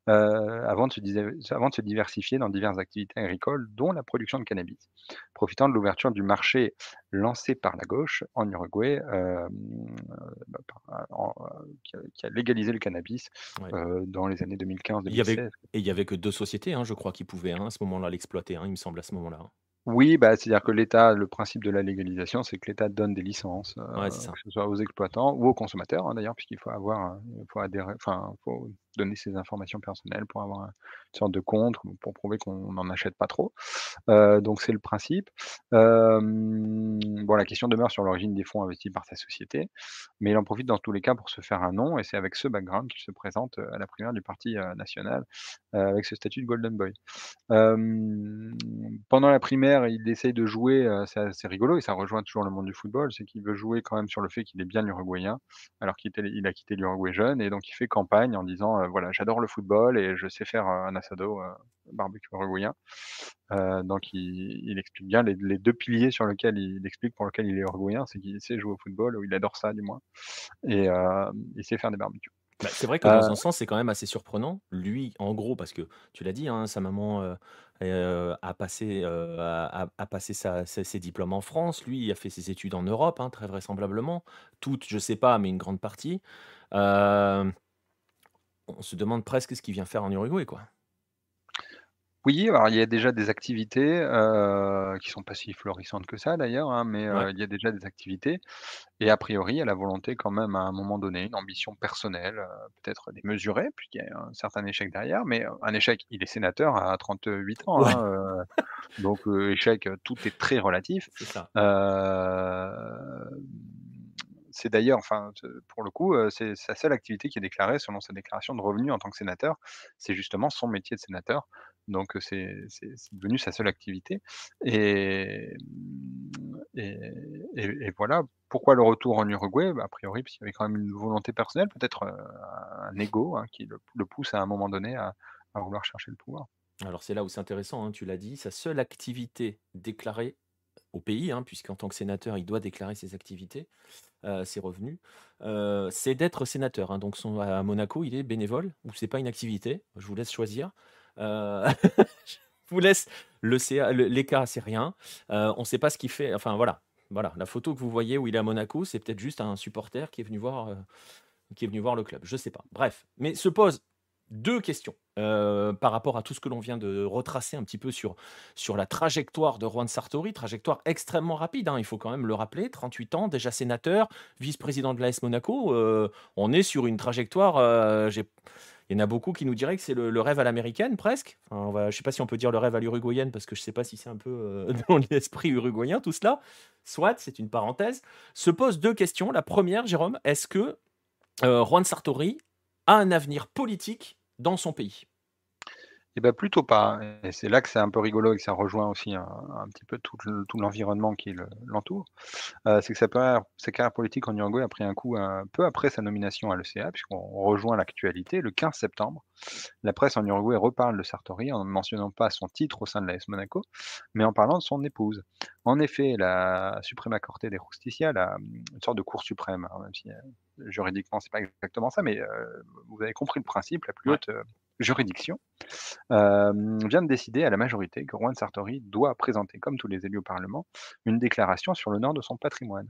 Speaker 3: euh, avant, de se, avant de se diversifier dans diverses activités agricoles, dont la production de cannabis, profitant de l'ouverture du marché lancé par la gauche en Uruguay, euh, bah, qui, a, légalisé le cannabis euh, dans les années 2015-2016.
Speaker 1: Et il n'y avait que deux sociétés, hein, je crois, qui pouvaient hein, à ce moment-là l'exploiter, hein, il me semble, à ce moment-là.
Speaker 3: Oui, bah, c'est-à-dire que l'État, le principe de la légalisation, c'est que l'État donne des licences, que ce soit aux exploitants ou aux consommateurs, d'ailleurs, puisqu'il faut avoir, il faut adhérer, enfin, faut donner ses informations personnelles pour avoir une sorte de compte, pour prouver qu'on n'en achète pas trop. Euh, donc c'est le principe. bon, la question demeure sur l'origine des fonds investis par sa société, mais il en profite dans tous les cas pour se faire un nom, et c'est avec ce background qu'il se présente à la primaire du Parti national, avec ce statut de Golden Boy. pendant la primaire, il essaye de jouer, c'est rigolo, et ça rejoint toujours le monde du football, c'est qu'il veut jouer quand même sur le fait qu'il est bien uruguayen, alors qu'il il a quitté l'Uruguay jeune, et donc il fait campagne en disant disant voilà, j'adore le football et je sais faire un asado, barbecue uruguayen. donc il, explique bien les, deux piliers sur lesquels il, explique pour lesquels il est uruguayen, c'est qu'il sait jouer au football, ou il adore ça du moins, et il sait faire des barbecues.
Speaker 1: Bah, c'est vrai que dans un sens, c'est quand même assez surprenant. Lui, en gros, parce que tu l'as dit, hein, sa maman a passé, a, passé ses, diplômes en France. Lui, il a fait ses études en Europe, hein, très vraisemblablement. Toutes, je sais pas, mais une grande partie. On se demande presque ce qu'il vient faire en Uruguay, quoi.
Speaker 3: Oui, alors il y a déjà des activités, euh, qui sont pas si florissantes que ça d'ailleurs, hein, mais, euh, il y a déjà des activités et a priori, elle a volonté quand même à un moment donné, une ambition personnelle, euh, peut-être démesurée, puisqu'il y a un certain échec derrière, mais, un échec, il est sénateur à 38 ans, hein, donc, échec, tout est très relatif.
Speaker 1: Ça.
Speaker 3: C'est d'ailleurs, enfin, pour le coup, c'est sa seule activité qui est déclarée selon sa déclaration de revenus en tant que sénateur. C'est justement son métier de sénateur. Donc c'est devenu sa seule activité. Et, et, voilà. Pourquoi le retour en Uruguay? Bah, A priori, parce qu'il y avait quand même une volonté personnelle, peut-être un ego hein, qui le, pousse à un moment donné à, vouloir chercher le pouvoir.
Speaker 1: Alors c'est là où c'est intéressant, hein, tu l'as dit, sa seule activité déclarée au pays, hein, puisqu'en tant que sénateur, il doit déclarer ses activités, ses revenus, c'est d'être sénateur. donc à Monaco, il est bénévole, ou c'est pas une activité, je vous laisse choisir. Euh, (laughs) je vous laisse le l'écart, c'est rien. Euh, on ne sait pas ce qu'il fait. Enfin voilà, voilà. La photo que vous voyez où il est à Monaco, c'est peut-être juste un supporter qui est venu voir, euh, qui est venu voir le club. Je ne sais pas. Bref, mais se pose deux questions par rapport à tout ce que l'on vient de retracer un petit peu sur, sur la trajectoire de Juan Sartori, trajectoire extrêmement rapide, hein, il faut quand même le rappeler, 38 ans, déjà sénateur, vice-président de l'AS Monaco, on est sur une trajectoire, j'ai il y en a beaucoup qui nous diraient que c'est le, rêve à l'américaine, presque. je ne sais pas si on peut dire le rêve à l'uruguayenne, parce que je ne sais pas si c'est un peu euh, (laughs) dans l'esprit uruguayen, tout cela. Soit, c'est une parenthèse. Se posent deux questions. La première, Jérôme, est-ce que euh, Juan Sartori a un avenir politique dans son pays
Speaker 3: eh ben, plutôt pas. Et c'est là que c'est un peu rigolo et que ça rejoint aussi un, petit peu tout, l'environnement qui l'entoure. Euh, c'est que sa carrière, politique en Uruguay a pris un coup un peu après sa nomination à l'ECA, puisqu'on rejoint l'actualité. Le 15 septembre, la presse en Uruguay reparle de Sartori en ne mentionnant pas son titre au sein de l'AS Monaco, mais en parlant de son épouse. En effet, la Suprema Corte de Justicia, la, une sorte de cour suprême, hein, même si euh, juridiquement c'est pas exactement ça, mais euh, vous avez compris le principe, la plus haute juridiction, vient de décider à la majorité que Juan Sartori doit présenter, comme tous les élus au Parlement, une déclaration sur l'honneur de son patrimoine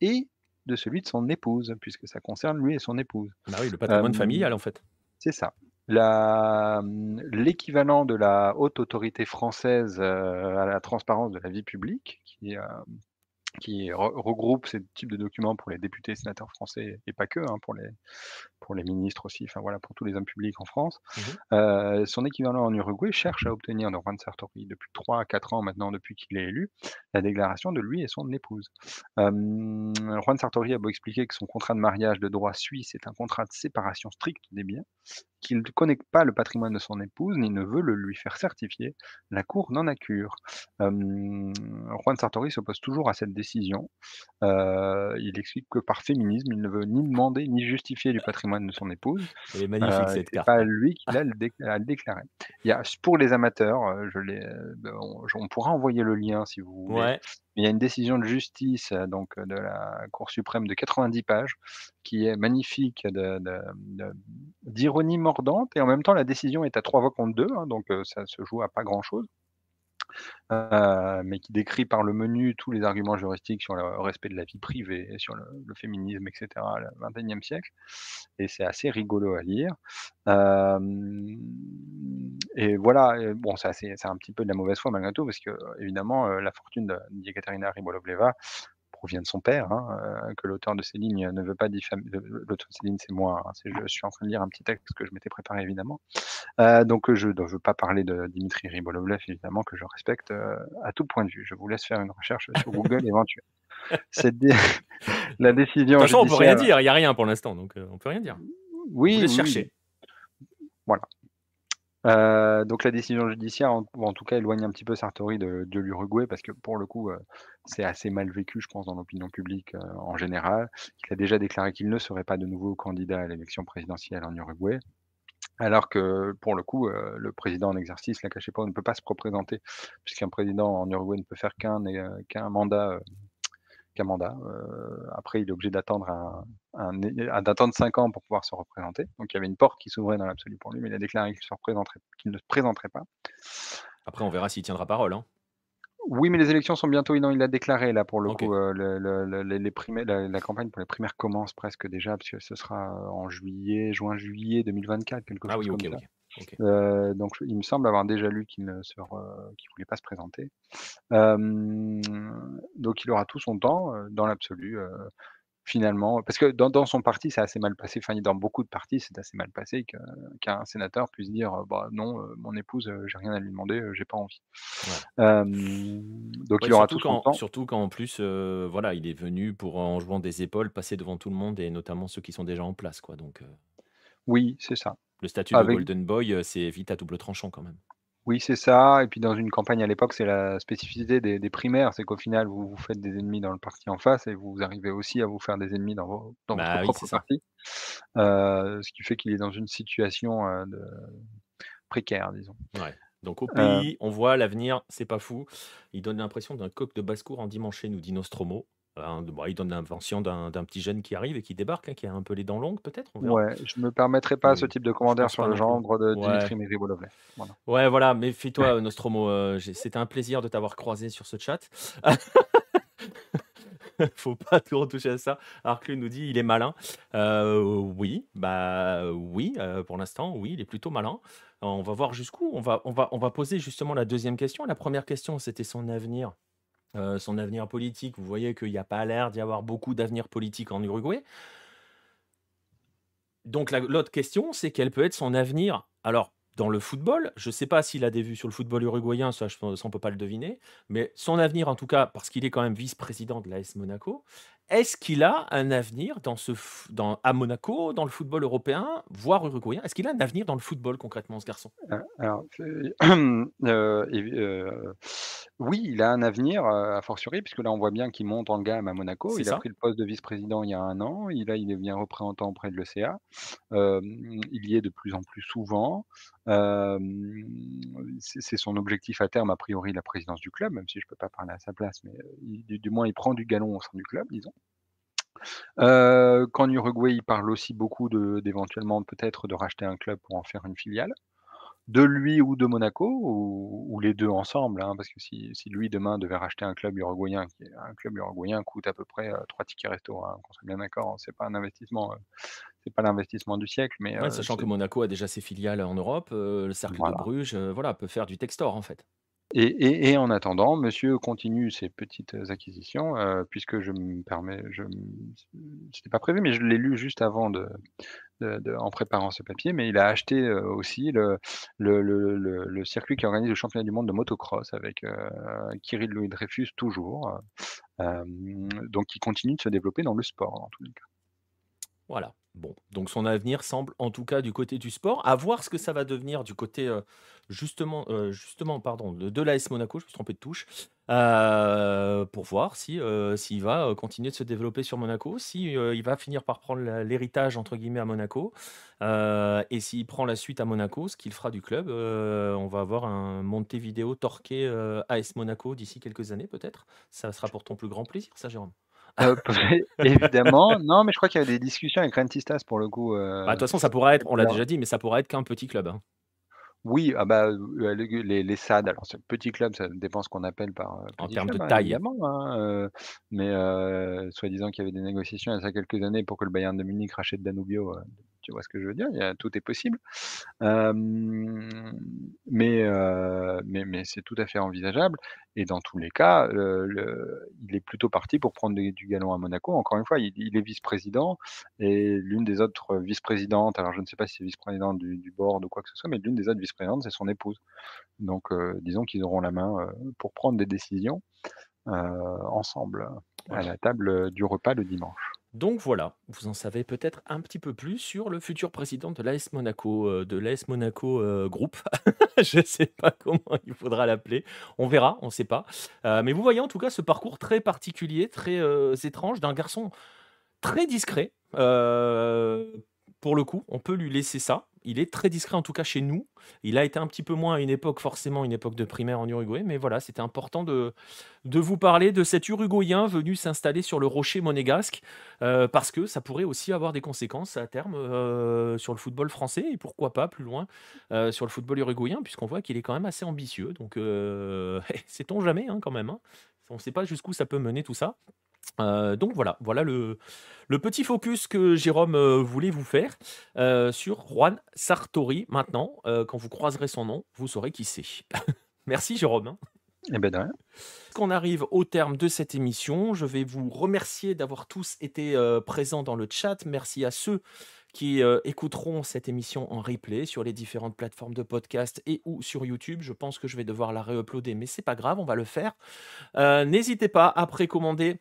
Speaker 3: et de celui de son épouse, puisque ça concerne lui et son épouse.
Speaker 1: Bah oui, le patrimoine familial en fait.
Speaker 3: C'est ça. L'équivalent de la haute autorité française à la transparence de la vie publique, qui, qui regroupe ces types de documents pour les députés sénateurs français et pas que, hein, pour, les, pour les ministres aussi, enfin voilà, pour tous les hommes publics en France. Mmh euh, son équivalent en Uruguay cherche à obtenir de Juan Sartori, depuis 3 à 4 ans maintenant, depuis qu'il est élu, la déclaration de lui et son épouse. Juan Sartori a beau expliquer que son contrat de mariage de droit suisse est un contrat de séparation stricte des biens, qu'il ne connaît pas le patrimoine de son épouse, ni ne veut le lui faire certifier, la Cour n'en a cure. Juan Sartori s'oppose toujours à cette décision. Euh, il explique que par féminisme, il ne veut ni demander ni justifier du patrimoine de son épouse.
Speaker 1: C'est magnifique cette carte.
Speaker 3: pas lui qui l'a déclaré. Il y a, pour les amateurs, euh, je on, on, pourra envoyer le lien si vous voulez. Il y a une décision de justice donc de la Cour suprême de 90 pages qui est magnifique d'ironie mordante et en même temps la décision est à trois voix contre deux, hein, donc ça se joue à pas grand chose. Euh, mais qui décrit par le menu tous les arguments juridiques sur le respect de la vie privée, sur le, féminisme, etc., le XXIe siècle. Et c'est assez rigolo à lire. et voilà, bon, c'est un petit peu de la mauvaise foi malgré tout, parce que évidemment, la fortune de Yekaterina Ribolovleva vient de son père, hein, euh, que l'auteur de ces lignes ne veut pas diffamer. L'auteur de ces lignes, c'est moi. Hein, je suis en train de lire un petit texte que je m'étais préparé évidemment. Euh, donc je ne veux pas parler de Dimitri Ribolovlev, évidemment, que je respecte euh, à tout point de vue. Je vous laisse faire une recherche sur Google éventuelle. (laughs) C'est la décision.
Speaker 1: De toute façon, on peut rien dire. Il n'y a rien pour l'instant, donc on peut rien dire.
Speaker 3: Oui.
Speaker 1: Vous chercher.
Speaker 3: Voilà. Euh, donc la décision judiciaire, en, tout cas, éloigne un petit peu Sartori de, l'Uruguay parce que pour le coup, euh, c'est assez mal vécu, je pense, dans l'opinion publique euh, en général. Il a déjà déclaré qu'il ne serait pas de nouveau candidat à l'élection présidentielle en Uruguay. Alors que pour le coup, le président en exercice, la pas, ne peut pas se représenter, puisqu'un président en Uruguay ne peut faire qu'un mandat, qu'un mandat. après, il est obligé d'attendre un, d'attendre 5 ans pour pouvoir se représenter. Donc il y avait une porte qui s'ouvrait dans l'absolu pour lui, mais il a déclaré qu'il ne se présenterait pas.
Speaker 1: Après, on verra s'il tiendra parole. Hein.
Speaker 3: Oui, mais les élections sont bientôt. Non, il l'a déclaré là pour le coup. les la, campagne pour les primaires commence presque déjà, parce que ce sera en juillet, juin-juillet 2024, quelque ah chose comme ça. Donc, il me semble avoir déjà lu qu'il ne se voulait pas se présenter. donc, il aura tout son temps, dans l'absolu finalement, parce que dans, son parti, c'est assez mal passé. Enfin, dans beaucoup de partis, c'est assez mal passé qu'un sénateur puisse dire bah non, mon épouse, j'ai rien à lui demander, j'ai pas envie.
Speaker 1: donc il aura tout son temps. Surtout quand en plus, voilà, il est venu pour en jouant des épaules passer devant tout le monde et notamment ceux qui sont déjà en place, quoi. Donc
Speaker 3: oui, c'est ça.
Speaker 1: Le statut de Golden Boy, c'est vite à double tranchant quand même.
Speaker 3: Oui, c'est ça. Et puis dans une campagne à l'époque, c'est la spécificité des, primaires, c'est qu'au final, vous vous faites des ennemis dans le parti en face et vous arrivez aussi à vous faire des ennemis dans, vos, dans votre bah propre parti. Euh, ce qui fait qu'il est dans une situation euh, de... précaire, disons.
Speaker 1: Ouais. Donc au euh pays, on voit l'avenir, c'est pas fou. Il donne l'impression d'un coq de basse-cour en dimanche, nous dit Nostromo. Bah, il donne l'invention d'un petit jeune qui arrive et qui débarque, hein, qui a un peu les dents longues, peut-être.
Speaker 3: Ouais, je me permettrai pas ce type de commentaire sur le genre de Dimitri
Speaker 1: ouais. Voilà. Ouais, voilà, mais fais-toi, (laughs) Nostromo. Euh, c'était un plaisir de t'avoir croisé sur ce chat. (laughs) Faut pas tout retoucher à ça. Arclus nous dit il est malin. Euh, oui, bah oui, euh, pour l'instant, oui, il est plutôt malin. On va voir jusqu'où. On va, on, va, on va poser justement la deuxième question. La première question, c'était son avenir. Euh, son avenir politique. Vous voyez qu'il n'y a pas l'air d'y avoir beaucoup d'avenir politique en Uruguay. Donc l'autre question, c'est quel peut être son avenir? Alors, dans le football, je ne sais pas s'il a des vues sur le football uruguayen, ça, on ne peut pas le deviner, mais son avenir en tout cas, parce qu'il est quand même vice-président de l'AS Monaco, est-ce qu'il a un avenir dans ce, dans, à Monaco, dans le football européen, voire uruguayen? Est-ce qu'il a un avenir dans le football concrètement, ce garçon? (clears throat)
Speaker 3: Euh, Alors, euh, euh, oui, il a un avenir, a fortiori, puisque là, on voit bien qu'il monte en gamme à Monaco. Il a pris le poste de vice-président il y a un an. Il, là, il devient représentant auprès de l'ECA. il y est de plus en plus souvent. c'est son objectif à terme, a priori, la présidence du club, même si je ne peux pas parler à sa place, mais du, du, moins, il prend du galon au sein du club, disons. Euh, qu'en Uruguay, il parle aussi beaucoup d'éventuellement peut-être de racheter un club pour en faire une filiale. De lui ou de Monaco ou les deux ensemble, hein, parce que si lui demain devait racheter un club uruguayen qui un club uruguayen coûte à peu près, euh, trois tickets resto, hein, qu'on soit bien d'accord, c'est pas un investissement, euh, c'est pas l'investissement du siècle, mais
Speaker 1: sachant que Monaco a déjà ses filiales en Europe, le Cercle de Bruges, voilà, peut faire du Textor, en fait.
Speaker 3: Et, en attendant, monsieur continue ses petites acquisitions, euh, puisque je me permets, je, c'était pas prévu, mais je l'ai lu juste avant en préparant ce papier, mais il a acheté euh, aussi le, le, circuit qui organise le championnat du monde de motocross avec euh, Kirill Louis Dreyfus toujours, donc il continue de se développer dans le sport en tous les cas.
Speaker 1: Voilà. Bon, donc son avenir semble en tout cas du côté du sport. À voir ce que ça va devenir du côté euh, justement, euh, justement pardon, de, de l'AS Monaco, je me suis trompé de touche, euh, pour voir si s'il va continuer de se développer sur Monaco, si il va finir par prendre l'héritage entre guillemets à Monaco, et s'il prend la suite à Monaco, ce qu'il fera du club, on va avoir un vidéo torqué AS Monaco d'ici quelques années peut-être. Ça sera pour ton plus grand plaisir, ça, Jérôme.
Speaker 3: Euh, (laughs) évidemment. Non, mais je crois qu'il y a des discussions avec Rentistas pour le coup.
Speaker 1: Bah, de toute façon, ça pourrait être, on l'a déjà dit, mais ça pourrait être qu'un petit club. Hein.
Speaker 3: Oui, ah bah, euh, les les SAD, alors c'est petit club, ça dépend ce qu'on appelle par,
Speaker 1: euh, En termes de hein, taille.
Speaker 3: Hein, mais soi-disant qu'il y avait des négociations il y a quelques années pour que le Bayern de Munich rachète Danubio, tu vois ce que je veux dire? Il y a tout est possible. mais mais mais c'est tout à fait envisageable et dans tous les cas, le il est plutôt parti pour prendre du galon à Monaco. Encore une fois, il est vice-président et l'une des autres vice-présidentes, alors je ne sais pas si c'est vice-présidente du du board ou quoi que ce soit, mais l'une des autres vice-présidentes, c'est son épouse. Donc disons qu'ils auront la main, pour prendre des décisions, ensemble, à la table, du repas le dimanche.
Speaker 1: Donc voilà, vous en savez peut-être un petit peu plus sur le futur président de l'AS Monaco, euh, de l'AS Monaco euh, Group. (laughs) Je ne sais pas comment il faudra l'appeler. On verra, on ne sait pas. Euh, mais vous voyez en tout cas ce parcours très particulier, très étrange d'un garçon très discret. Pour le coup, on peut lui laisser ça. il est très discret en tout cas chez nous. Il a été un petit peu moins à une époque, forcément une époque de primaire en Uruguay, mais voilà, c'était important de, vous parler de cet Uruguayen venu s'installer sur le rocher monégasque, euh, parce que ça pourrait aussi avoir des conséquences à terme euh, sur le football français, et pourquoi pas plus loin euh, sur le football uruguayen, puisqu'on voit qu'il est quand même assez ambitieux. Donc, (laughs) sait-on jamais hein, quand même. Hein. On ne sait pas jusqu'où ça peut mener tout ça. Euh, donc voilà, voilà le, le, petit focus que Jérôme euh, voulait vous faire euh, sur Juan Sartori. Maintenant, quand vous croiserez son nom, vous saurez qui c'est. (laughs) Merci Jérôme. Hein.
Speaker 3: Eh ben de rien.
Speaker 1: Qu'on arrive au terme de cette émission, je vais vous remercier d'avoir tous été présents dans le chat. Merci à ceux qui écouteront cette émission en replay sur les différentes plateformes de podcast et ou sur YouTube. Je pense que je vais devoir la réuploader, mais c'est pas grave, on va le faire. N'hésitez pas à précommander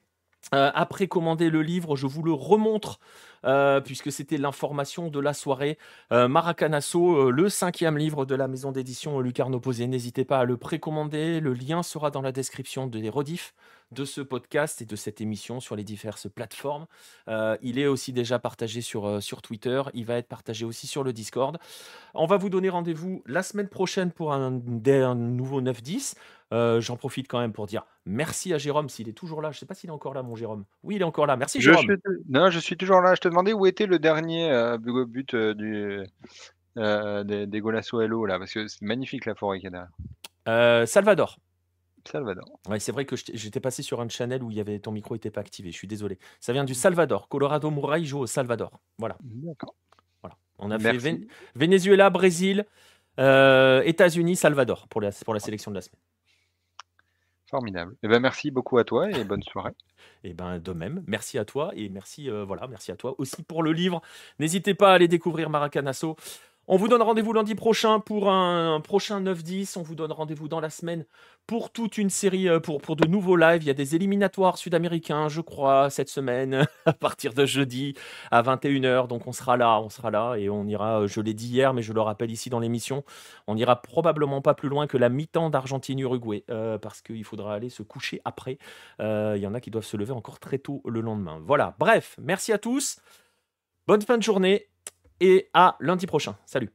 Speaker 1: après commander le livre, je vous le remontre euh, puisque c'était l'information de la soirée. Euh, Maracanasso, le cinquième livre de la maison d'édition Lucarno Posé. N'hésitez pas à le précommander. Le lien sera dans la description des rediffs de ce podcast et de cette émission sur les diverses plateformes. il est aussi déjà partagé sur, sur Twitter. Il va être partagé aussi sur le Discord. On va vous donner rendez-vous la semaine prochaine pour un, un nouveau 9-10. Euh, j'en profite quand même pour dire merci à Jérôme s'il est toujours là. Je ne sais pas s'il est encore là, mon Jérôme. Oui, il est encore là. Merci, Jérôme.
Speaker 3: Non, je suis toujours là. Je te demandais où était le dernier euh, but euh, du, des, des Golasso Hello, là, parce que c'est magnifique la forêt qu'il y a
Speaker 1: derrière. Salvador.
Speaker 3: Salvador.
Speaker 1: Ouais, c'est vrai que j'étais passé sur un channel où il y avait ton micro n'était pas activé. Je suis désolé. Ça vient du Salvador. Colorado Murray joue au Salvador. Voilà.
Speaker 3: D'accord.
Speaker 1: Voilà. On a fait Venezuela, Brésil, États-Unis, Salvador pour la, pour la sélection de la semaine.
Speaker 3: Formidable. Eh ben, merci beaucoup à toi et bonne soirée. (laughs)
Speaker 1: Eh ben, de même, merci à toi et merci, euh, voilà, merci à toi aussi pour le livre. N'hésitez pas à aller découvrir Maracanasso. On vous donne rendez-vous lundi prochain pour un, prochain 9-10. On vous donne rendez-vous dans la semaine pour toute une série, euh, pour, de nouveaux lives. Il y a des éliminatoires sud-américains, je crois, cette semaine, (laughs) à partir de jeudi à 21h. Donc on sera là, on sera là et on ira, euh, je l'ai dit hier, mais je le rappelle ici dans l'émission, on ira probablement pas plus loin que la mi-temps d'Argentine-Uruguay euh, parce qu'il faudra aller se coucher après. Il y en a qui doivent se lever encore très tôt le lendemain. Voilà, bref, merci à tous. Bonne fin de journée et à lundi prochain. Salut